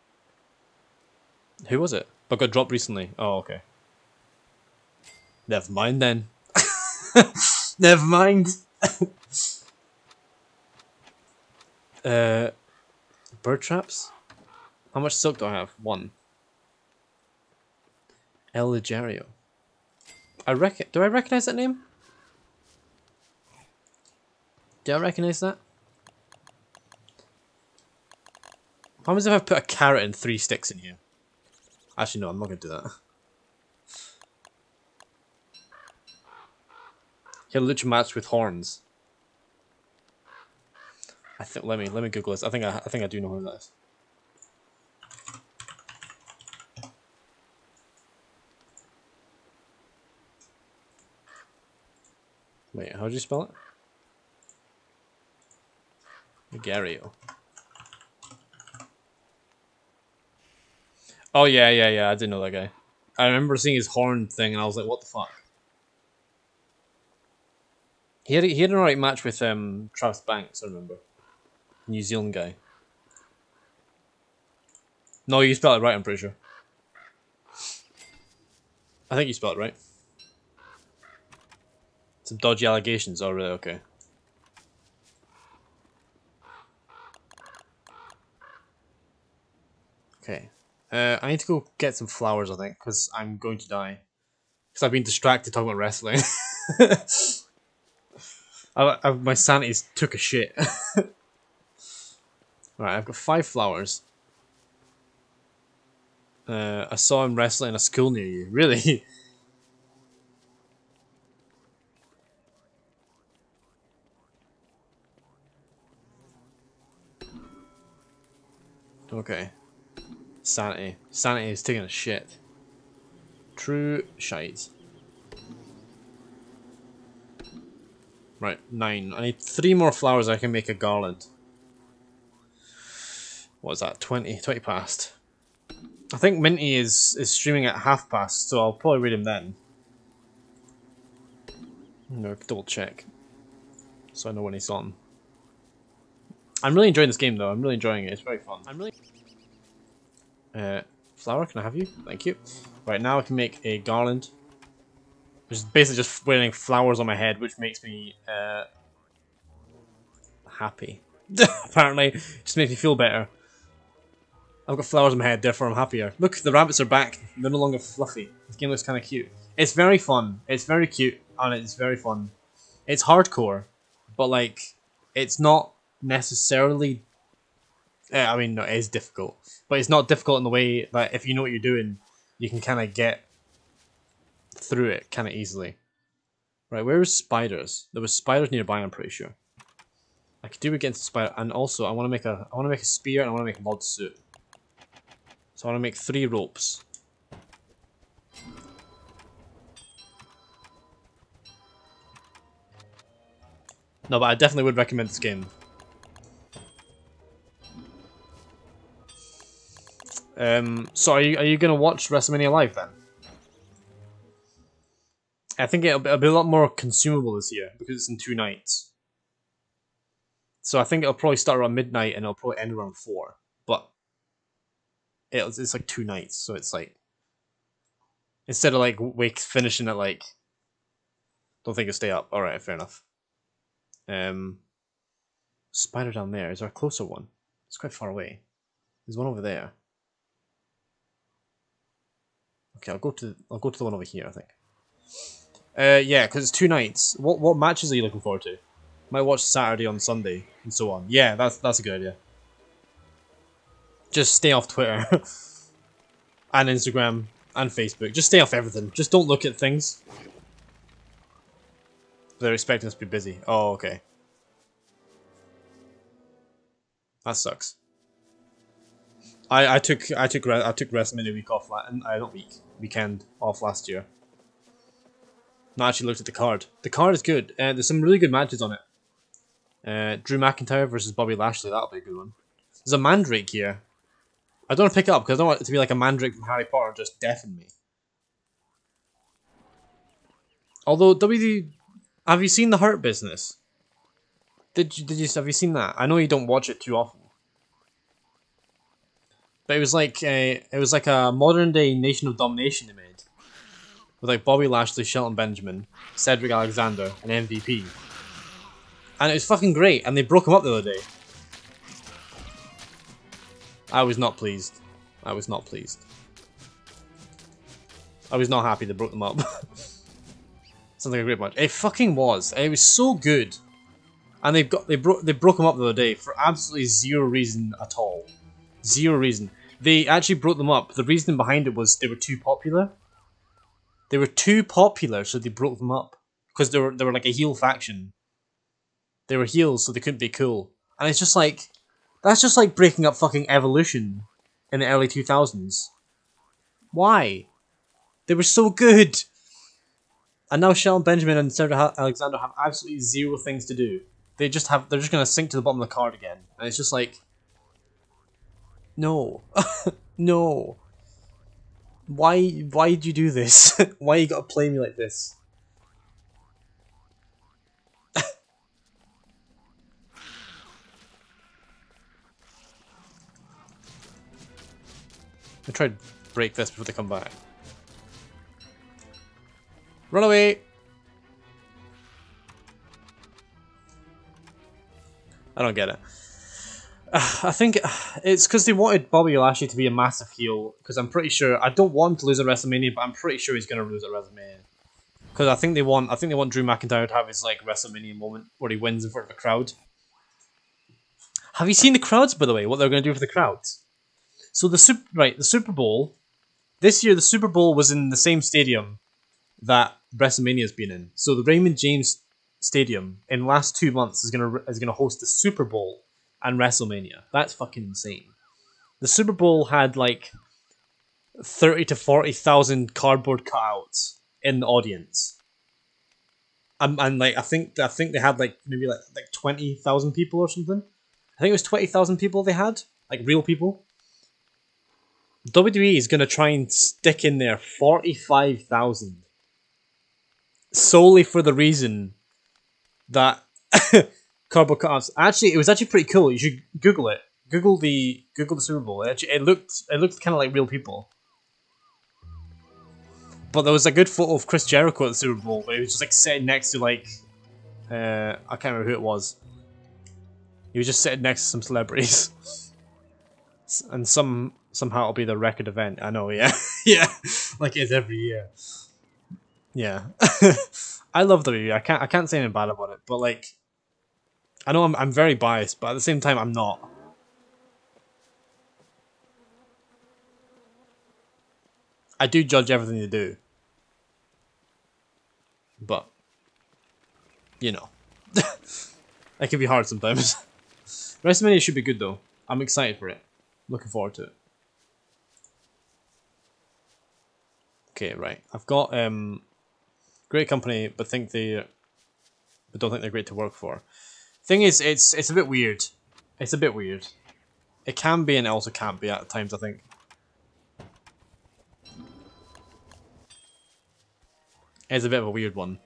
Who was it? But got dropped recently. Oh, okay. Never mind then. Never mind. uh, bird traps. How much silk do I have? One. El Ligero. I rec- Do I recognize that name? Do I recognize that? How much if I put a carrot and three sticks in here? Actually, no, I'm not gonna do that. He had a match with horns. I think. Let me let me Google this. I think I, I think I do know who that is. Wait, how do you spell it? Gario. Oh yeah, yeah, yeah. I didn't know that guy. I remember seeing his horn thing, and I was like, "What the fuck." He had he had an alright match with um Travis Banks. I remember, New Zealand guy. No, you spelled it right. I'm pretty sure. I think you spelled it right. Some dodgy allegations. Oh, really? Okay. Okay. Uh, I need to go get some flowers, I think, because I'm going to die. Because I've been distracted talking about wrestling. I, I, my sanity took a shit. right, I've got five flowers. Uh, I saw him wrestling in a school near you. Really? okay. Sanity. Sanity is taking a shit. True shite. Right, nine. I need three more flowers I can make a garland. What is that? 20, 20 past. I think Minty is, is streaming at half past, so I'll probably read him then. No, double check. So I know when he's on. I'm really enjoying this game though, I'm really enjoying it, it's very fun. I'm really uh, flower, can I have you? Thank you. Right, now I can make a garland. Which is basically just wearing flowers on my head, which makes me uh, happy. Apparently, just makes me feel better. I've got flowers on my head, therefore I'm happier. Look, the rabbits are back. They're no longer fluffy. This game looks kind of cute. It's very fun. It's very cute, and it's very fun. It's hardcore, but like, it's not necessarily. eh, I mean, no, it is difficult, but it's not difficult in the way that if you know what you're doing, you can kind of get through it kind of easily. Right, where was spiders? There was spiders nearby. I'm pretty sure. I could do against spider, and also I want to make a I want to make a spear and I want to make a mod suit. So I want to make three ropes. No, but I definitely would recommend this game. Um, so are you are you gonna watch WrestleMania live then? I think it'll be, it'll be a lot more consumable this year because it's in two nights. So I think it'll probably start around midnight and it'll probably end around four. But it's it's like two nights, so it's like instead of like wake finishing at like don't think it'll stay up. All right, fair enough. Um, spider down there. Is there a closer one? It's quite far away. There's one over there. Okay, I'll go to I'll go to the one over here. I think. Uh, yeah, because it's two nights. What what matches are you looking forward to? Might watch Saturday on Sunday and so on. Yeah, that's that's a good idea. Just stay off Twitter and Instagram and Facebook. Just stay off everything. Just don't look at things. They're expecting us to be busy. Oh, okay. That sucks. I I took I took I took WrestleMania week off and I don't week weekend off last year. Not actually looked at the card. The card is good. Uh, there's some really good matches on it. Uh, Drew McIntyre versus Bobby Lashley. That'll be a good one. There's a Mandrake here. I don't want to pick it up because I don't want it to be like a Mandrake from Harry Potter just deafen me. Although WD, have you seen the Hurt Business? Did you, did you have you seen that? I know you don't watch it too often. But it was like a, it was like a modern day Nation of Domination they made with like Bobby Lashley, Shelton Benjamin, Cedric Alexander, and MVP. And it was fucking great, and they broke him up the other day. I was not pleased. I was not pleased. I was not happy they broke them up. Like a great match. It fucking was. It was so good. And they've got they broke they broke them up the other day for absolutely zero reason at all. Zero reason. They actually broke them up. The reason behind it was they were too popular. They were too popular, so they broke them up because they were they were like a heel faction. They were heels, so they couldn't be cool. And it's just like that's just like breaking up fucking Evolution in the early two thousands. Why? They were so good. And now Shelton Benjamin and Cedric Alexander have absolutely zero things to do. They just have they're just gonna sink to the bottom of the card again. And it's just like No. no. Why why did you do this? why you gotta play me like this? I tried to break this before they come back. Run away! I don't get it. I think it's because they wanted Bobby Lashley to be a massive heel. Because I'm pretty sure I don't want to lose at WrestleMania, but I'm pretty sure he's gonna lose at WrestleMania. Because I think they want I think they want Drew McIntyre to have his like WrestleMania moment where he wins in front of a crowd. Have you seen the crowds by the way? What they're gonna do for the crowds? So the super right the Super Bowl this year the Super Bowl was in the same stadium that WrestleMania's been in. So the Raymond James Stadium in the last two months is gonna is gonna host the Super Bowl and WrestleMania. That's fucking insane. The Super Bowl had like thirty to forty thousand cardboard cutouts in the audience, and, and like I think I think they had like maybe like like twenty thousand people or something. I think it was twenty thousand people they had, like real people. WWE is gonna try and stick in there forty five thousand solely for the reason that cardboard cutouts. Actually, it was actually pretty cool. You should Google it. Google the Google the Super Bowl. It, actually, it looked it looked kind of like real people. But there was a good photo of Chris Jericho at the Super Bowl where he was just like sitting next to like uh, I can't remember who it was. He was just sitting next to some celebrities. And some somehow it'll be the record event. I know, yeah, yeah, like it is every year. Yeah, I love WWE. I can't I can't say anything bad about it, but like, I know I'm I'm very biased, but at the same time I'm not. I do judge everything they do, but you know, that can be hard sometimes. WrestleMania should be good though. I'm excited for it. Looking forward to it. Okay, right. I've got um, great company, but think they, but don't think they're great to work for. Thing is, it's it's a bit weird. It's a bit weird. It can be and it also can't be at times. I think. It's a bit of a weird one.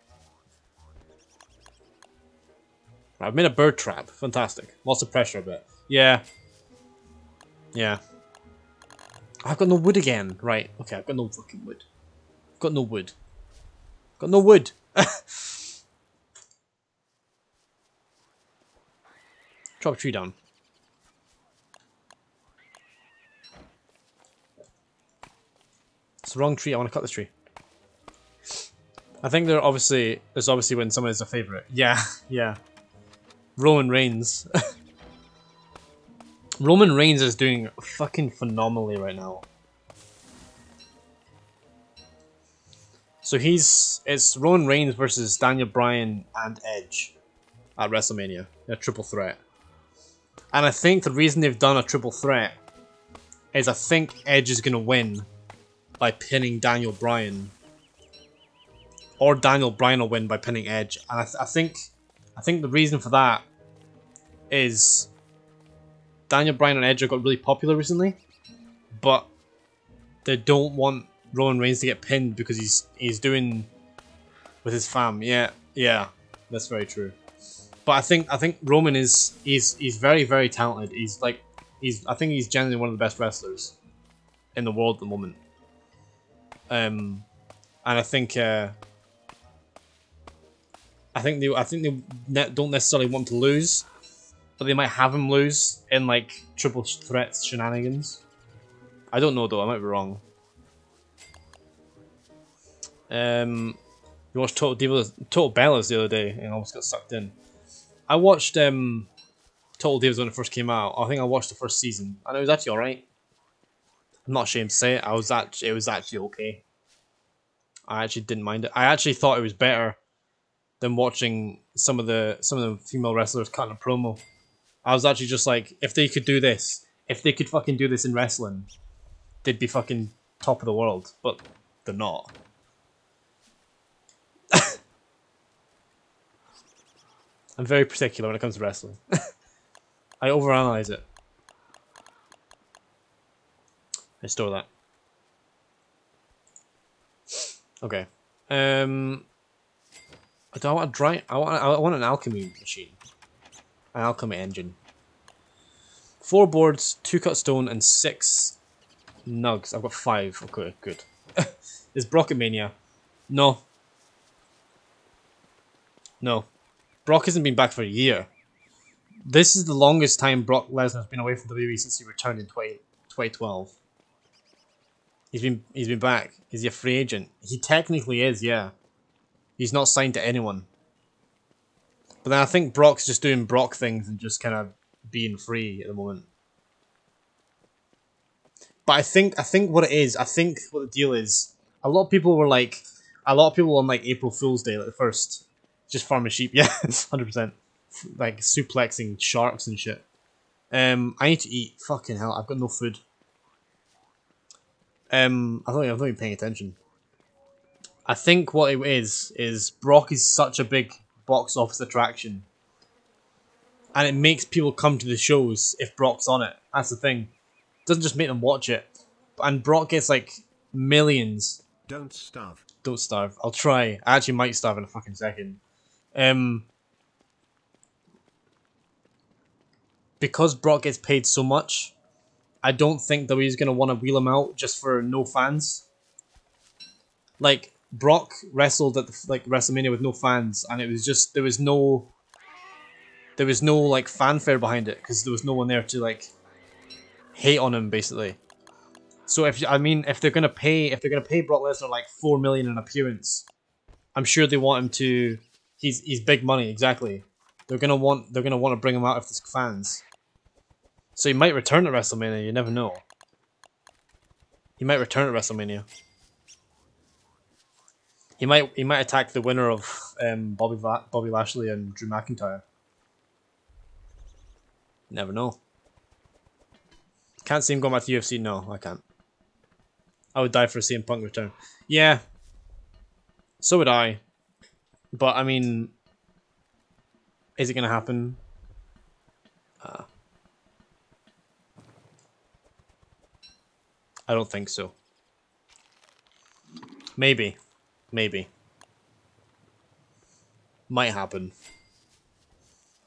Right, I've made a bird trap. Fantastic. Lots of pressure a bit. Yeah. Yeah. I've got no wood again. Right. Okay, I've got no fucking wood. I've got no wood. Got no wood. Chop a tree down. It's the wrong tree. I want to cut this tree. I think they're obviously there's obviously when someone is a favorite. Yeah, yeah. Roman Reigns. Roman Reigns is doing fucking phenomenally right now. So he's it's Roman Reigns versus Daniel Bryan and Edge at WrestleMania, a triple threat. And I think the reason they've done a triple threat is I think Edge is gonna win by pinning Daniel Bryan, or Daniel Bryan will win by pinning Edge. And I, th- I think I think the reason for that is Daniel Bryan and Edge have got really popular recently, but they don't want Roman Reigns to get pinned because he's he's doing with his fam. Yeah, yeah, that's very true. But I think I think Roman is he's he's very very talented. He's like he's I think he's genuinely one of the best wrestlers in the world at the moment. Um, and I think uh, I think they I think they ne- don't necessarily want to lose, but they might have him lose in like triple threats shenanigans. I don't know though. I might be wrong. Um, you watched Total Divas, Total Bellas the other day and almost got sucked in. I watched um, Total Divas when it first came out. I think I watched the first season and it was actually alright. I'm not ashamed to say it. I was actually it was actually okay. I actually didn't mind it. I actually thought it was better than watching some of the some of the female wrestlers cutting a promo. I was actually just like, if they could do this, if they could fucking do this in wrestling, they'd be fucking top of the world. But they're not. I'm very particular when it comes to wrestling. I overanalyze it. I store that. Okay. Um. Do I want a dry? I want. I want an alchemy machine. An alchemy engine. Four boards, two cut stone, and six nugs. I've got five. Okay, good. Is Brock Mania? No. No. Brock hasn't been back for a year. This is the longest time Brock Lesnar's been away from WWE since he returned in 20, 2012. He's been he's been back. Is he a free agent? He technically is, yeah. He's not signed to anyone. But then I think Brock's just doing Brock things and just kind of being free at the moment. But I think I think what it is, I think what the deal is, a lot of people were like, a lot of people on like April Fool's Day, like the first, just farming sheep, yeah, hundred percent, like suplexing sharks and shit. Um, I need to eat. Fucking hell, I've got no food. Um, I don't. I'm not even paying attention. I think what it is is Brock is such a big box office attraction, and it makes people come to the shows if Brock's on it. That's the thing. It doesn't just make them watch it, and Brock gets like millions. Don't starve. Don't starve. I'll try. I actually might starve in a fucking second. Um, because Brock gets paid so much, I don't think WWE's gonna want to wheel him out just for no fans. Like Brock wrestled at the, like WrestleMania with no fans, and it was just there was no, there was no like fanfare behind it because there was no one there to like hate on him basically. So if I mean if they're gonna pay if they're gonna pay Brock Lesnar like four million an appearance, I'm sure they want him to. He's he's big money exactly. They're gonna want they're gonna want to bring him out if the fans. So he might return at WrestleMania. You never know. He might return at WrestleMania. He might he might attack the winner of um, Bobby Va- Bobby Lashley and Drew McIntyre. Never know. Can't see him going back to UFC. No, I can't. I would die for a CM Punk return. Yeah. So would I. But I mean, is it gonna happen? Uh, I don't think so. Maybe. Maybe. Might happen.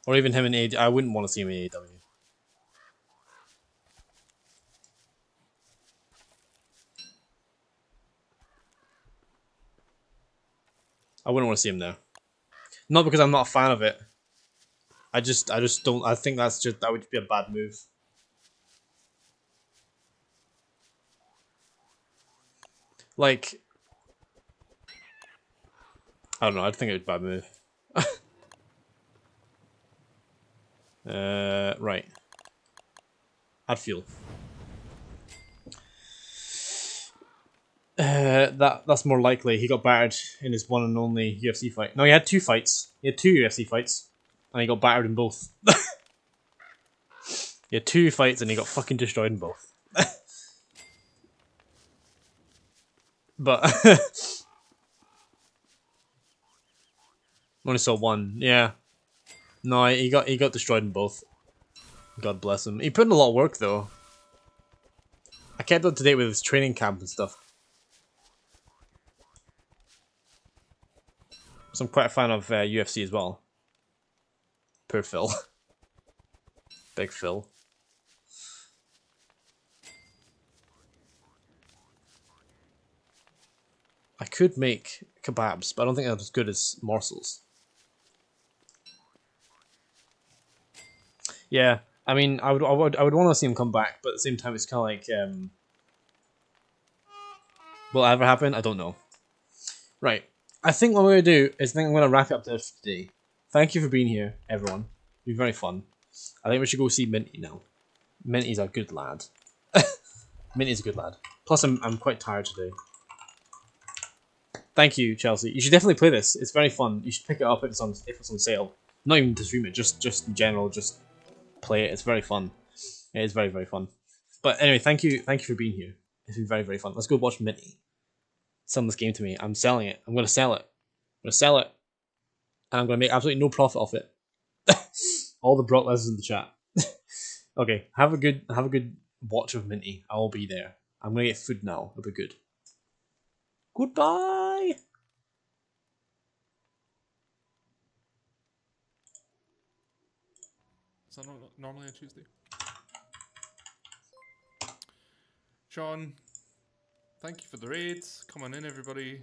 Or even him in AEW. I wouldn't want to see him in AEW. I wouldn't want to see him there. Not because I'm not a fan of it. I just I just don't I think that's just that would be a bad move. Like I don't know, I think it was a bad move. uh right. Add fuel. Uh, that that's more likely. He got battered in his one and only UFC fight. No, he had two fights. He had two UFC fights, and he got battered in both. he had two fights, and he got fucking destroyed in both. but only saw one. Yeah. No, he got he got destroyed in both. God bless him. He put in a lot of work though. I kept up to date with his training camp and stuff. So I'm quite a fan of uh, UFC as well. Poor Phil. Big Phil. I could make kebabs, but I don't think they're as good as morsels. Yeah, I mean, I would, I would, I would want to see him come back, but at the same time, it's kind of like, um, will ever happen? I don't know. Right. I think what we're gonna do is I think I'm gonna wrap it up for today. Thank you for being here, everyone. It's been very fun. I think we should go see Minty now. Minty's a good lad. Minty's a good lad. Plus, I'm I'm quite tired today. Thank you, Chelsea. You should definitely play this. It's very fun. You should pick it up if it's on if it's on sale. Not even to stream it, just just in general, just play it. It's very fun. It is very very fun. But anyway, thank you thank you for being here. It's been very very fun. Let's go watch Minty sell this game to me. I'm selling it. I'm gonna sell it. I'm gonna sell it, and I'm gonna make absolutely no profit off it. All the Brock Lesnar's in the chat. okay, have a good have a good watch of Minty. I will be there. I'm gonna get food now. It'll be good. Goodbye. Is that normally a Tuesday? Shaun, thank you for the raids. Come on in, everybody.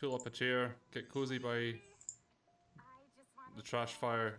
Pull up a chair, get cozy by the trash fire.